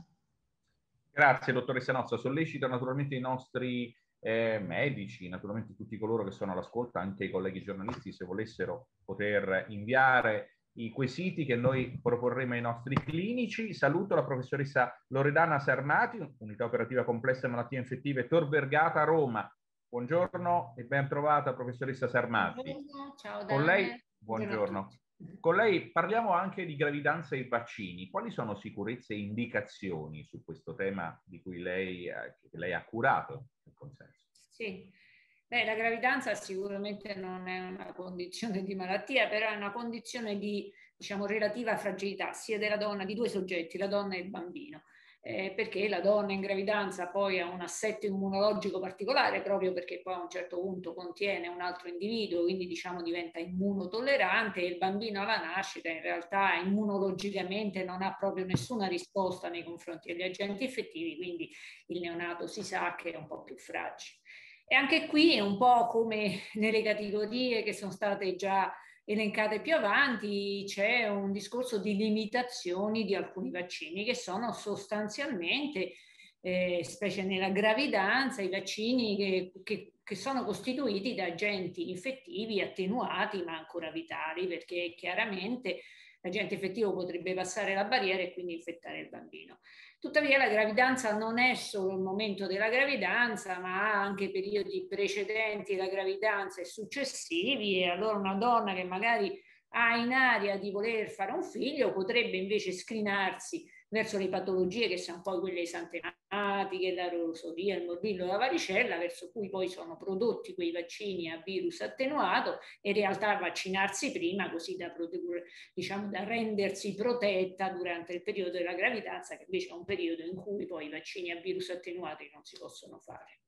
Grazie dottoressa Nozza, sollecito naturalmente i nostri eh, medici, naturalmente tutti coloro che sono all'ascolto, anche i colleghi giornalisti, se volessero poter inviare i quesiti che noi proporremo ai nostri clinici. Saluto la professoressa Loredana Sarmati, unità operativa complessa malattie infettive Tor Vergata, Roma. Buongiorno e ben trovata professoressa Sarmati. Buongiorno, ciao Con lei, buongiorno. Con lei parliamo anche di gravidanza e vaccini. Quali sono sicurezze e indicazioni su questo tema di cui lei, lei ha curato il consenso? Sì, Beh, la gravidanza sicuramente non è una condizione di malattia, però è una condizione di diciamo, relativa fragilità sia della donna, di due soggetti, la donna e il bambino. Eh, perché la donna in gravidanza poi ha un assetto immunologico particolare proprio perché poi a un certo punto contiene un altro individuo, quindi diciamo diventa immunotollerante e il bambino alla nascita in realtà immunologicamente non ha proprio nessuna risposta nei confronti degli agenti effettivi, quindi il neonato si sa che è un po' più fragile. E anche qui è un po' come nelle categorie che sono state già elencate più avanti, c'è un discorso di limitazioni di alcuni vaccini che sono sostanzialmente eh, specie nella gravidanza, i vaccini che, che, che, sono costituiti da agenti infettivi attenuati ma ancora vitali, perché chiaramente l'agente infettivo potrebbe passare la barriera e quindi infettare il bambino. Tuttavia la gravidanza non è solo il momento della gravidanza, ma anche periodi precedenti alla gravidanza e successivi e allora una donna che magari ha in aria di voler fare un figlio potrebbe invece scrinarsi verso le patologie che sono poi quelle esantematiche, la rosodia, il morbillo, la varicella, verso cui poi sono prodotti quei vaccini a virus attenuato e in realtà vaccinarsi prima così da, diciamo, da rendersi protetta durante il periodo della gravidanza, che invece è un periodo in cui poi i vaccini a virus attenuati non si possono fare.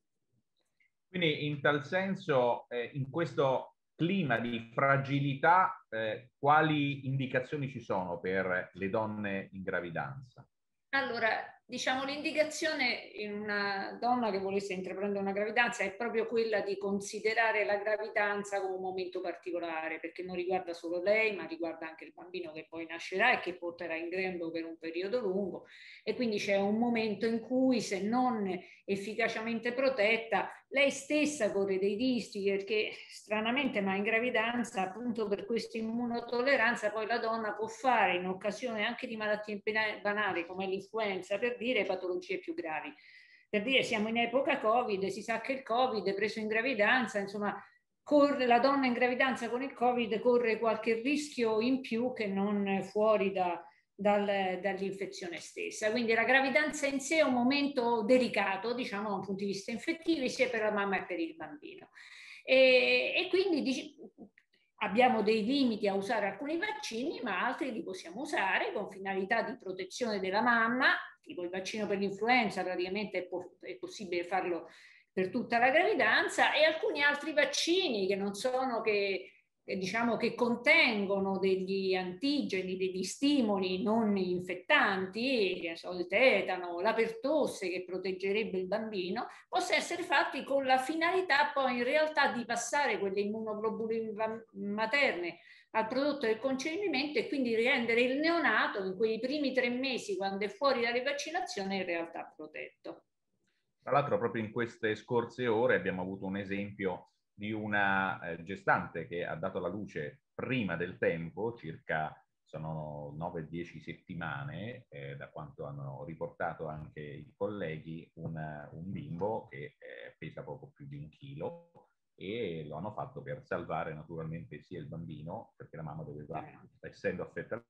Quindi in tal senso, eh, in questo clima di fragilità, eh, quali indicazioni ci sono per le donne in gravidanza? Allora, diciamo l'indicazione in una donna che volesse intraprendere una gravidanza è proprio quella di considerare la gravidanza come un momento particolare, perché non riguarda solo lei, ma riguarda anche il bambino che poi nascerà e che porterà in grembo per un periodo lungo. E quindi c'è un momento in cui, se non efficacemente protetta, lei stessa corre dei rischi perché stranamente ma in gravidanza appunto per questa immunotolleranza poi la donna può fare in occasione anche di malattie banali come l'influenza per dire patologie più gravi. Per dire siamo in epoca Covid, si sa che il Covid preso in gravidanza, insomma, corre, la donna in gravidanza con il Covid corre qualche rischio in più che non fuori da, dal, dall'infezione stessa. Quindi la gravidanza in sé è un momento delicato, diciamo, da un punto di vista infettivo, sia per la mamma che per il bambino. E, e quindi dic- abbiamo dei limiti a usare alcuni vaccini, ma altri li possiamo usare con finalità di protezione della mamma, tipo il vaccino per l'influenza, praticamente è, po- è possibile farlo per tutta la gravidanza, e alcuni altri vaccini che non sono che diciamo che contengono degli antigeni, degli stimoli non infettanti, il tetano, la pertosse che proteggerebbe il bambino, possa essere fatti con la finalità poi in realtà di passare quelle immunoglobuline materne al prodotto del concepimento e quindi rendere il neonato in quei primi tre mesi quando è fuori dalle vaccinazioni in realtà protetto. Tra l'altro proprio in queste scorse ore abbiamo avuto un esempio di una eh, gestante che ha dato la luce prima del tempo, circa sono 9-10 settimane, eh, da quanto hanno riportato anche i colleghi, una, un bimbo che eh, pesa poco più di un chilo e lo hanno fatto per salvare naturalmente sia il bambino, perché la mamma doveva, essendo affetta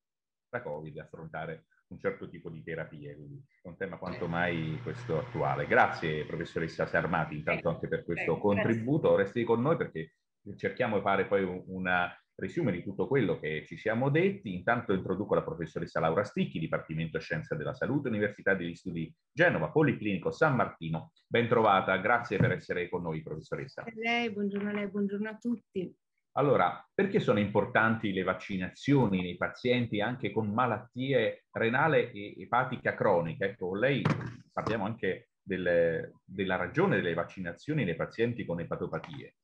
da Covid, affrontare un certo tipo di terapie, quindi è un tema quanto mai questo attuale. Grazie professoressa Sarmati intanto anche per questo contributo, resti con noi perché cerchiamo di fare poi una resume di tutto quello che ci siamo detti. Intanto introduco la professoressa Laura Sticchi, Dipartimento Scienze della Salute, Università degli Studi Genova, Policlinico San Martino. Ben trovata, grazie per essere con noi professoressa. A lei, buongiorno a lei, buongiorno a tutti. Allora, perché sono importanti le vaccinazioni nei pazienti anche con malattie renale e epatica cronica? Ecco, lei parliamo anche del, della ragione delle vaccinazioni nei pazienti con epatopatie.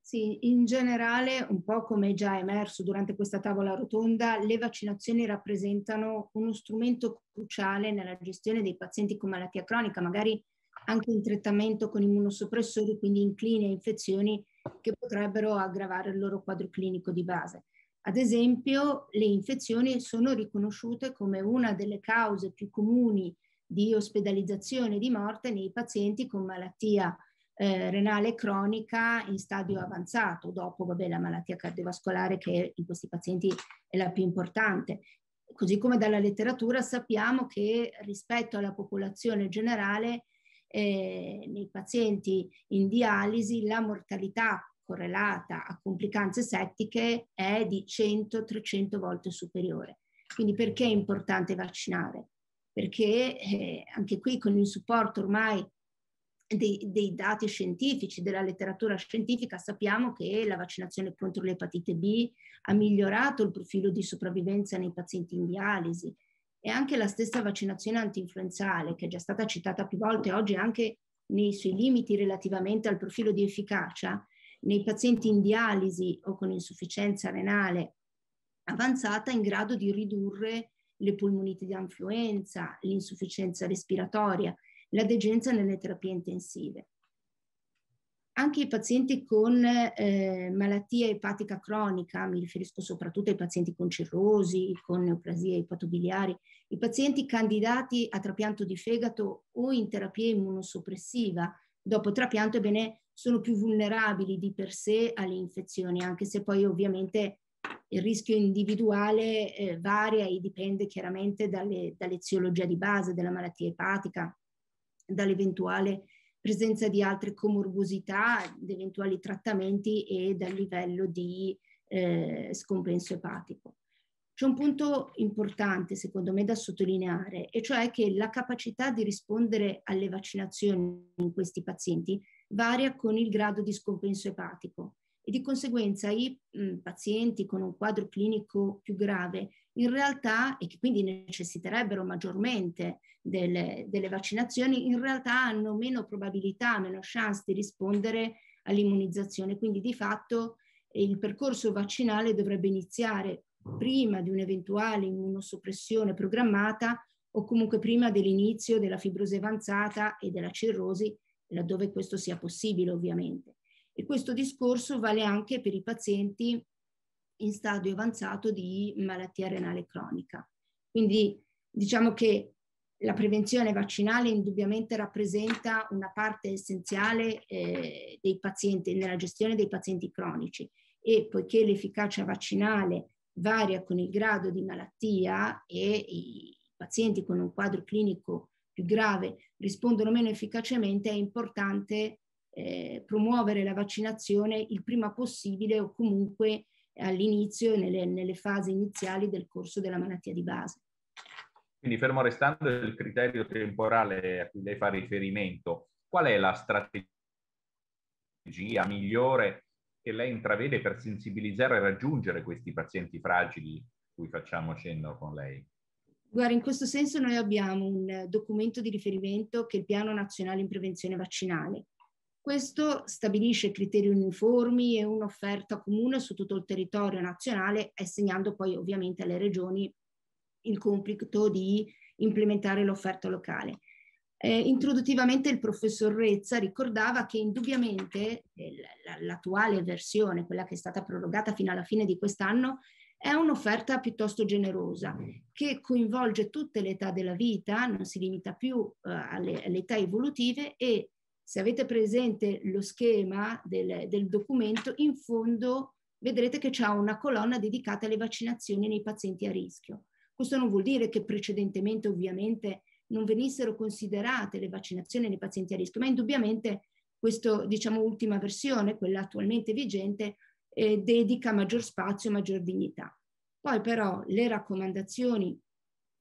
Sì, in generale, un po' come già emerso durante questa tavola rotonda, le vaccinazioni rappresentano uno strumento cruciale nella gestione dei pazienti con malattia cronica, magari anche in trattamento con immunosoppressori, quindi incline a infezioni che potrebbero aggravare il loro quadro clinico di base. Ad esempio, le infezioni sono riconosciute come una delle cause più comuni di ospedalizzazione e di morte nei pazienti con malattia eh, renale cronica in stadio avanzato, dopo vabbè, la malattia cardiovascolare che in questi pazienti è la più importante. Così come dalla letteratura sappiamo che rispetto alla popolazione generale eh, nei pazienti in dialisi la mortalità correlata a complicanze settiche è di 100-300 volte superiore. Quindi perché è importante vaccinare? Perché eh, anche qui con il supporto ormai dei, dei, dati scientifici, della letteratura scientifica, sappiamo che la vaccinazione contro l'epatite B ha migliorato il profilo di sopravvivenza nei pazienti in dialisi, e anche la stessa vaccinazione antinfluenzale, che è già stata citata più volte oggi anche nei suoi limiti relativamente al profilo di efficacia, nei pazienti in dialisi o con insufficienza renale avanzata in grado di ridurre le polmoniti di influenza, l'insufficienza respiratoria, la degenza nelle terapie intensive. Anche i pazienti con eh, malattia epatica cronica, mi riferisco soprattutto ai pazienti con cirrosi, con neoplasie epatobiliari, i pazienti candidati a trapianto di fegato o in terapia immunosoppressiva dopo trapianto, ebbene, sono più vulnerabili di per sé alle infezioni, anche se poi ovviamente il rischio individuale eh, varia e dipende chiaramente dalle, dall'eziologia di base della malattia epatica, dall'eventuale presenza di altre comorbosità, di eventuali trattamenti e dal livello di eh, scompenso epatico. C'è un punto importante secondo me da sottolineare, e cioè che la capacità di rispondere alle vaccinazioni in questi pazienti varia con il grado di scompenso epatico e di conseguenza i mh, pazienti con un quadro clinico più grave in realtà, e che quindi necessiterebbero maggiormente delle, delle vaccinazioni, in realtà hanno meno probabilità, meno chance di rispondere all'immunizzazione. Quindi di fatto il percorso vaccinale dovrebbe iniziare prima di un'eventuale immunosoppressione programmata o comunque prima dell'inizio della fibrosi avanzata e della cirrosi, laddove questo sia possibile ovviamente. E questo discorso vale anche per i pazienti in stadio avanzato di malattia renale cronica. Quindi diciamo che la prevenzione vaccinale indubbiamente rappresenta una parte essenziale eh, dei pazienti, nella gestione dei pazienti cronici e poiché l'efficacia vaccinale varia con il grado di malattia e i pazienti con un quadro clinico più grave rispondono meno efficacemente, è importante eh, promuovere la vaccinazione il prima possibile o comunque all'inizio, nelle, nelle fasi iniziali del corso della malattia di base. Quindi fermo restando il criterio temporale a cui lei fa riferimento, qual è la strategia migliore che lei intravede per sensibilizzare e raggiungere questi pazienti fragili cui facciamo cenno con lei? Guarda, in questo senso noi abbiamo un documento di riferimento che è il Piano Nazionale in Prevenzione Vaccinale, questo stabilisce criteri uniformi e un'offerta comune su tutto il territorio nazionale, assegnando poi ovviamente alle regioni il compito di implementare l'offerta locale. Eh, introduttivamente il professor Rezza ricordava che indubbiamente eh, l'attuale versione, quella che è stata prorogata fino alla fine di quest'anno, è un'offerta piuttosto generosa che coinvolge tutte le età della vita, non si limita più eh, alle, alle età evolutive e se avete presente lo schema del, del documento, in fondo vedrete che c'è una colonna dedicata alle vaccinazioni nei pazienti a rischio. Questo non vuol dire che precedentemente ovviamente non venissero considerate le vaccinazioni nei pazienti a rischio, ma indubbiamente questa diciamo ultima versione, quella attualmente vigente, eh, dedica maggior spazio e maggior dignità. Poi però le raccomandazioni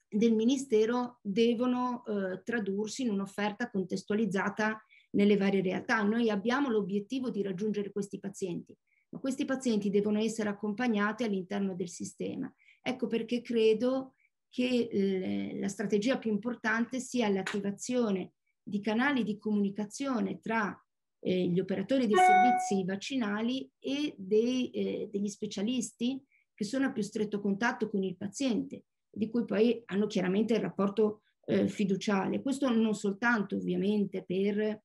del Ministero devono eh, tradursi in un'offerta contestualizzata nelle varie realtà. Noi abbiamo l'obiettivo di raggiungere questi pazienti, ma questi pazienti devono essere accompagnati all'interno del sistema. Ecco perché credo che eh, la strategia più importante sia l'attivazione di canali di comunicazione tra eh, gli operatori dei servizi vaccinali e dei, eh, degli specialisti che sono a più stretto contatto con il paziente, di cui poi hanno chiaramente il rapporto eh, fiduciale. Questo non soltanto ovviamente per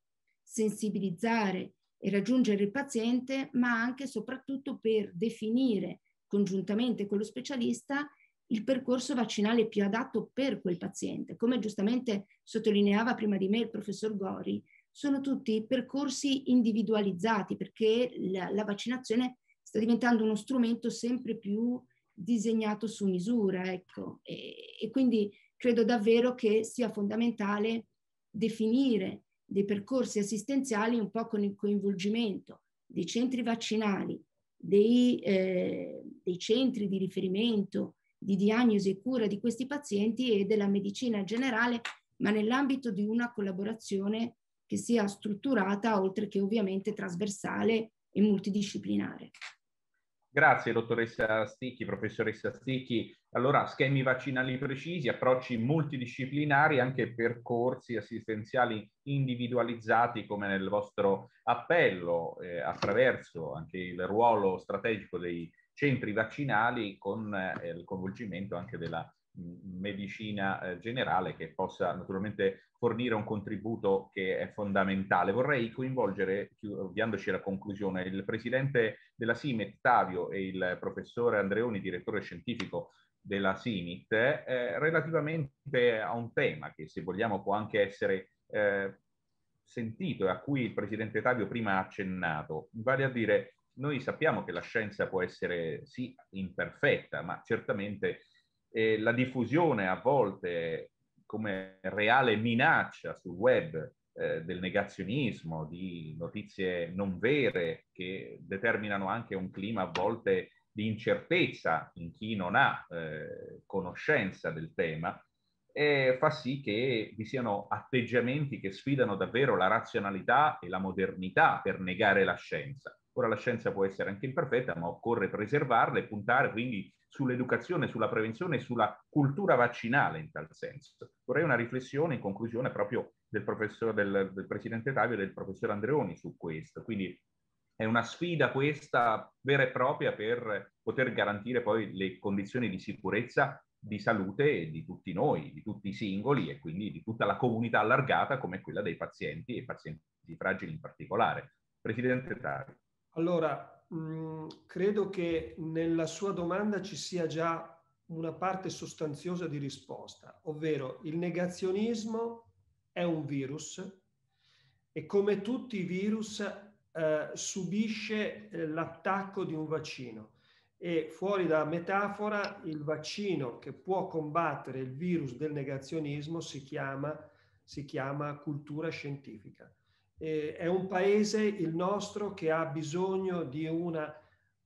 sensibilizzare e raggiungere il paziente, ma anche e soprattutto per definire congiuntamente con lo specialista il percorso vaccinale più adatto per quel paziente. Come giustamente sottolineava prima di me il professor Gori, sono tutti percorsi individualizzati perché la, la vaccinazione sta diventando uno strumento sempre più disegnato su misura. Ecco. E, e quindi credo davvero che sia fondamentale definire dei percorsi assistenziali un po' con il coinvolgimento dei centri vaccinali, dei, eh, dei centri di riferimento, di diagnosi e cura di questi pazienti e della medicina generale, ma nell'ambito di una collaborazione che sia strutturata, oltre che ovviamente trasversale e multidisciplinare. Grazie dottoressa Sticchi, professoressa Sticchi. Allora, schemi vaccinali precisi, approcci multidisciplinari, anche percorsi assistenziali individualizzati come nel vostro appello, eh, attraverso anche il ruolo strategico dei centri vaccinali con eh, il coinvolgimento anche della medicina eh, generale che possa naturalmente fornire un contributo che è fondamentale. Vorrei coinvolgere, avviandoci alla conclusione, il presidente della SIMET, Tavio, e il professore Andreoni, direttore scientifico della SIMIT, eh, relativamente a un tema che, se vogliamo, può anche essere eh, sentito e a cui il presidente Tavio prima ha accennato, vale a dire noi sappiamo che la scienza può essere sì imperfetta, ma certamente eh, la diffusione a volte come reale minaccia sul web eh, del negazionismo, di notizie non vere che determinano anche un clima a volte di incertezza in chi non ha eh, conoscenza del tema, e fa sì che vi siano atteggiamenti che sfidano davvero la razionalità e la modernità per negare la scienza. Ora la scienza può essere anche imperfetta, ma occorre preservarla e puntare quindi sull'educazione, sulla prevenzione e sulla cultura vaccinale in tal senso. Vorrei una riflessione in conclusione proprio del, professor, del, del presidente Tavio e del professor Andreoni su questo. Quindi è una sfida questa vera e propria per poter garantire poi le condizioni di sicurezza, di salute di tutti noi, di tutti i singoli e quindi di tutta la comunità allargata come quella dei pazienti e pazienti fragili in particolare. Presidente Tavio. Allora, mh, credo che nella sua domanda ci sia già una parte sostanziosa di risposta, ovvero il negazionismo è un virus e come tutti i virus eh, subisce eh, l'attacco di un vaccino. E fuori da metafora il vaccino che può combattere il virus del negazionismo si chiama, si chiama cultura scientifica eh, è un paese, il nostro, che ha bisogno di una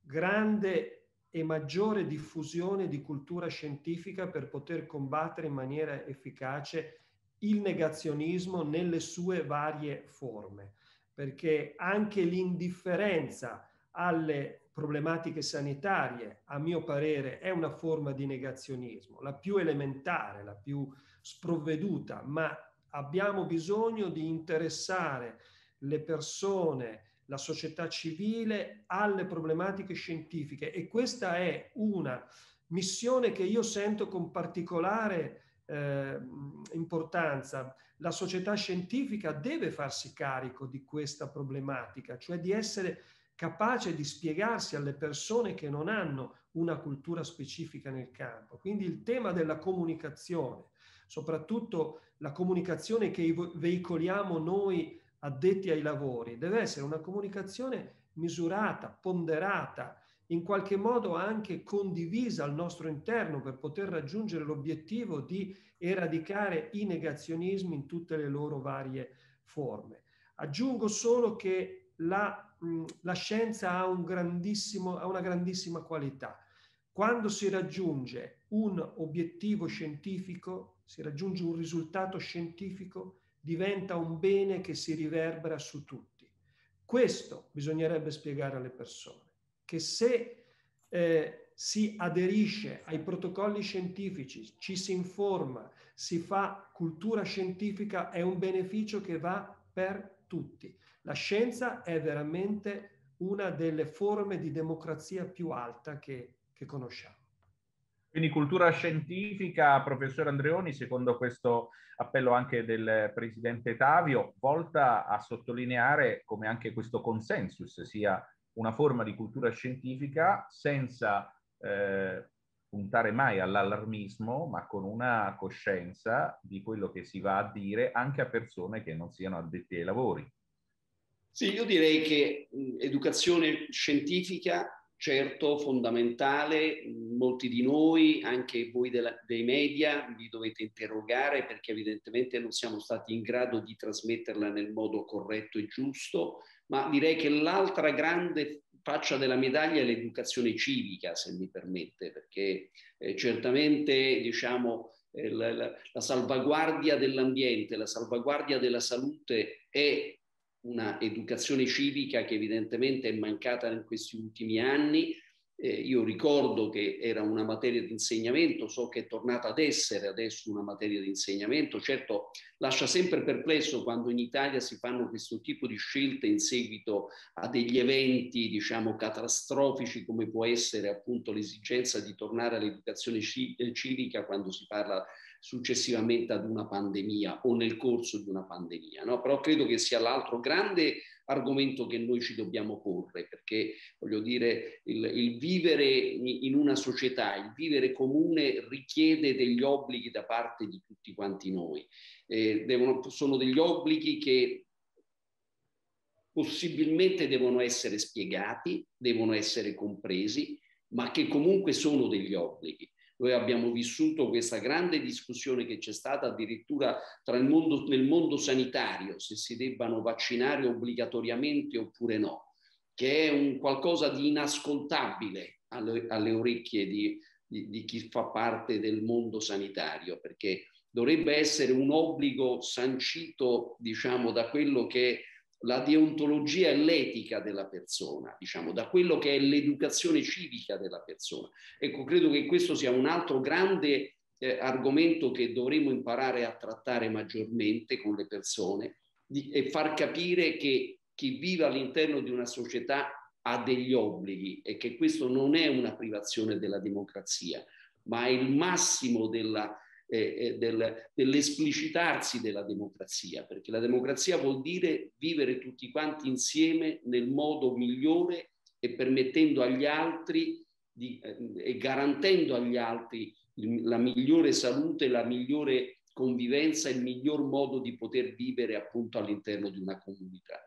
grande e maggiore diffusione di cultura scientifica per poter combattere in maniera efficace il negazionismo nelle sue varie forme, perché anche l'indifferenza alle problematiche sanitarie, a mio parere, è una forma di negazionismo, la più elementare, la più sprovveduta, ma abbiamo bisogno di interessare le persone, la società civile alle problematiche scientifiche e questa è una missione che io sento con particolare eh, importanza. La società scientifica deve farsi carico di questa problematica, cioè di essere capace di spiegarsi alle persone che non hanno una cultura specifica nel campo. Quindi il tema della comunicazione, soprattutto la comunicazione che veicoliamo noi addetti ai lavori, deve essere una comunicazione misurata, ponderata, in qualche modo anche condivisa al nostro interno per poter raggiungere l'obiettivo di eradicare i negazionismi in tutte le loro varie forme. Aggiungo solo che la, la scienza ha, un ha una grandissima qualità. Quando si raggiunge un obiettivo scientifico, si raggiunge un risultato scientifico, diventa un bene che si riverbera su tutti. Questo bisognerebbe spiegare alle persone, che se eh, si aderisce ai protocolli scientifici, ci si informa, si fa cultura scientifica, è un beneficio che va per tutti. La scienza è veramente una delle forme di democrazia più alta che, che conosciamo. Quindi cultura scientifica, professor Andreoni, secondo questo appello anche del presidente Tavio, volta a sottolineare come anche questo consensus sia una forma di cultura scientifica senza eh, puntare mai all'allarmismo, ma con una coscienza di quello che si va a dire anche a persone che non siano addetti ai lavori. Sì, io direi che mh, educazione scientifica certo fondamentale, molti di noi, anche voi della, dei media, vi dovete interrogare perché evidentemente non siamo stati in grado di trasmetterla nel modo corretto e giusto, ma direi che l'altra grande faccia della medaglia è l'educazione civica, se mi permette, perché eh, certamente diciamo eh, la, la, salvaguardia dell'ambiente, la salvaguardia della salute è una educazione civica che evidentemente è mancata in questi ultimi anni Eh, io ricordo che era una materia di insegnamento, so che è tornata ad essere adesso una materia di insegnamento. Certo, lascia sempre perplesso quando in Italia si fanno questo tipo di scelte in seguito a degli eventi, diciamo, catastrofici, come può essere appunto l'esigenza di tornare all'educazione civica quando si parla successivamente ad una pandemia o nel corso di una pandemia. No? Però credo che sia l'altro grande argomento che noi ci dobbiamo porre, perché voglio dire, il, il vivere in una società, il vivere comune richiede degli obblighi da parte di tutti quanti noi. Eh, devono, sono degli obblighi che possibilmente devono essere spiegati, devono essere compresi, ma che comunque sono degli obblighi. Noi abbiamo vissuto questa grande discussione che c'è stata addirittura mondo, nel mondo sanitario, se si debbano vaccinare obbligatoriamente oppure no, che è un qualcosa di inascoltabile alle, alle orecchie di, di, di chi fa parte del mondo sanitario, perché dovrebbe essere un obbligo sancito, diciamo, da quello che la deontologia e l'etica della persona, diciamo, da quello che è l'educazione civica della persona. Ecco, credo che questo sia un altro grande eh, argomento che dovremmo imparare a trattare maggiormente con le persone di, e far capire che chi vive all'interno di una società ha degli obblighi e che questo non è una privazione della democrazia, ma è il massimo della, eh, del, dell'esplicitarsi della democrazia, perché la democrazia vuol dire vivere tutti quanti insieme nel modo migliore e permettendo agli altri di, eh, e garantendo agli altri la migliore salute, la migliore convivenza, il miglior modo di poter vivere appunto all'interno di una comunità.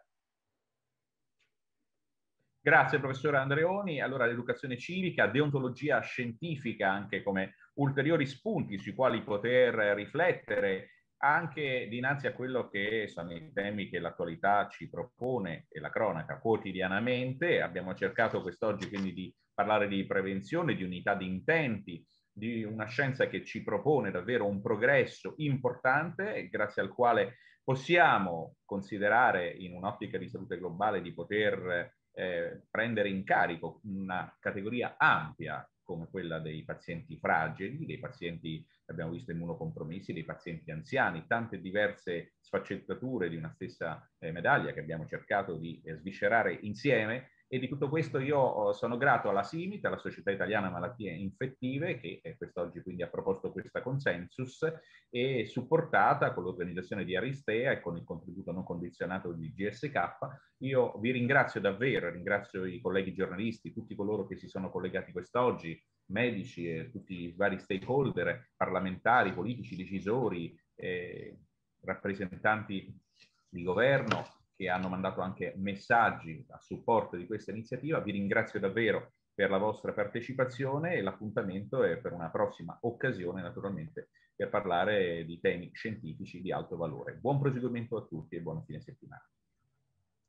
Grazie professore Andreoni. Allora l'educazione civica, deontologia scientifica anche come ulteriori spunti sui quali poter riflettere anche dinanzi a quello che sono i temi che l'attualità ci propone e la cronaca quotidianamente. Abbiamo cercato quest'oggi quindi di parlare di prevenzione, di unità di intenti, di una scienza che ci propone davvero un progresso importante grazie al quale possiamo considerare in un'ottica di salute globale di poter eh, prendere in carico una categoria ampia come quella dei pazienti fragili, dei pazienti, abbiamo visto immunocompromessi, dei pazienti anziani, tante diverse sfaccettature di una stessa eh, medaglia che abbiamo cercato di eh, sviscerare insieme e di tutto questo io oh, sono grato alla SIMIT, alla Società Italiana Malattie Infettive, che eh, quest'oggi quindi ha proposto questa consensus e supportata con l'organizzazione di Aristea e con il contributo non condizionato di GSK. Io vi ringrazio davvero, ringrazio i colleghi giornalisti, tutti coloro che si sono collegati quest'oggi, medici e tutti i vari stakeholder, parlamentari, politici, decisori, eh, rappresentanti di governo, che hanno mandato anche messaggi a supporto di questa iniziativa. Vi ringrazio davvero per la vostra partecipazione e l'appuntamento è per una prossima occasione naturalmente per parlare di temi scientifici di alto valore. Buon proseguimento a tutti e buona fine settimana.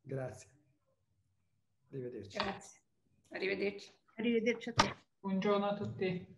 Grazie. Arrivederci. Grazie. Arrivederci. Arrivederci a te. Buongiorno a tutti.